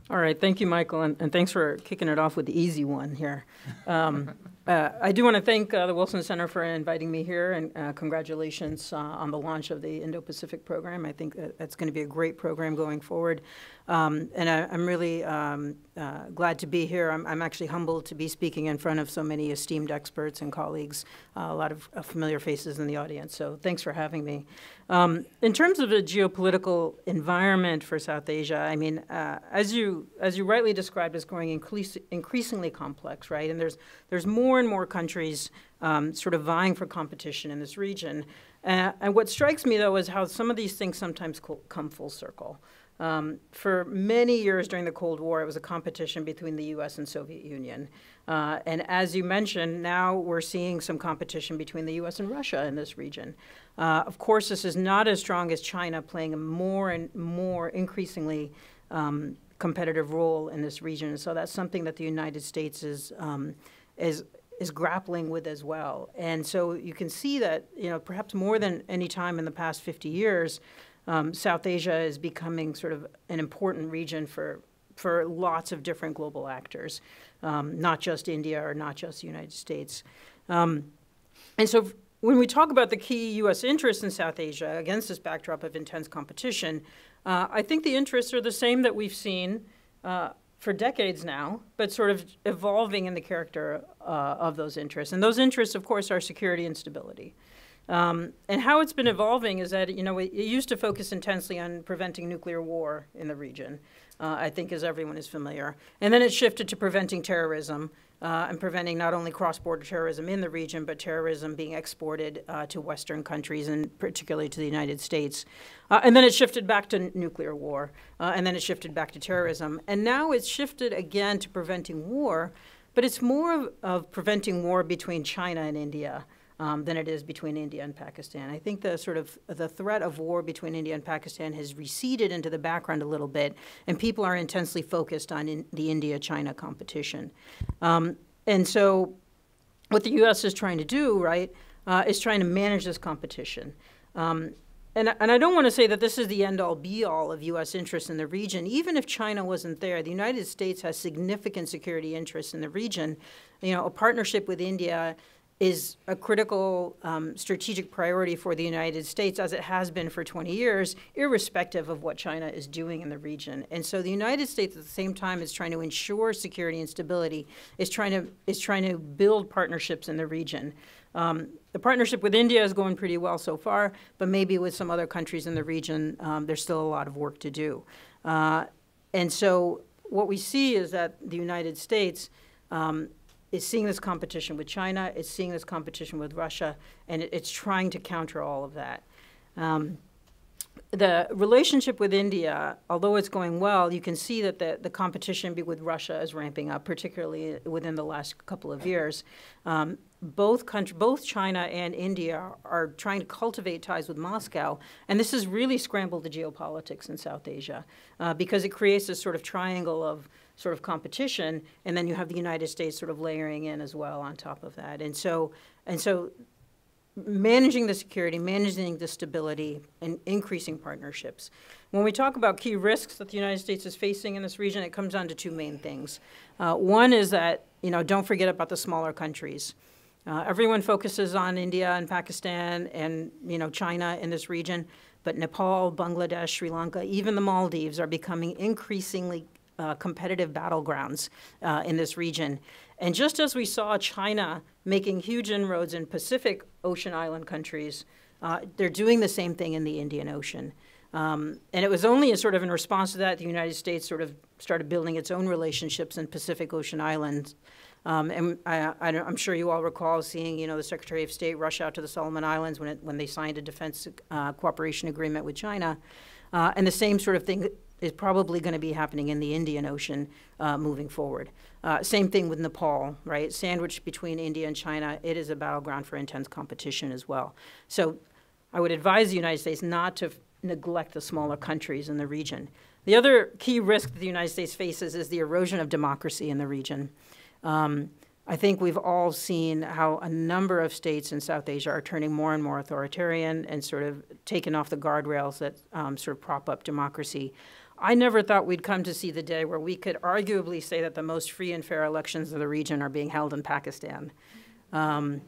All right, thank you, Michael, and, and thanks for kicking it off with the easy one here. Um, uh, I do want to thank uh, the Wilson Center for inviting me here, and uh, congratulations uh, on the launch of the Indo-Pacific program. I think that that's going to be a great program going forward, um, and I, am really um, uh, glad to be here. I'm, I'm, actually humbled to be speaking in front of so many esteemed experts and colleagues, uh, a lot of familiar faces in the audience. So thanks for having me. Um, in terms of the geopolitical environment for South Asia, I mean, as you as you rightly described, it's growing increasingly complex, right? And there's there's more more and more countries um, sort of vying for competition in this region. Uh, and what strikes me, though, is how some of these things sometimes come full circle. Um, for many years during the Cold War, it was a competition between the U.S. and Soviet Union. Uh, and as you mentioned, now we're seeing some competition between the U.S. and Russia in this region. Uh, of course, this is not as strong as China playing a more and more increasingly um, competitive role in this region. So that's something that the United States is um, is is grappling with as well. And so you can see that, you know, perhaps more than any time in the past 50 years, um, South Asia is becoming sort of an important region for, for lots of different global actors, um, not just India or not just the United States. Um, and so when we talk about the key U.S. interests in South Asia against this backdrop of intense competition, uh, I think the interests are the same that we've seen uh, for decades now, but sort of evolving in the character uh, of those interests. And those interests, of course, are security and stability. Um, and how it's been evolving is that, you know, it, it, used to focus intensely on preventing nuclear war in the region, uh, I think, as everyone is familiar. And then it shifted to preventing terrorism uh, and preventing not only cross-border terrorism in the region, but terrorism being exported uh, to Western countries and particularly to the United States. Uh, and then it shifted back to nuclear war, uh, and then it shifted back to terrorism. And now it's shifted again to preventing war, but it's more of, of preventing war between China and India um, than it is between India and Pakistan. I think the sort of the threat of war between India and Pakistan has receded into the background a little bit, and people are intensely focused on in the India-China competition. Um, and so, what the U.S. is trying to do, right, uh, is trying to manage this competition. Um, and, and I don't want to say that this is the end all be all of U.S. interests in the region. Even if China wasn't there, the United States has significant security interests in the region. You know, a partnership with India is a critical um, strategic priority for the United States, as it has been for 20 years, irrespective of what China is doing in the region. And so the United States, at the same time, is trying to ensure security and stability, is trying to is trying to build partnerships in the region. Um, the partnership with India is going pretty well so far, but maybe with some other countries in the region, um, there's still a lot of work to do. Uh, and so what we see is that the United States um, is seeing this competition with China, it's seeing this competition with Russia, and it, it's trying to counter all of that. Um, the relationship with India, although it's going well, you can see that the, the competition with Russia is ramping up, particularly within the last couple of years. Um, both country, both China and India are trying to cultivate ties with Moscow, and this has really scrambled the geopolitics in South Asia uh, because it creates this sort of triangle of sort of competition, and then you have the United States sort of layering in as well on top of that. And so, and so managing the security, managing the stability, and increasing partnerships. When we talk about key risks that the United States is facing in this region, it comes down to two main things. Uh, one is that, you know, don't forget about the smaller countries. Uh, everyone focuses on India and Pakistan and, you know, China in this region, but Nepal, Bangladesh, Sri Lanka, even the Maldives are becoming increasingly uh, competitive battlegrounds uh, in this region. And just as we saw China making huge inroads in Pacific Ocean island countries, uh, they're doing the same thing in the Indian Ocean. Um, and it was only in sort of in response to that the United States sort of started building its own relationships in Pacific Ocean islands. Um, and I, am sure you all recall seeing, you know, the Secretary of State rush out to the Solomon Islands when, it, when they signed a defense uh, cooperation agreement with China. Uh, and the same sort of thing is probably going to be happening in the Indian Ocean uh, moving forward. Uh, same thing with Nepal, right? Sandwiched between India and China, it is a battleground for intense competition as well. So I would advise the United States not to neglect the smaller countries in the region. The other key risk that the United States faces is the erosion of democracy in the region. Um, I think we've all seen how a number of states in South Asia are turning more and more authoritarian and sort of taking off the guardrails that um, sort of prop up democracy. I never thought we'd come to see the day where we could arguably say that the most free and fair elections of the region are being held in Pakistan. Um,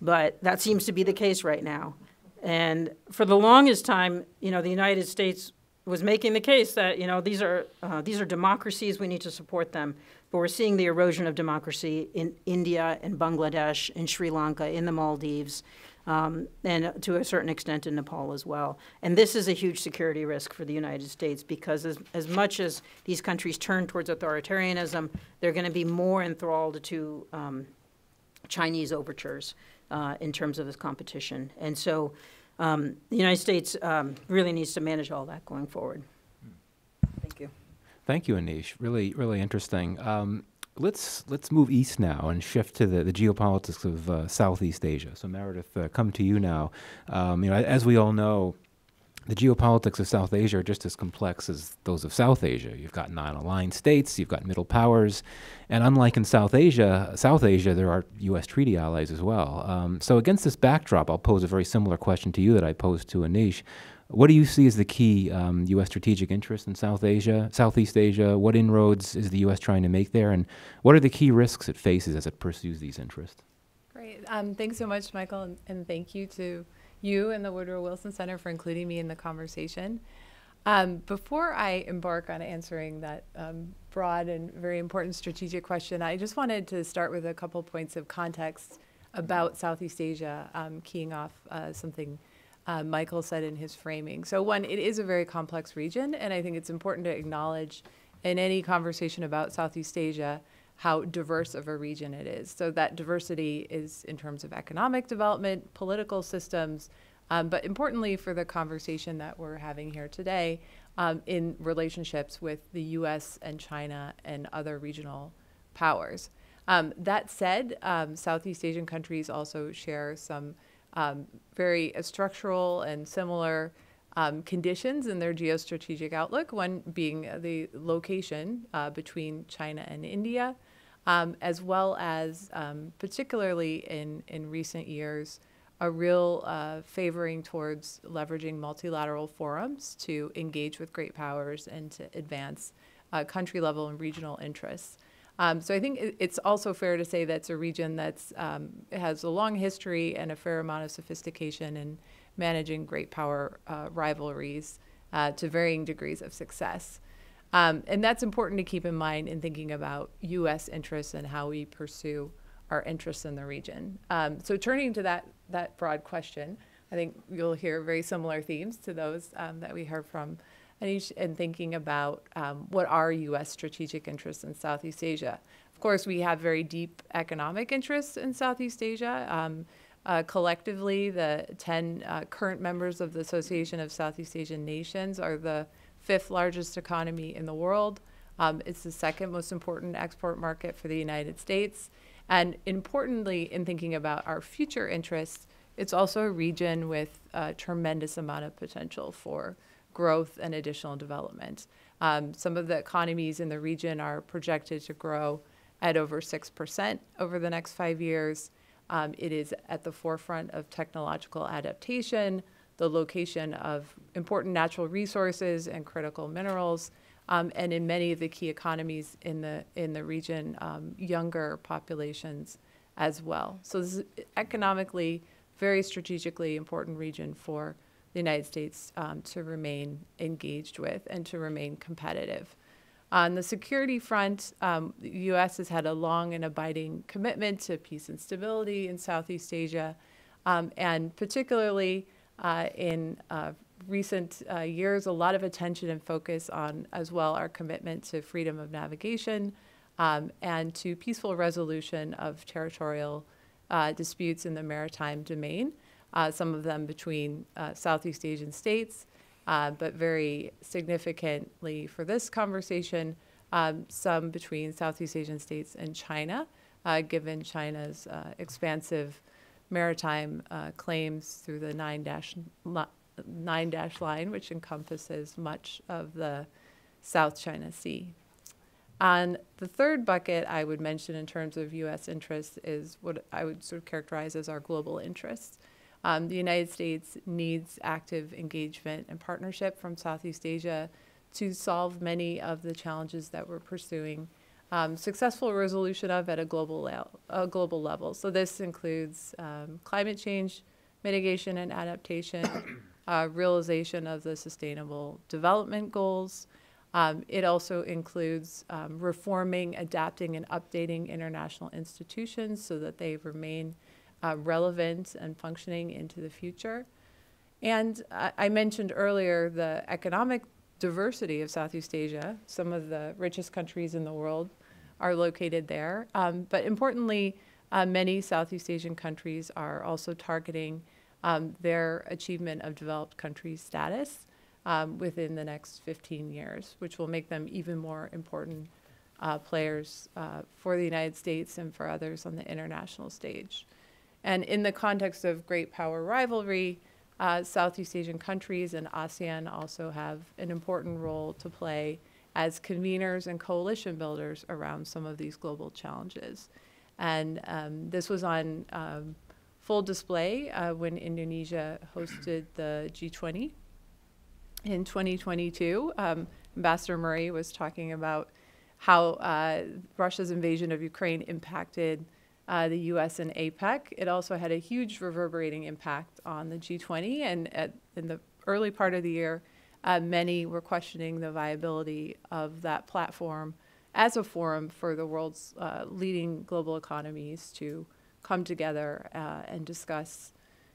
but that seems to be the case right now. And for the longest time, you know, the United States was making the case that you know these are uh, these are democracies. We need to support them. But we're seeing the erosion of democracy in India and Bangladesh, in Sri Lanka, in the Maldives, um, and to a certain extent in Nepal as well. And this is a huge security risk for the United States because as, as much as these countries turn towards authoritarianism, they're going to be more enthralled to um, Chinese overtures uh, in terms of this competition. And so um, the United States um, really needs to manage all that going forward. Thank you. Thank you, Anish. Really, really interesting. Um, let's let's move east now and shift to the, the geopolitics of uh, Southeast Asia. So Meredith, uh, come to you now. Um, you know, as we all know, the geopolitics of South Asia are just as complex as those of South Asia. You've got non-aligned states, you've got middle powers, and unlike in South Asia, South Asia there are U.S. treaty allies as well. Um, so against this backdrop, I'll pose a very similar question to you that I posed to Anish. What do you see as the key um, U.S. strategic interest in South Asia, Southeast Asia? What inroads is the U.S. trying to make there, and what are the key risks it faces as it pursues these interests? Great. Um, thanks so much, Michael, and, and thank you to you and the Woodrow Wilson Center for including me in the conversation. Um, before I embark on answering that um, broad and very important strategic question, I just wanted to start with a couple points of context about Southeast Asia, um, keying off uh, something uh, Michael said in his framing. So, one, it is a very complex region, and I think it's important to acknowledge in any conversation about Southeast Asia how diverse of a region it is. So that diversity is in terms of economic development, political systems, um, but importantly for the conversation that we're having here today, um, in relationships with the U.S. and China and other regional powers. Um, that said, um, Southeast Asian countries also share some um, very uh, structural and similar um, conditions in their geostrategic outlook, one being the location uh, between China and India, um, as well as, um, particularly in, in recent years, a real uh, favoring towards leveraging multilateral forums to engage with great powers and to advance uh, country level and regional interests. Um, so I think it's also fair to say that's a region that's um, has a long history and a fair amount of sophistication in managing great power uh, rivalries uh, to varying degrees of success. Um, and that's important to keep in mind in thinking about U.S. interests and how we pursue our interests in the region. Um, so turning to that, that broad question, I think you'll hear very similar themes to those um, that we heard from Anish in thinking about um, what are U.S. strategic interests in Southeast Asia. Of course, we have very deep economic interests in Southeast Asia. Um, uh, collectively, the 10 uh, current members of the Association of Southeast Asian Nations are the fifth largest economy in the world. Um, it's the second most important export market for the United States. And importantly, in thinking about our future interests, it's also a region with a tremendous amount of potential for growth and additional development. Um, some of the economies in the region are projected to grow at over 6% over the next five years. Um, it is at the forefront of technological adaptation, the location of important natural resources and critical minerals, um, and in many of the key economies in the in the region, um, younger populations as well. So this is economically very strategically important region for the United States um, to remain engaged with and to remain competitive. On the security front, um, the U.S. has had a long and abiding commitment to peace and stability in Southeast Asia, um, and particularly uh, in uh, recent uh, years, a lot of attention and focus on, as well, our commitment to freedom of navigation um, and to peaceful resolution of territorial uh, disputes in the maritime domain, uh, some of them between uh, Southeast Asian states, but very significantly for this conversation, um, some between Southeast Asian states and China, given China's expansive maritime uh, claims through the nine dash nine dash line, which encompasses much of the South China Sea. And the third bucket I would mention in terms of U.S. interests is what I would sort of characterize as our global interests. Um, the United States needs active engagement and partnership from Southeast Asia to solve many of the challenges that we're pursuing. Um, successful resolution of at a global, le- a global level. So this includes um, climate change mitigation and adaptation, uh, realization of the sustainable development goals. Um, it also includes um, reforming, adapting, and updating international institutions so that they remain uh, relevant and functioning into the future. And I, I mentioned earlier the economic diversity of Southeast Asia. Some of the richest countries in the world are located there. Um, but importantly, uh, many Southeast Asian countries are also targeting um, their achievement of developed country status um, within the next 15 years, which will make them even more important uh, players uh, for the United States and for others on the international stage. And in the context of great power rivalry, uh, Southeast Asian countries and ASEAN also have an important role to play as conveners and coalition builders around some of these global challenges. And um, this was on um, full display uh, when Indonesia hosted the G20 in 2022. Um, Ambassador Murray was talking about how uh, Russia's invasion of Ukraine impacted uh, the U.S. and APEC. It also had a huge reverberating impact on the G20, and at, in the early part of the year, uh, many were questioning the viability of that platform as a forum for the world's uh, leading global economies to come together uh, and discuss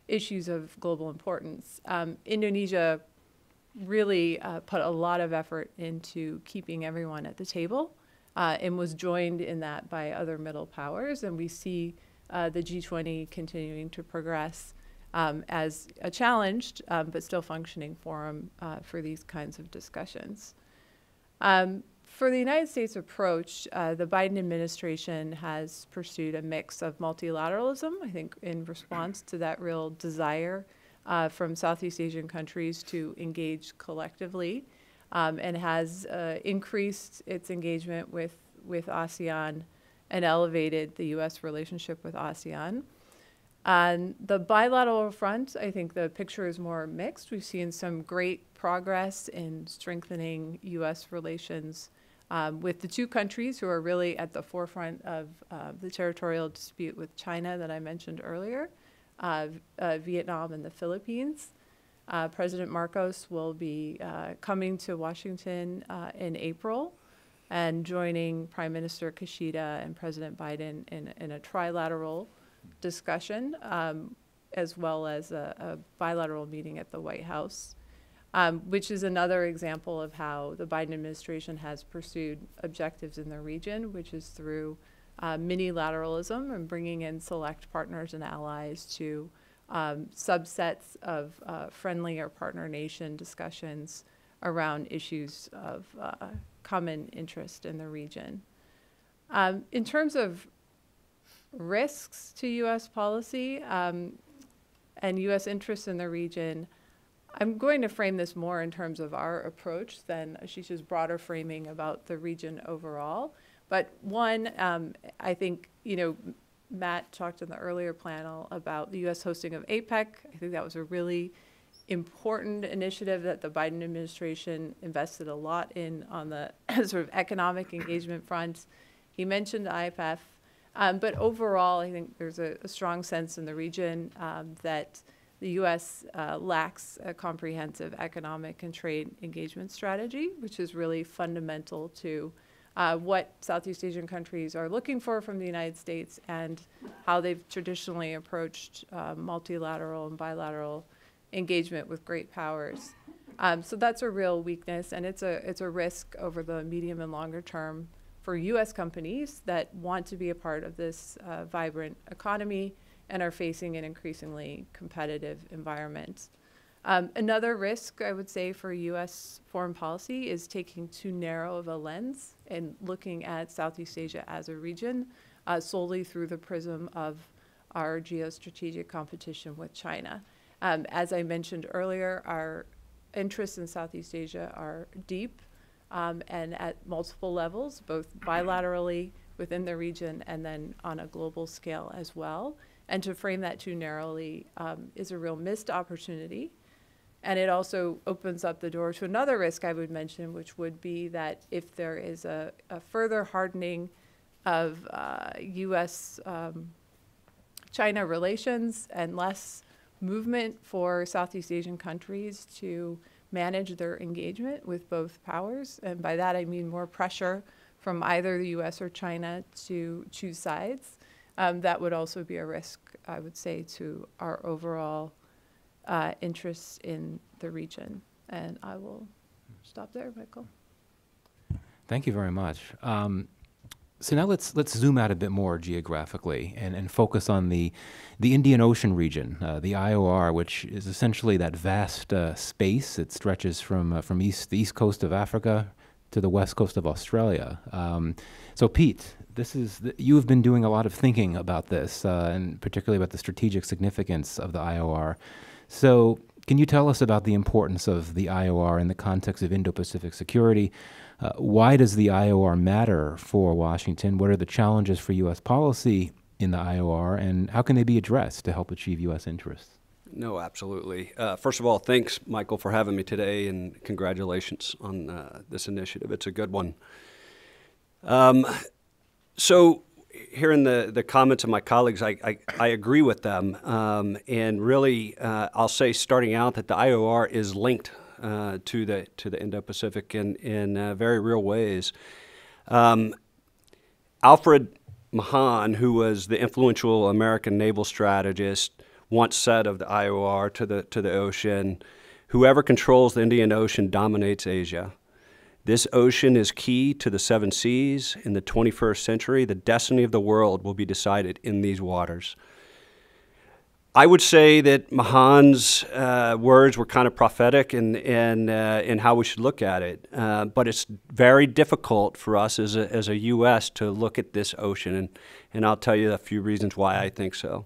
issues of global importance. Um, Indonesia really uh, put a lot of effort into keeping everyone at the table uh, and was joined in that by other middle powers. And we see uh, the G20 continuing to progress um, as a challenged um, but still functioning forum uh, for these kinds of discussions. Um, for the United States approach, uh, the Biden administration has pursued a mix of multilateralism, I think, in response to that real desire uh, from Southeast Asian countries to engage collectively, um, and has uh, increased its engagement with, with ASEAN and elevated the U.S. relationship with ASEAN. On the bilateral front, I think the picture is more mixed. We've seen some great progress in strengthening U.S. relations um, with the two countries who are really at the forefront of uh, the territorial dispute with China that I mentioned earlier, uh, uh, Vietnam and the Philippines. Uh, President Marcos will be uh, coming to Washington uh, in April and joining Prime Minister Kishida and President Biden in, in a trilateral discussion, um, as well as a, a bilateral meeting at the White House um, which is another example of how the Biden administration has pursued objectives in the region, which is through uh, minilateralism and bringing in select partners and allies to um, subsets of uh, friendly or partner nation discussions around issues of uh, common interest in the region. Um, in terms of risks to U.S. policy um, and U.S. interests in the region, I'm going to frame this more in terms of our approach than Ashish's broader framing about the region overall. But one, um, I think, you know, Matt talked in the earlier panel about the U.S. hosting of APEC. I think that was a really important initiative that the Biden administration invested a lot in on the sort of economic engagement front. He mentioned IPEF. Um, but overall, I think there's a, a strong sense in the region um, that the U.S. Uh, lacks a comprehensive economic and trade engagement strategy, which is really fundamental to uh, what Southeast Asian countries are looking for from the United States and how they've traditionally approached uh, multilateral and bilateral engagement with great powers. Um, so that's a real weakness, and it's a it's a risk over the medium and longer term for U.S. companies that want to be a part of this uh, vibrant economy and are facing an increasingly competitive environment. Um, another risk, I would say, for U.S. foreign policy is taking too narrow of a lens and looking at Southeast Asia as a region uh, solely through the prism of our geostrategic competition with China. Um, as I mentioned earlier, our interests in Southeast Asia are deep um, and at multiple levels, both bilaterally within the region and then on a global scale as well. And to frame that too narrowly um, is a real missed opportunity. And it also opens up the door to another risk I would mention, which would be that if there is a, a further hardening of uh, U.S. Um, China relations and less movement for Southeast Asian countries to manage their engagement with both powers. And by that, I mean more pressure from either the US or China to choose sides. Um, that would also be a risk, I would say, to our overall uh, interests in the region. And I will stop there, Michael. Thank you very much. Um, so now let's let's zoom out a bit more geographically and, and focus on the the Indian Ocean region, uh, the IOR, which is essentially that vast uh, space. It stretches from uh, from east the east coast of Africa to the west coast of Australia. Um, so Pete, this is th- you have been doing a lot of thinking about this, uh, and particularly about the strategic significance of the IOR. So can you tell us about the importance of the IOR in the context of Indo-Pacific security? Uh, why does the IOR matter for Washington? What are the challenges for U.S. policy in the IOR, and how can they be addressed to help achieve U.S. interests? No, absolutely. Uh, first of all, thanks, Michael, for having me today, and congratulations on uh, this initiative. It's a good one. Um, so, hearing the, the comments of my colleagues, I, I, I agree with them. Um, and really, uh, I'll say starting out that the IOR is linked uh, to the to the Indo-Pacific in in uh, very real ways. Um, Alfred Mahan, who was the influential American naval strategist, once said of the IOR to the to the ocean, "Whoever controls the Indian Ocean dominates Asia." This ocean is key to the seven seas. In the 21st century, the destiny of the world will be decided in these waters. I would say that Mahan's uh, words were kind of prophetic in, in, uh, in how we should look at it. Uh, but it's very difficult for us as a, as a U.S. to look at this ocean, and, and I'll tell you a few reasons why I think so.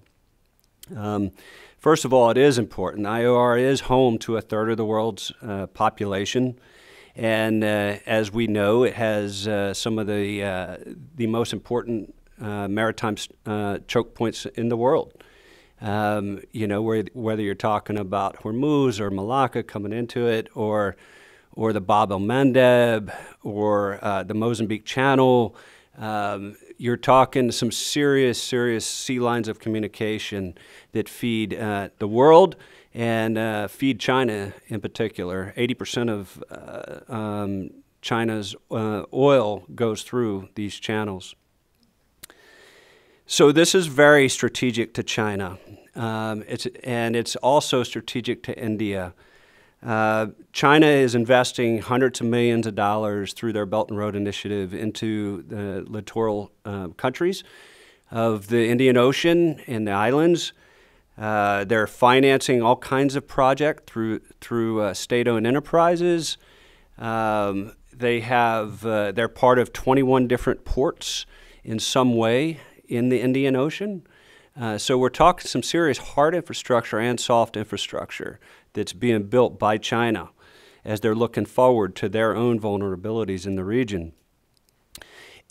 Um, first of all, it is important. IOR is home to a third of the world's uh, population. And uh, as we know, it has uh, some of the, the most important maritime choke points in the world. Um, you know, where, whether you're talking about Hormuz or Malacca coming into it, or or the Bab el Mandeb, or uh, the Mozambique Channel, um, you're talking some serious, serious sea lines of communication that feed uh, the world and uh, feed China in particular. 80% of uh, um, China's uh, oil goes through these channels. So this is very strategic to China, um, it's, and it's also strategic to India. Uh, China is investing hundreds of millions of dollars through their Belt and Road Initiative into the littoral uh, countries of the Indian Ocean and the islands. Uh, they're financing all kinds of projects through through uh, state-owned enterprises. Um, they have uh, they're part of 21 different ports in some way in the Indian Ocean. Uh, so we're talking some serious hard infrastructure and soft infrastructure that's being built by China as they're looking forward to their own vulnerabilities in the region.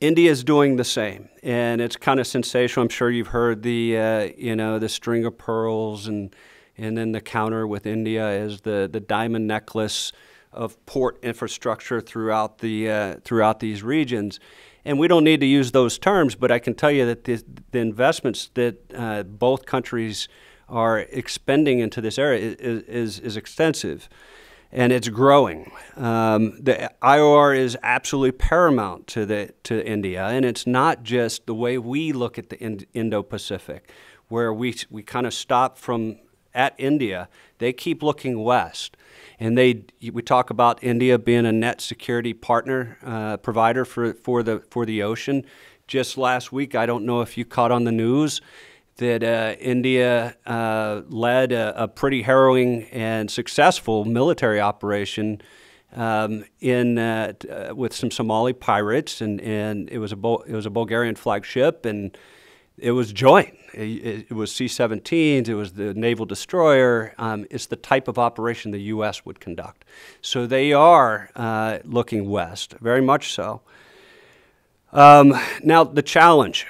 India is doing the same, and it's kind of sensational. I'm sure you've heard the, uh, you know, the string of pearls, and and then the counter with India is the the diamond necklace of port infrastructure throughout the uh, throughout these regions. And we don't need to use those terms, but I can tell you that the, the investments that uh, both countries are expending into this area is, is, is extensive and it's growing. Um, the IOR is absolutely paramount to, the, to India, and it's not just the way we look at the Indo Pacific, where we, we kind of stop from at India, they keep looking west. And they, we talk about India being a net security partner uh, provider for, for, the, for the ocean. Just last week, I don't know if you caught on the news that uh, India uh, led a, a, pretty harrowing and successful military operation um, in uh, uh with some Somali pirates, and, and it was a it was a Bulgarian flagship, and it was joint. It, it was C-17s. It was the naval destroyer. Um, it's the type of operation the U.S. would conduct. So they are uh, looking west, very much so. Um, now the challenge.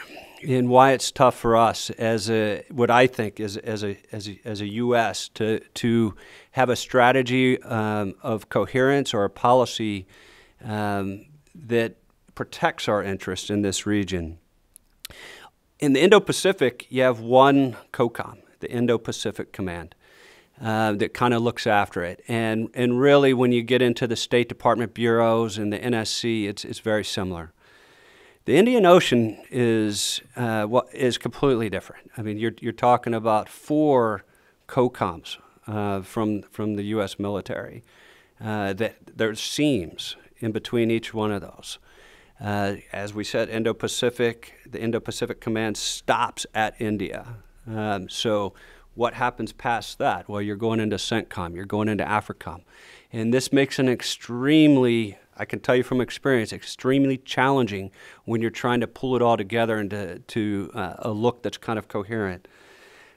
And why it's tough for us as a what I think is as a as a, as a U.S. to to have a strategy um, of coherence or a policy um, that protects our interests in this region. In the Indo-Pacific, you have one COCOM, the Indo-Pacific Command. Uh, that kind of looks after it. And, and really, when you get into the State Department bureaus and the NSC, it's, it's very similar. The Indian Ocean is, uh, what, is completely different. I mean, you're, you're talking about four COCOMs uh, from, from the U.S. military. Uh, that there's seams in between each one of those. Uh, as we said, Indo-Pacific, the Indo-Pacific Command stops at India. Um, so what happens past that? Well, you're going into CENTCOM, you're going into AFRICOM. And this makes an extremely, I can tell you from experience, extremely challenging when you're trying to pull it all together into to, uh, a look that's kind of coherent.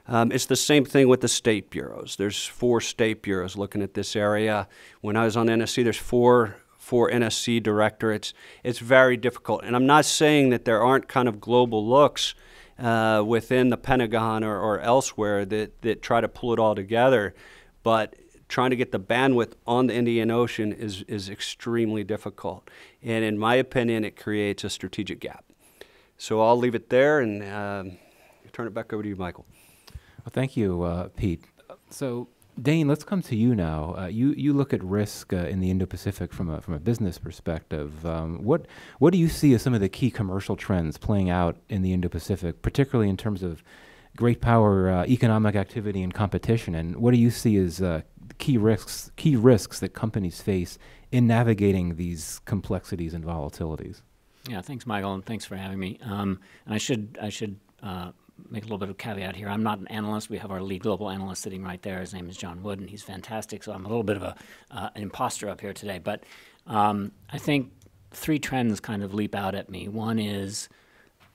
Um, it's the same thing with the state bureaus. There's four state bureaus looking at this area. When I was on NSC, there's four four NSC directorates. It's very difficult. And I'm not saying that there aren't kind of global looks uh, within the Pentagon or, or elsewhere that, that try to pull it all together. But trying to get the bandwidth on the Indian Ocean is, is extremely difficult. And in my opinion, it creates a strategic gap. So I'll leave it there and um, turn it back over to you, Michael. Well, thank you, uh, Pete. So Dane, let's come to you now. Uh, you you look at risk uh, in the Indo-Pacific from a from a business perspective. Um, what what do you see as some of the key commercial trends playing out in the Indo-Pacific, particularly in terms of great power uh, economic activity and competition? And what do you see as uh, key risks key risks that companies face in navigating these complexities and volatilities? Yeah, thanks, Michael, and thanks for having me. Um, and I should I should uh, make a little bit of caveat here. I'm not an analyst. We have our lead global analyst sitting right there. His name is John Wood, and he's fantastic. So I'm a little bit of a, uh, an imposter up here today. But um, I think three trends kind of leap out at me. One is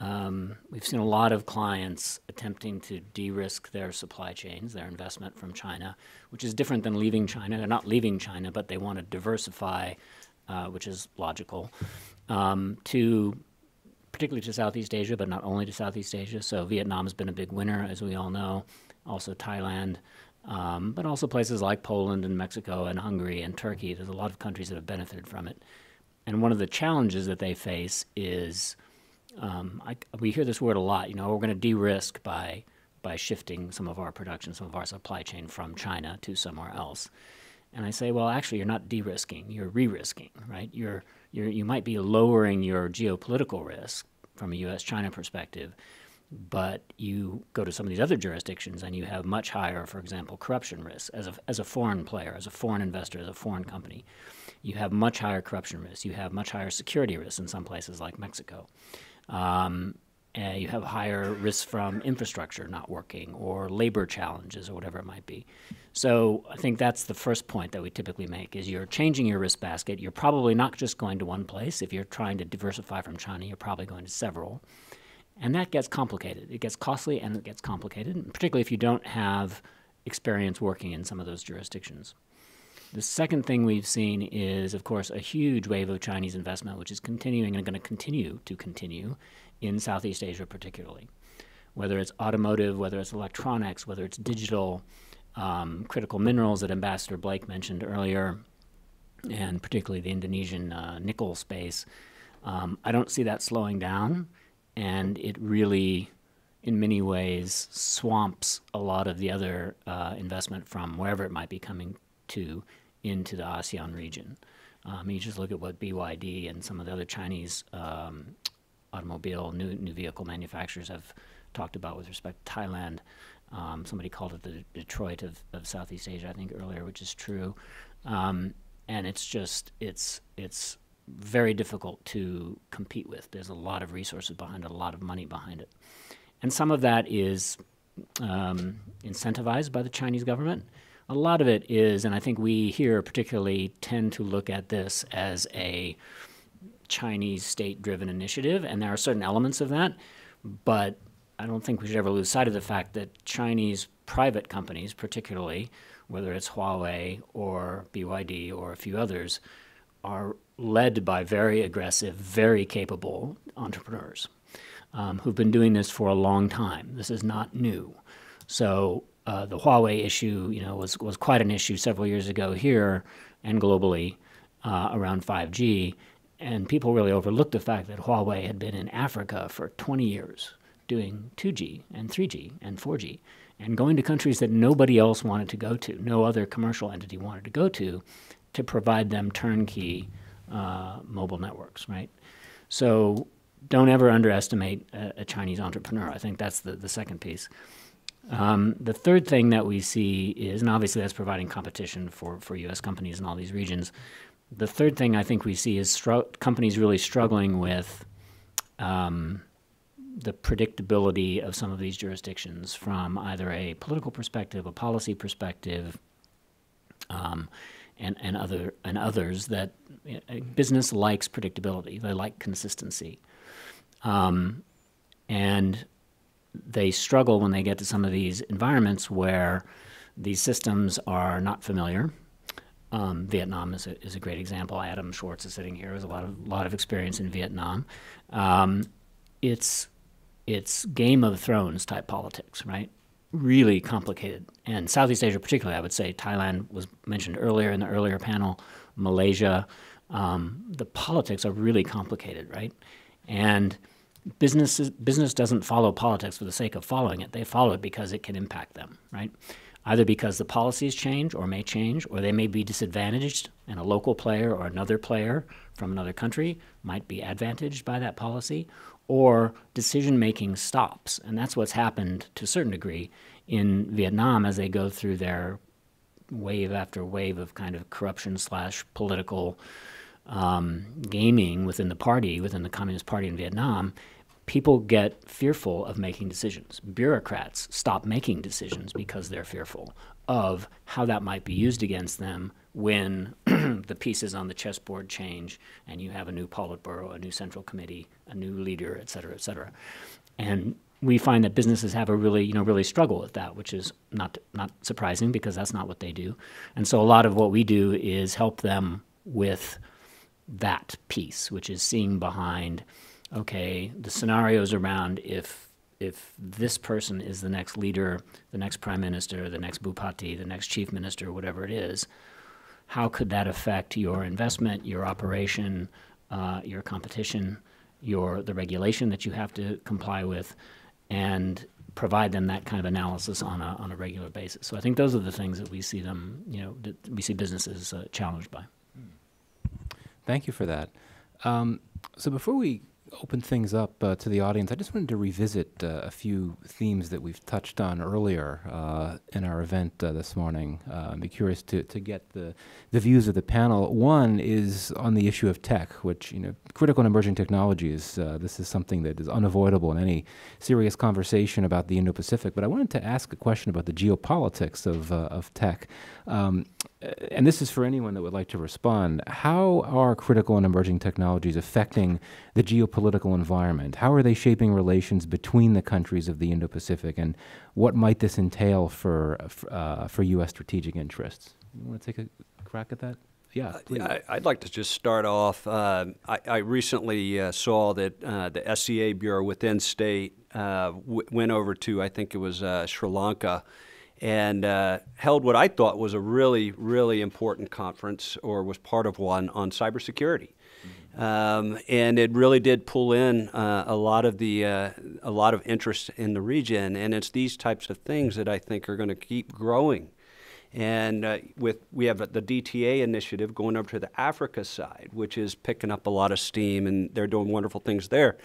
um, we've seen a lot of clients attempting to de-risk their supply chains, their investment from China, which is different than leaving China. They're not leaving China, but they want to diversify, uh, which is logical, um, to particularly to Southeast Asia, but not only to Southeast Asia. So Vietnam has been a big winner, as we all know, also Thailand, um, but also places like Poland and Mexico and Hungary and Turkey. There's a lot of countries that have benefited from it. And one of the challenges that they face is um, I, we hear this word a lot. You know, we're going to de-risk by by shifting some of our production, some of our supply chain from China to somewhere else. And I say, well, actually, you're not de-risking; you're re-risking, right? You're you're, you might be lowering your geopolitical risk from a U.S. China perspective, but you go to some of these other jurisdictions and you have much higher, for example, corruption risk as a, as a foreign player, as a foreign investor, as a foreign company. You have much higher corruption risk. You have much higher security risk in some places like Mexico. Um, uh, you have higher risks from infrastructure not working or labor challenges or whatever it might be. So I think that's the first point that we typically make is you're changing your risk basket. You're probably not just going to one place. If you're trying to diversify from China, you're probably going to several. And that gets complicated. It gets costly and it gets complicated, particularly if you don't have experience working in some of those jurisdictions. The second thing we've seen is, of course, a huge wave of Chinese investment, which is continuing and going to continue to continue in Southeast Asia, particularly. Whether it's automotive, whether it's electronics, whether it's digital, um, critical minerals that Ambassador Blake mentioned earlier, and particularly the Indonesian uh, nickel space, um, I don't see that slowing down, and it really, in many ways, swamps a lot of the other uh, investment from wherever it might be coming to into the ASEAN region. Um, you just look at what BYD and some of the other Chinese um, automobile, new, new vehicle manufacturers have talked about with respect to Thailand. Um, somebody called it the Detroit of, of Southeast Asia, I think earlier, which is true. Um, and it's just, it's, it's very difficult to compete with. There's a lot of resources behind it, a lot of money behind it. And some of that is um, incentivized by the Chinese government. A lot of it is, and I think we here particularly tend to look at this as a Chinese state driven initiative, and there are certain elements of that, but I don't think we should ever lose sight of the fact that Chinese private companies, particularly, whether it's Huawei or BYD or a few others, are led by very aggressive, very capable entrepreneurs. um, who've been doing this for a long time. This is not new. So uh, the Huawei issue, you know, was was quite an issue several years ago here and globally uh, around 5G, and people really overlooked the fact that Huawei had been in Africa for 20 years doing 2G and 3G and 4G and going to countries that nobody else wanted to go to, no other commercial entity wanted to go to, to provide them turnkey uh, mobile networks, right? So don't ever underestimate a, a, Chinese entrepreneur. I think that's the, the second piece. Um, the third thing that we see is, and obviously that's providing competition for, for U.S. companies in all these regions. The third thing I think we see is companies really struggling with um, the predictability of some of these jurisdictions from either a political perspective, a policy perspective, um, and, and other and others that business likes predictability. They like consistency, um, and they struggle when they get to some of these environments where these systems are not familiar. Um, Vietnam is a, is a great example. Adam Schwarz is sitting here. with a lot of lot of experience in Vietnam. Um, it's it's Game of Thrones type politics, right? Really complicated. And Southeast Asia, particularly, I would say Thailand was mentioned earlier in the earlier panel, Malaysia. Um, the politics are really complicated, right? And business business doesn't follow politics for the sake of following it. They follow it because it can impact them, right? Either because the policies change or may change, or they may be disadvantaged, and a local player or another player from another country might be advantaged by that policy, or decision making stops. And that's what's happened to a certain degree in Vietnam as they go through their wave after wave of kind of corruption slash political um, gaming within the party, within the Communist Party in Vietnam. People get fearful of making decisions. Bureaucrats stop making decisions because they're fearful of how that might be used against them when the pieces on the chessboard change and you have a new Politburo, a new central committee, a new leader, et cetera, et cetera. And we find that businesses have a really, you know, really struggle with that, which is not not surprising because that's not what they do. And so a lot of what we do is help them with that piece, which is seeing behind, okay, the scenarios around if if this person is the next leader, the next prime minister, the next bupati, the next chief minister, whatever it is, how could that affect your investment, your operation, uh, your competition, your the regulation that you have to comply with, and provide them that kind of analysis on a on a regular basis. So I think those are the things that we see them, you know, that we see businesses uh, challenged by. Thank you for that. Um, so before we open things up uh, to the audience, I just wanted to revisit uh, a few themes that we've touched on earlier uh, in our event uh, this morning. Uh, I'd be curious to, to get the, the views of the panel. One is on the issue of tech, which, you know, critical and emerging technologies. Uh, this is something that is unavoidable in any serious conversation about the Indo-Pacific. But I wanted to ask a question about the geopolitics of, of tech. Um, and this is for anyone that would like to respond. How are critical and emerging technologies affecting the geopolitical environment? How are they shaping relations between the countries of the Indo Pacific? And what might this entail for, uh, for U.S. strategic interests? You want to take a crack at that? Yeah, uh, please. I, would like to just start off. Uh, I, I, recently uh, saw that uh, the SCA Bureau within state uh, went over to, I think it was Sri Lanka and uh, held what I thought was a really, really important conference, or was part of one on cybersecurity. Um, and it really did pull in uh, a lot of the uh, a lot of interest in the region, and it's these types of things that I think are going to keep growing. And uh, with we have the DTA initiative going over to the Africa side, which is picking up a lot of steam, and they're doing wonderful things there.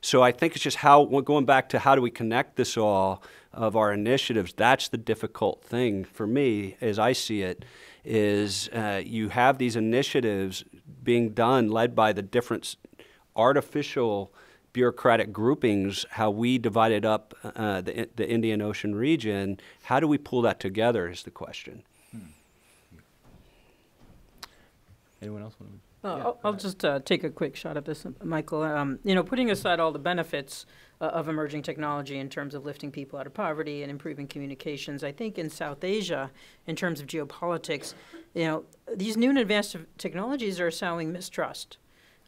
So I think it's just how going back to how do we connect this all of our initiatives, that's the difficult thing for me, as I see it, is uh, you have these initiatives being done led by the different artificial bureaucratic groupings, how we divided up uh, the, the Indian Ocean region. How do we pull that together is the question. Hmm. Anyone else want to? Uh, yeah, I'll, I'll just uh, take a quick shot at this, Michael. Um, you know, putting aside all the benefits uh, of emerging technology in terms of lifting people out of poverty and improving communications. I think in South Asia, in terms of geopolitics, you know, these new and advanced technologies are sowing mistrust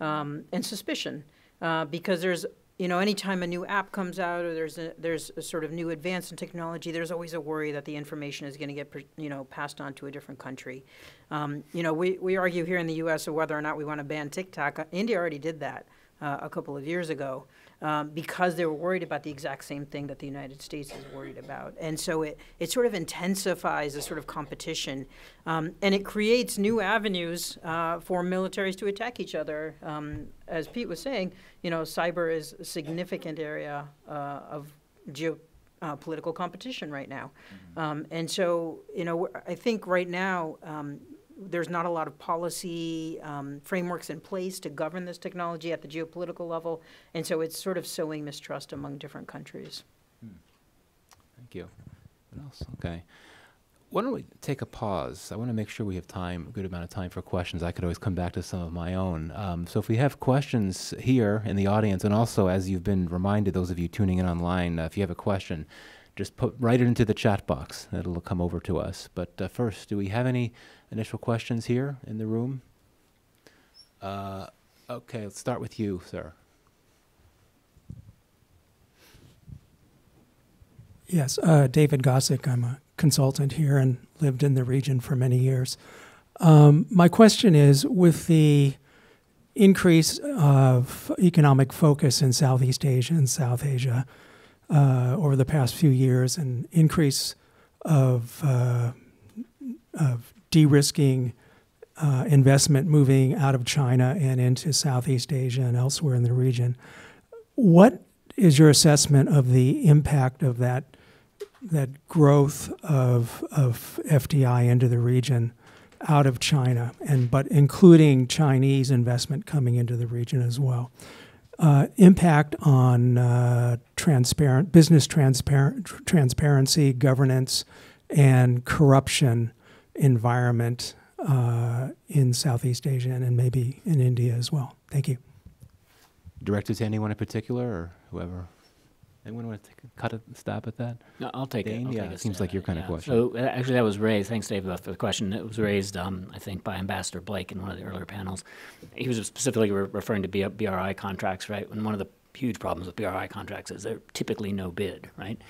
um, and suspicion uh, because there's you know, anytime a new app comes out or there's a, there's a sort of new advance in technology, there's always a worry that the information is going to get, you know, passed on to a different country. Um, you know, we, we argue here in the U.S. of whether or not we want to ban TikTok. Uh, India already did that uh, a couple of years ago um, because they were worried about the exact same thing that the United States is worried about. And so it, it sort of intensifies the sort of competition um, and it creates new avenues uh, for militaries to attack each other. Um, as Pete was saying, you know, cyber is a significant area uh, of geopolitical Uh, political competition right now. Um, and so, you know, I think right now um, there's not a lot of policy um, frameworks in place to govern this technology at the geopolitical level, and so it's sort of sowing mistrust among different countries. Thank you. What else? Okay. Why don't we take a pause? I want to make sure we have time, a good amount of time for questions. I could always come back to some of my own. Um, so if we have questions here in the audience, and also as you've been reminded, those of you tuning in online, uh, if you have a question, just put write it into the chat box. That'll come over to us. But uh, first, do we have any initial questions here in the room? Uh, okay, let's start with you, sir. Yes, uh, David Gossick. I'm a consultant here and lived in the region for many years. Um, my question is with the increase of economic focus in Southeast Asia and South Asia uh, over the past few years, an increase of, uh, of de risking uh, investment moving out of China and into Southeast Asia and elsewhere in the region, what is your assessment of the impact of that? that growth of, of FDI into the region out of China, and but including Chinese investment coming into the region as well. Uh, impact on uh, transparent business transparent tr- transparency, governance, and corruption environment uh, in Southeast Asia and maybe in India as well. Thank you. Directed to anyone in particular, or whoever? Anyone want to take a cut a stab at that? No, I'll take Dane? it. I'll yeah, take it seems like your kind yeah. of question. So uh, actually, that was raised. Thanks, Dave, for the question. It was raised, um, I think, by Ambassador Blake in one of the earlier panels. He was specifically re- referring to B- BRI contracts, right? And one of the huge problems with BRI contracts is they're typically no bid, right?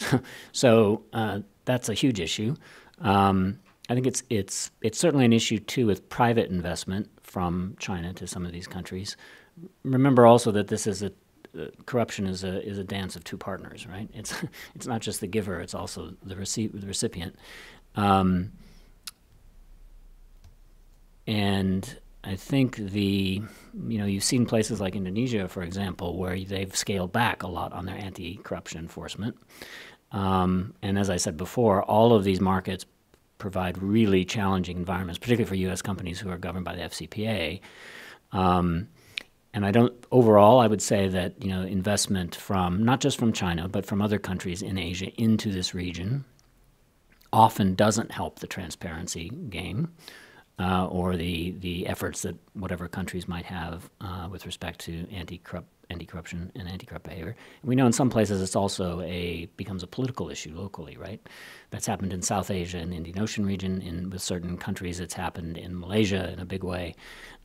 so uh, that's a huge issue. Um, I think it's it's it's certainly an issue too with private investment from China to some of these countries. Remember also that this is a corruption is a is a dance of two partners, right? It's it's not just the giver; it's also the receipt the recipient. Um, and I think the you know you've seen places like Indonesia, for example, where they've scaled back a lot on their anti-corruption enforcement. Um, and as I said before, all of these markets provide really challenging environments, particularly for U.S. companies who are governed by the FCPA. Um, and I don't overall, I would say that you know investment from not just from China but from other countries in Asia into this region often doesn't help the transparency game uh, or the the efforts that whatever countries might have uh, with respect to anti-corrupt anti-corruption and anti-corrupt behavior. And we know in some places it's also a becomes a political issue locally, right? That's happened in South Asia and Indian Ocean region. In with certain countries, it's happened in Malaysia in a big way,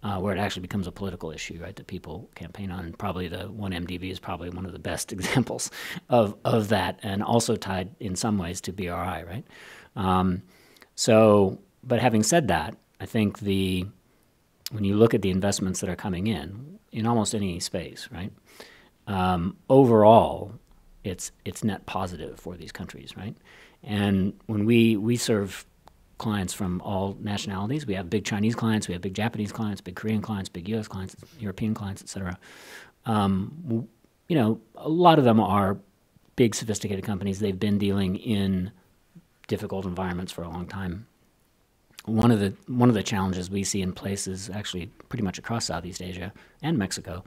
uh, where it actually becomes a political issue, right? That people campaign on. Probably the one MDB is probably one of the best examples of of that, and also tied in some ways to BRI, right? Um, so, but having said that, I think the when you look at the investments that are coming in in almost any space, right? Um, overall, it's it's net positive for these countries, right? And when we we serve clients from all nationalities, we have big Chinese clients, we have big Japanese clients, big Korean clients, big U.S. clients, European clients, etc. Um, you know, a lot of them are big, sophisticated companies. They've been dealing in difficult environments for a long time one of the one of the challenges we see in places actually pretty much across Southeast Asia and Mexico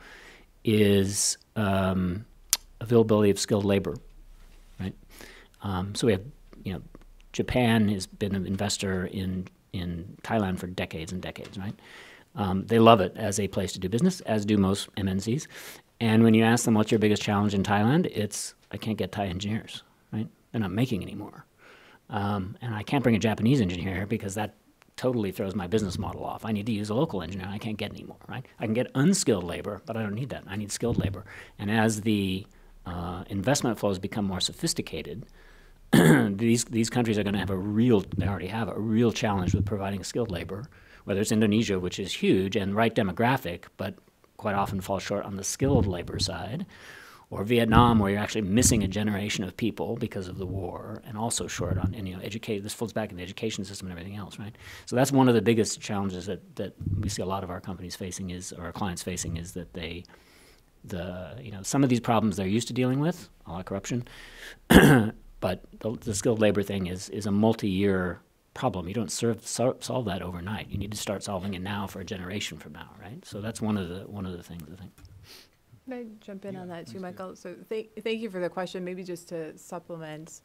is um, availability of skilled labor, right? Um, so we have you know Japan has been an investor in in Thailand for decades and decades, right? Um, they love it as a place to do business, as do most MNCs. And when you ask them what's your biggest challenge in Thailand, it's I can't get Thai engineers, right? They're not making anymore. Um, and I can't bring a Japanese engineer here because that totally throws my business model off. I need to use a local engineer. I can't get any more, right? I can get unskilled labor, but I don't need that. I need skilled labor. And as the uh, investment flows become more sophisticated, these these countries are going to have a real they already have a real challenge with providing skilled labor whether it's Indonesia which is huge and right demographic but quite often falls short on the skilled labor side or Vietnam where you're actually missing a generation of people because of the war and also short on and, you know educate this folds back in the education system and everything else right so that's one of the biggest challenges that that we see a lot of our companies facing is or our clients facing is that they the you know some of these problems they're used to dealing with a lot of corruption But the, the skilled labor thing is, is a multi-year problem. You don't serve, so, solve that overnight. You need to start solving it now for a generation from now, right? So that's one of the one of the things I think. Can I jump in on that too, Michael? So thank, thank you for the question. Maybe just to supplement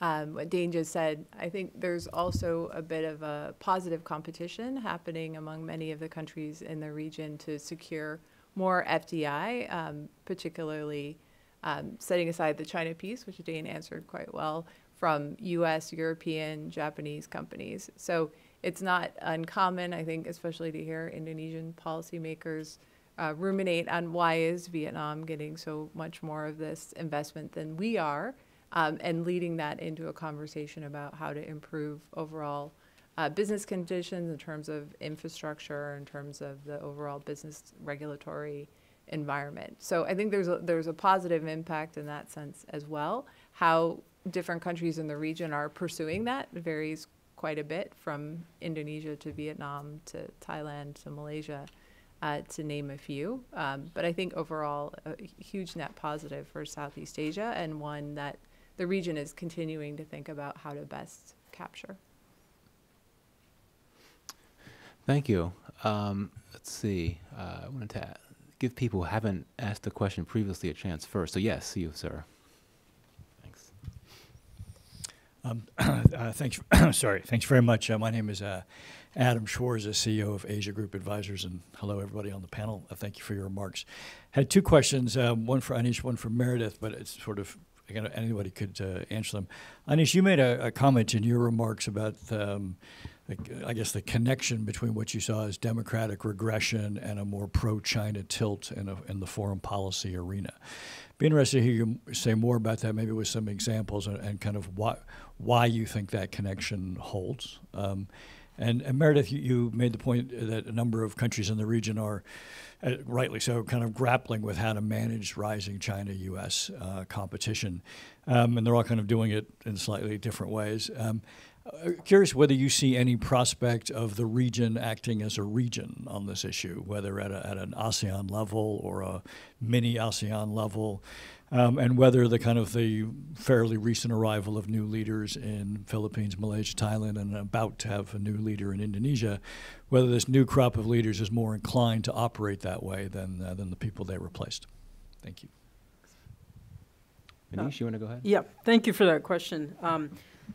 um, what Dane just said, I think there's also a bit of a positive competition happening among many of the countries in the region to secure more FDI, um, particularly um, setting aside the China piece, which Dane answered quite well, from US, European, Japanese companies. So it's not uncommon, I think, especially to hear Indonesian policymakers uh, ruminate on why is Vietnam getting so much more of this investment than we are, um, and leading that into a conversation about how to improve overall uh, business conditions in terms of infrastructure, in terms of the overall business regulatory environment. So I think there's a, there's a positive impact in that sense as well. How different countries in the region are pursuing that varies quite a bit from Indonesia to Vietnam to Thailand to Malaysia, uh, to name a few. Um, but I think overall, a huge net positive for Southeast Asia and one that the region is continuing to think about how to best capture. Thank you. Um, let's see. Uh, I wanted to give people who haven't asked the question previously a chance first. So yes, you, sir. Thanks. Um, uh, thanks. sorry. Thanks very much. Uh, my name is Adam Schwarz, CEO of Asia Group Advisors, and hello everybody on the panel. Uh, thank you for your remarks. Had two questions. Um, one for Anish, one for Meredith, but it's sort of again anybody could uh, answer them. Anish, you made a, a, comment in your remarks about. Um, I guess the connection between what you saw as democratic regression and a more pro-China tilt in, a, in the foreign policy arena. Be interested to hear you say more about that, maybe with some examples and, and kind of why why you think that connection holds. Um, and, and, Meredith, you, you, made the point that a number of countries in the region are, uh, rightly so, kind of grappling with how to manage rising China-U.S. Uh, competition, um, and they're all kind of doing it in slightly different ways. Um, uh, curious whether you see any prospect of the region acting as a region on this issue, whether at, a, at an ASEAN level or a mini ASEAN level, um, and whether the kind of the fairly recent arrival of new leaders in Philippines, Malaysia, Thailand, and about to have a new leader in Indonesia, whether this new crop of leaders is more inclined to operate that way than uh, than the people they replaced. Thank you. Anish, you want to go ahead? Yeah, thank you for that question. Um,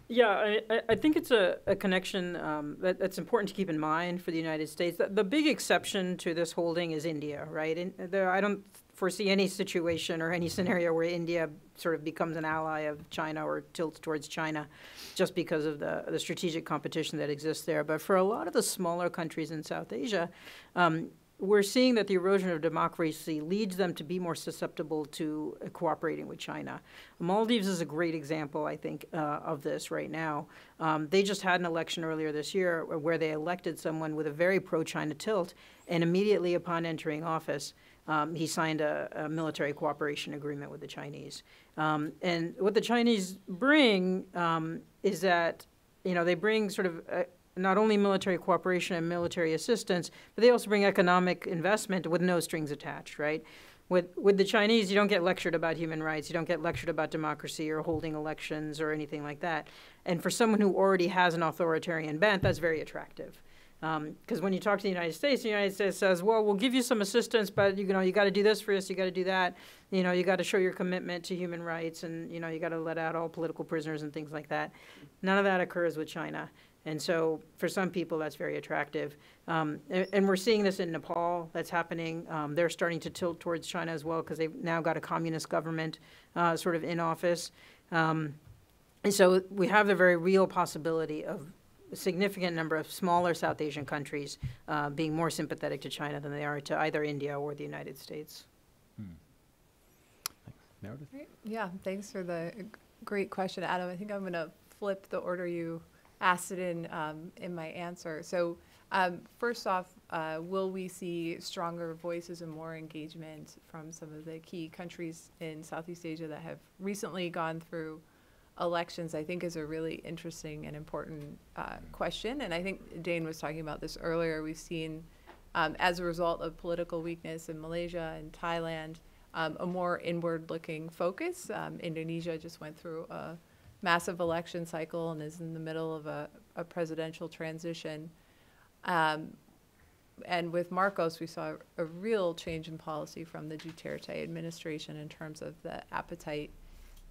yeah, I, I think it's a, a connection um, that, that's important to keep in mind for the United States. The, the big exception to this holding is India, right? And there, I don't foresee any situation or any scenario where India sort of becomes an ally of China or tilts towards China just because of the, the strategic competition that exists there. But for a lot of the smaller countries in South Asia, um, we're seeing that the erosion of democracy leads them to be more susceptible to cooperating with China. Maldives is a great example, I think, uh, of this right now. Um, they just had an election earlier this year where they elected someone with a very pro-China tilt, and immediately upon entering office, um, he signed a, a, military cooperation agreement with the Chinese. Um, and what the Chinese bring um, is that, you know, they bring sort of a, not only military cooperation and military assistance, but they also bring economic investment with no strings attached, right? With, with the Chinese, you don't get lectured about human rights, you don't get lectured about democracy or holding elections or anything like that. And for someone who already has an authoritarian bent, that's very attractive. Because um, when you talk to the United States, the United States says, "Well, we'll give you some assistance, but you know, you got to do this for us, you got to do that. You know, you got to show your commitment to human rights, and you know, you got to let out all political prisoners and things like that." None of that occurs with China. And so for some people, that's very attractive. Um, and, and, we're seeing this in Nepal. That's happening. Um, they're starting to tilt towards China as well because they've now got a communist government uh, sort of in office. Um, and so we have the very real possibility of a significant number of smaller South Asian countries uh, being more sympathetic to China than they are to either India or the United States. Meredith? Yeah, thanks for the great question, Adam. I think I'm going to flip the order you asked it in um, in my answer. So, um, first off, uh, will we see stronger voices and more engagement from some of the key countries in Southeast Asia that have recently gone through elections? I think is a really interesting and important uh, question. And I think Dane was talking about this earlier. We've seen, um, as a result of political weakness in Malaysia and Thailand um, a more inward-looking focus. Um, Indonesia just went through a massive election cycle and is in the middle of a, a presidential transition. Um, and with Marcos, we saw a real change in policy from the Duterte administration in terms of the appetite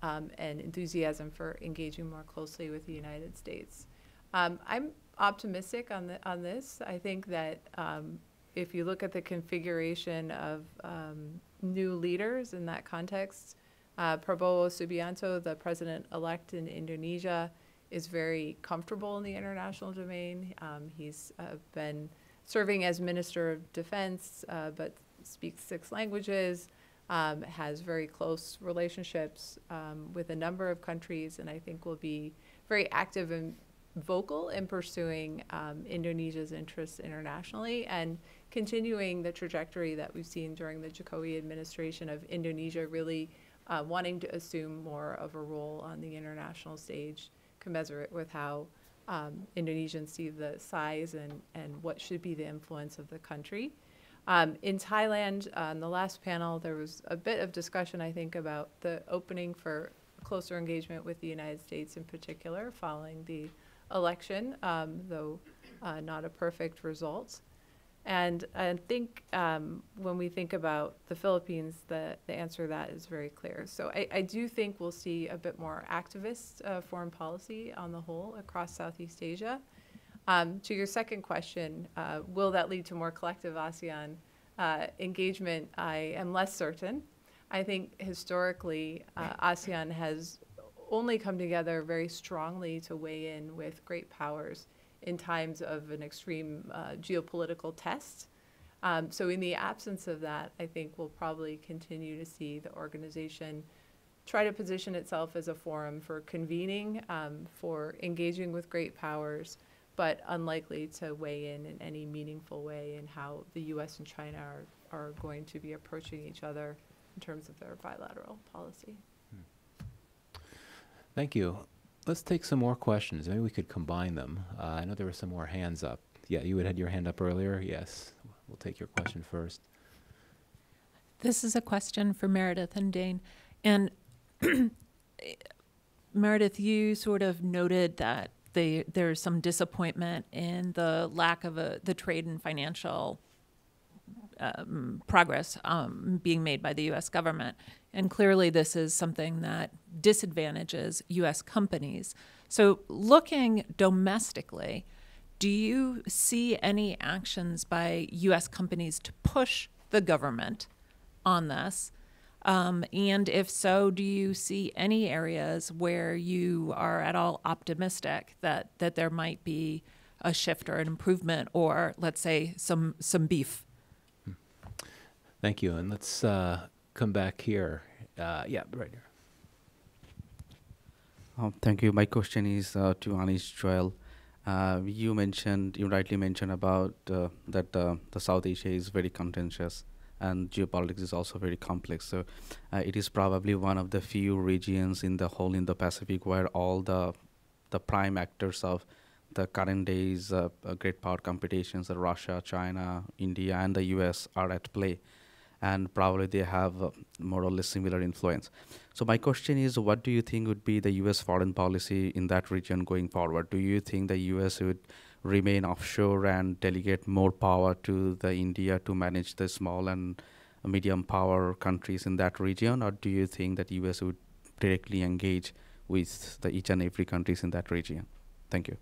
um, and enthusiasm for engaging more closely with the United States. Um, I'm optimistic on the, on this. I think that um, if you look at the configuration of um, new leaders in that context, uh, Prabowo Subianto, the president-elect in Indonesia, is very comfortable in the international domain. Um, he's uh, been serving as Minister of Defense, uh, but speaks six languages, um, has very close relationships um, with a number of countries, and I think will be very active and vocal in pursuing um, Indonesia's interests internationally and continuing the trajectory that we've seen during the Jokowi administration of Indonesia really uh, wanting to assume more of a role on the international stage, commensurate with how um, Indonesians see the size and, and what should be the influence of the country. Um, in Thailand, on the last panel, there was a bit of discussion, I think, about the opening for closer engagement with the United States in particular following the election, um, though uh, not a perfect result. And I think um, when we think about the Philippines, the, the answer to that is very clear. So I, I do think we'll see a bit more activist uh, foreign policy on the whole across Southeast Asia. Um, to your second question, uh, will that lead to more collective ASEAN uh, engagement? I am less certain. I think historically, uh, ASEAN has only come together very strongly to weigh in with great powers in times of an extreme uh, geopolitical test. Um, so, in the absence of that, I think we'll probably continue to see the organization try to position itself as a forum for convening, um, for engaging with great powers, but unlikely to weigh in in any meaningful way in how the U.S. and China are, are going to be approaching each other in terms of their bilateral policy. Thank you. Let's take some more questions. Maybe we could combine them. Uh, I know there were some more hands up. Yeah, you had had your hand up earlier. Yes. We'll take your question first. This is a question for Meredith and Dane. And Meredith, you sort of noted that there's some disappointment in the lack of a, the trade and financial um, progress um, being made by the U.S. government. And clearly, this is something that disadvantages U.S. companies. So, looking domestically, do you see any actions by U.S. companies to push the government on this? Um, and if so, do you see any areas where you are at all optimistic that, that there might be a shift or an improvement, or let's say some some beef? Thank you. And let's uh, come back here. Uh, yeah, right here. Um, thank you. My question is uh, to Anish Goel. Uh, you mentioned, you rightly mentioned about uh, that uh, the South Asia is very contentious and geopolitics is also very complex. So uh, it is probably one of the few regions in the whole in the Pacific where all the the prime actors of the current days uh, uh, great power competitions, uh, Russia, China, India, and the U.S. are at play, and probably they have uh, more or less similar influence. So my question is, what do you think would be the U.S. foreign policy in that region going forward? Do you think the U.S. would remain offshore and delegate more power to the India to manage the small and medium power countries in that region, or do you think that U.S. would directly engage with the each and every countries in that region? Thank you.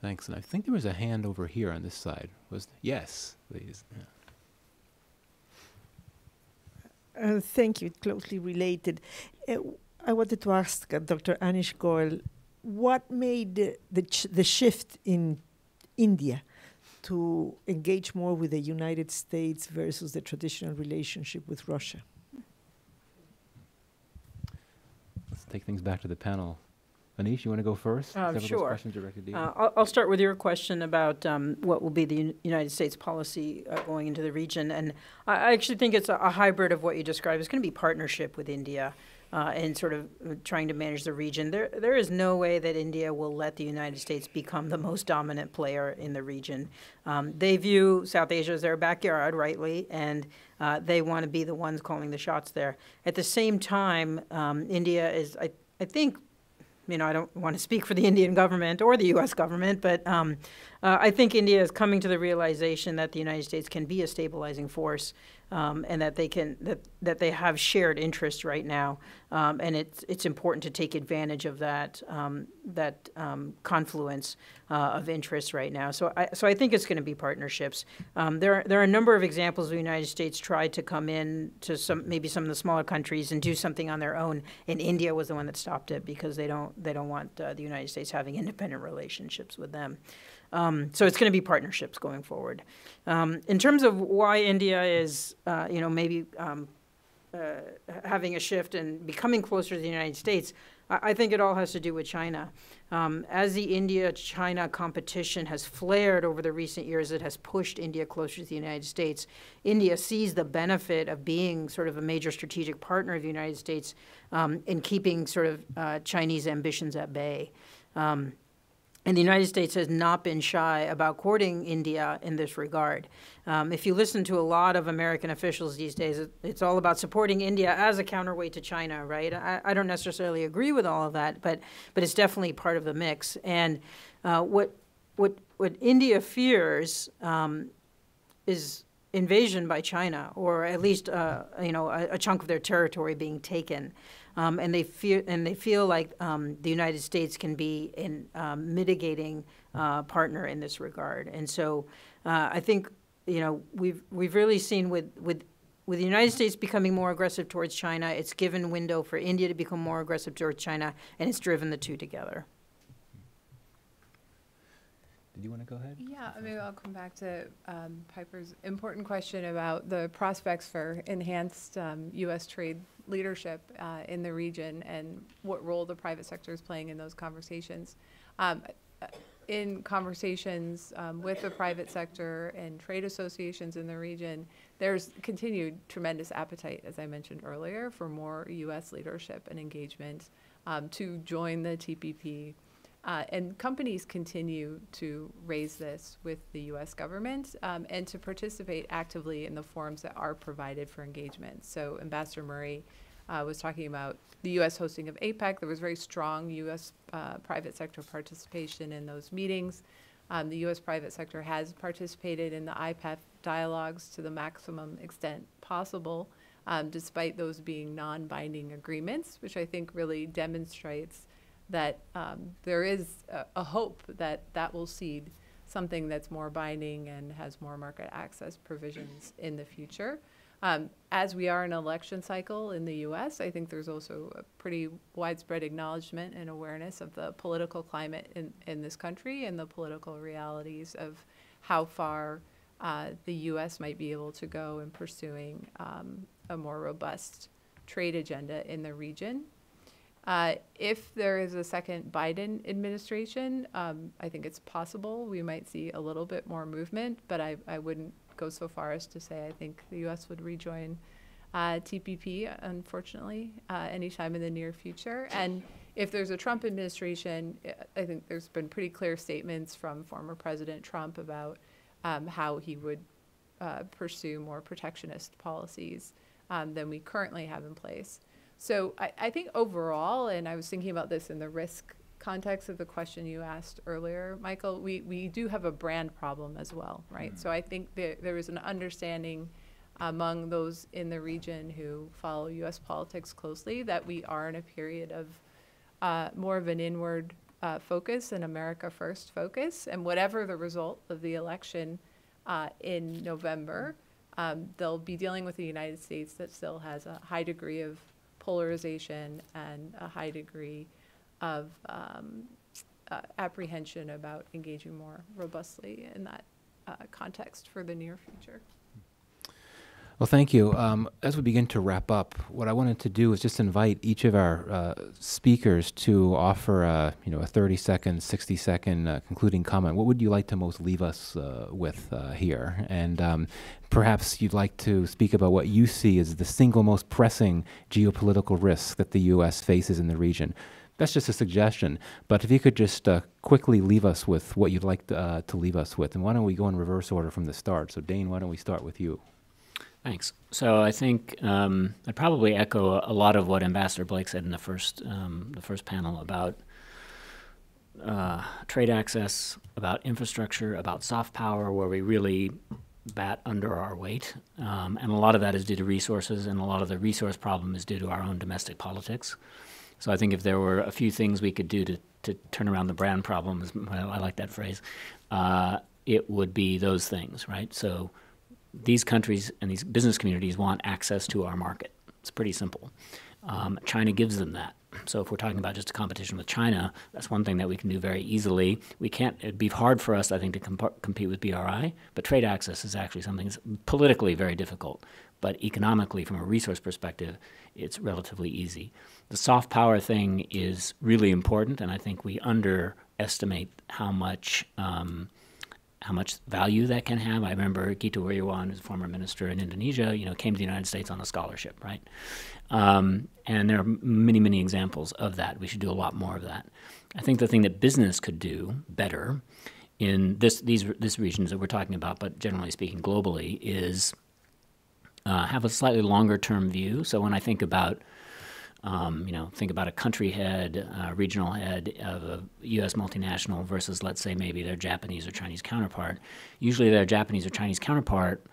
Thanks. And I think there was a hand over here on this side. Was yes, please. Yeah. Uh, thank you. It's closely related. Uh, I wanted to ask uh, Dr. Anish Goel what made the, the, ch- the shift in India to engage more with the United States versus the traditional relationship with Russia? Let's take things back to the panel. Anish, you want to go first? Several those sure. questions directed to you. Uh, I'll, I'll start with your question about um, what will be the Un- United States policy uh, going into the region. And I, I actually think it's a, a hybrid of what you described. It's going to be partnership with India uh, and sort of uh, trying to manage the region. There, there is no way that India will let the United States become the most dominant player in the region. Um, they view South Asia as their backyard, rightly, and uh, they want to be the ones calling the shots there. At the same time, um, India is, I, I think, you know, I don't want to speak for the Indian government or the U.S. government, but um, uh, I think India is coming to the realization that the United States can be a stabilizing force, um, and that they can that that they have shared interests right now, um, and it's it's important to take advantage of that um, that um, confluence uh, of interests right now. So I so I think it's going to be partnerships. Um, there are, there are a number of examples of the United States tried to come in to some maybe some of the smaller countries and do something on their own, and India was the one that stopped it because they don't they don't want uh, the United States having independent relationships with them. Um, so it's going to be partnerships going forward. Um, in terms of why India is, uh, you know, maybe um, uh, having a shift and becoming closer to the United States, I, I think it all has to do with China. Um, as the India-China competition has flared over the recent years, it has pushed India closer to the United States. India sees the benefit of being sort of a major strategic partner of the United States um, in keeping sort of uh, Chinese ambitions at bay. Um, and the United States has not been shy about courting India in this regard. Um, if you listen to a lot of American officials these days, it, it's all about supporting India as a counterweight to China, right? I, I don't necessarily agree with all of that, but but it's definitely part of the mix. And uh, what what what India fears um, is invasion by China, or at least uh, you know a, a, chunk of their territory being taken, um, and they feel and they feel like um, the United States can be a um, mitigating uh, partner in this regard. And so uh, I think you know we've we've really seen with with with the United States becoming more aggressive towards China, it's given window for India to become more aggressive towards China, and it's driven the two together. Did you want to go ahead? Yeah, maybe I'll come back to um, Piper's important question about the prospects for enhanced um, U.S. trade leadership uh, in the region and what role the private sector is playing in those conversations. Um, in conversations um, with the private sector and trade associations in the region, there's continued tremendous appetite, as I mentioned earlier, for more U.S. leadership and engagement um, to join the TPP. Uh, and companies continue to raise this with the U.S. government um, and to participate actively in the forums that are provided for engagement. So Ambassador Murray uh, was talking about the U.S. hosting of APEC. There was very strong U.S. Uh, private sector participation in those meetings. Um, the U.S. private sector has participated in the IPEF dialogues to the maximum extent possible, um, despite those being non-binding agreements, which I think really demonstrates that um, there is a, a, hope that that will seed something that's more binding and has more market access provisions in the future. Um, as we are in an election cycle in the U.S., I think there's also a pretty widespread acknowledgement and awareness of the political climate in, in this country and the political realities of how far uh, the U.S. might be able to go in pursuing um, a more robust trade agenda in the region. Uh, if there is a second Biden administration, um, I think it's possible we might see a little bit more movement, but I, I wouldn't go so far as to say I think the U.S. would rejoin uh, TPP, unfortunately, uh, anytime in the near future. And if there's a Trump administration, I think there's been pretty clear statements from former President Trump about um, how he would uh, pursue more protectionist policies um, than we currently have in place. So I, I think overall, and I was thinking about this in the risk context of the question you asked earlier, Michael, we, we do have a brand problem as well, right? Mm-hmm. So I think there, there is an understanding among those in the region who follow U.S. politics closely that we are in a period of uh, more of an inward uh, focus and America First focus. And whatever the result of the election uh, in November, um, they'll be dealing with a United States that still has a high degree of polarization and a high degree of um, uh, apprehension about engaging more robustly in that uh, context for the near future. Well, thank you. Um, as we begin to wrap up, what I wanted to do is just invite each of our uh, speakers to offer a, you know, a 30 second, 60 second uh, concluding comment. What would you like to most leave us uh, with uh, here? And um, perhaps you'd like to speak about what you see as the single most pressing geopolitical risk that the U.S. faces in the region. That's just a suggestion. But if you could just uh, quickly leave us with what you'd like to, uh, to leave us with. And why don't we go in reverse order from the start? So, Dane, why don't we start with you? Thanks. So I think um, I'd probably echo a lot of what Ambassador Blake said in the first um, the first panel about uh, trade access, about infrastructure, about soft power, where we really bat under our weight, um, and a lot of that is due to resources, and a lot of the resource problem is due to our own domestic politics. So I think if there were a few things we could do to, to turn around the brand problem, I like that phrase, uh, it would be those things, right? So these countries and these business communities want access to our market. It's pretty simple. Um, China gives them that. So if we're talking about just a competition with China, that's one thing that we can do very easily. We can't. It'd be hard for us, I think, to comp- compete with BRI. But trade access is actually something that's politically very difficult, but economically, from a resource perspective, it's relatively easy. The soft power thing is really important, and I think we underestimate how much. Um, how much value that can have. I remember Gita Wirjawan, who's a former minister in Indonesia, you know, came to the United States on a scholarship, right? Um, and there are many, many examples of that. We should do a lot more of that. I think the thing that business could do better in this these this regions that we're talking about, but generally speaking globally, is uh, have a slightly longer term view. So when I think about um, you know, think about a country head, uh, regional head of a U.S. multinational versus, let's say, maybe their Japanese or Chinese counterpart. Usually, their Japanese or Chinese counterpart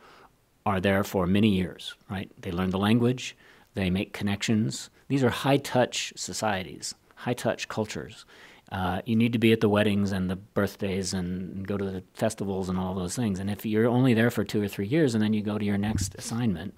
are there for many years, right? They learn the language, they make connections. These are high touch societies, high touch cultures. Uh, you need to be at the weddings and the birthdays and go to the festivals and all those things. And if you're only there for two or three years and then you go to your next assignment,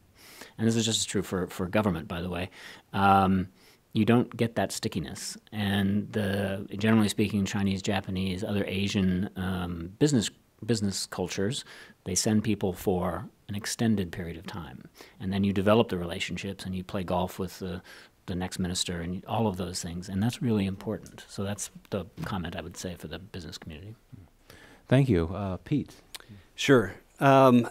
and this is just true for, for government, by the way, um, you don't get that stickiness. And the, generally speaking, Chinese, Japanese, other Asian um, business business cultures, they send people for an extended period of time, and then you develop the relationships and you play golf with the the next minister and all of those things, and that's really important. So that's the comment I would say for the business community. Thank you, uh, Pete. Sure. Um,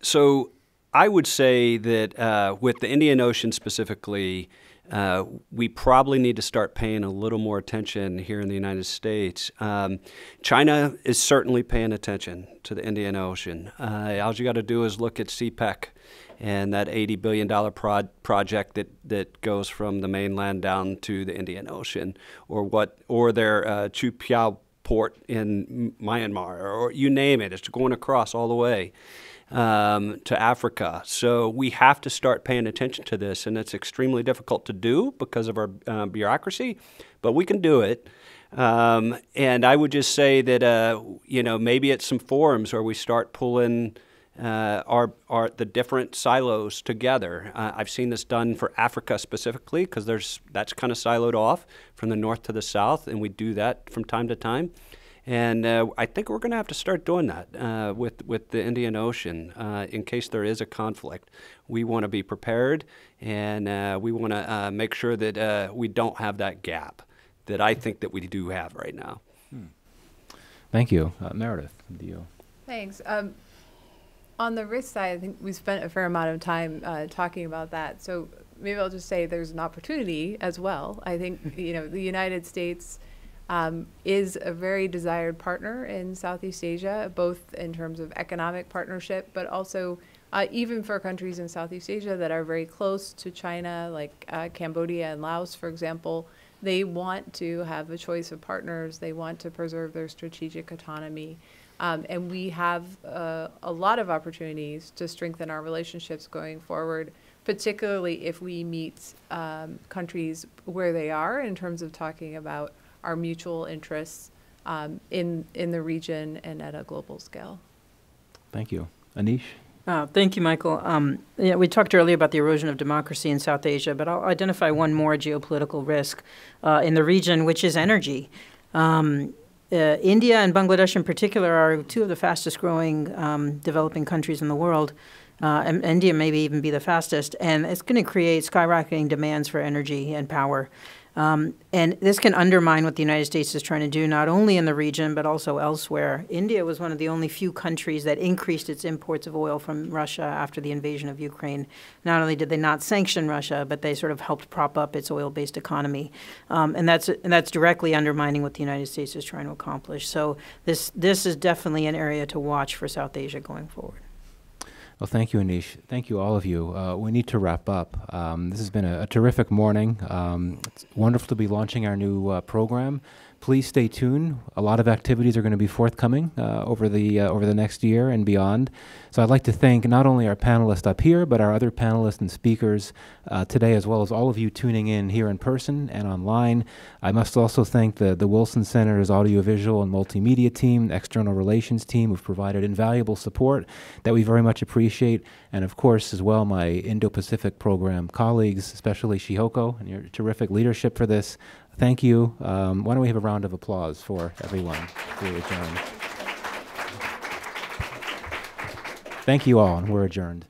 so I would say that uh, with the Indian Ocean specifically, uh, we probably need to start paying a little more attention here in the United States. Um, China is certainly paying attention to the Indian Ocean. Uh, all you got to do is look at CPEC and that $80 billion pro- project that, that goes from the mainland down to the Indian Ocean, or what, or their uh, Kyaukphyu port in Myanmar, or you name it. It's going across all the way um, to Africa. So we have to start paying attention to this, and it's extremely difficult to do because of our uh, bureaucracy, but we can do it. Um, and I would just say that uh, you know maybe at some forums where we start pulling uh, our, our the different silos together. Uh, I've seen this done for Africa specifically because there's that's kind of siloed off from the north to the south, and we do that from time to time. And uh, I think we're going to have to start doing that uh, with with the Indian Ocean uh, in case there is a conflict. We want to be prepared, and uh, we want to uh, make sure that uh, we don't have that gap that I think that we do have right now. Hmm. Thank you, Meredith. Do you? Thanks. Um, on the risk side, I think we spent a fair amount of time talking about that. So maybe I'll just say there's an opportunity as well. I think you know the United States um, is a very desired partner in Southeast Asia, both in terms of economic partnership, but also uh, even for countries in Southeast Asia that are very close to China, like uh, Cambodia and Laos, for example. They want to have a choice of partners. They want to preserve their strategic autonomy. Um, and we have uh, a lot of opportunities to strengthen our relationships going forward, particularly if we meet um, countries where they are in terms of talking about our mutual interests um, in in the region and at a global scale. Thank you, Anish. Uh, Thank you, Michael. Um, Yeah, we talked earlier about the erosion of democracy in South Asia, but I'll identify one more geopolitical risk uh, in the region, which is energy. Um, uh, India and Bangladesh in particular are two of the fastest growing um, developing countries in the world. Uh, and India maybe even be the fastest, and it's going to create skyrocketing demands for energy and power. Um, and this can undermine what the United States is trying to do, not only in the region, but also elsewhere. India was one of the only few countries that increased its imports of oil from Russia after the invasion of Ukraine. Not only did they not sanction Russia, but they sort of helped prop up its oil based economy. Um, and, that's, and that's directly undermining what the United States is trying to accomplish. So, this, this is definitely an area to watch for South Asia going forward. Well, thank you, Anish. Thank you, all of you. Uh, we need to wrap up. Um, this has been a, a terrific morning. Um, it's wonderful to be launching our new uh, program. Please stay tuned. A lot of activities are going to be forthcoming uh, over the uh, over the next year and beyond. So I'd like to thank not only our panelists up here, but our other panelists and speakers uh, today, as well as all of you tuning in here in person and online. I must also thank the the Wilson Center's audiovisual and multimedia team, external relations team, who've provided invaluable support that we very much appreciate, and of course as well my Indo-Pacific program colleagues, especially Shihoko and your terrific leadership for this. Thank you. Um, why don't we have a round of applause for everyone? We adjourn. Thank you all, and we're adjourned.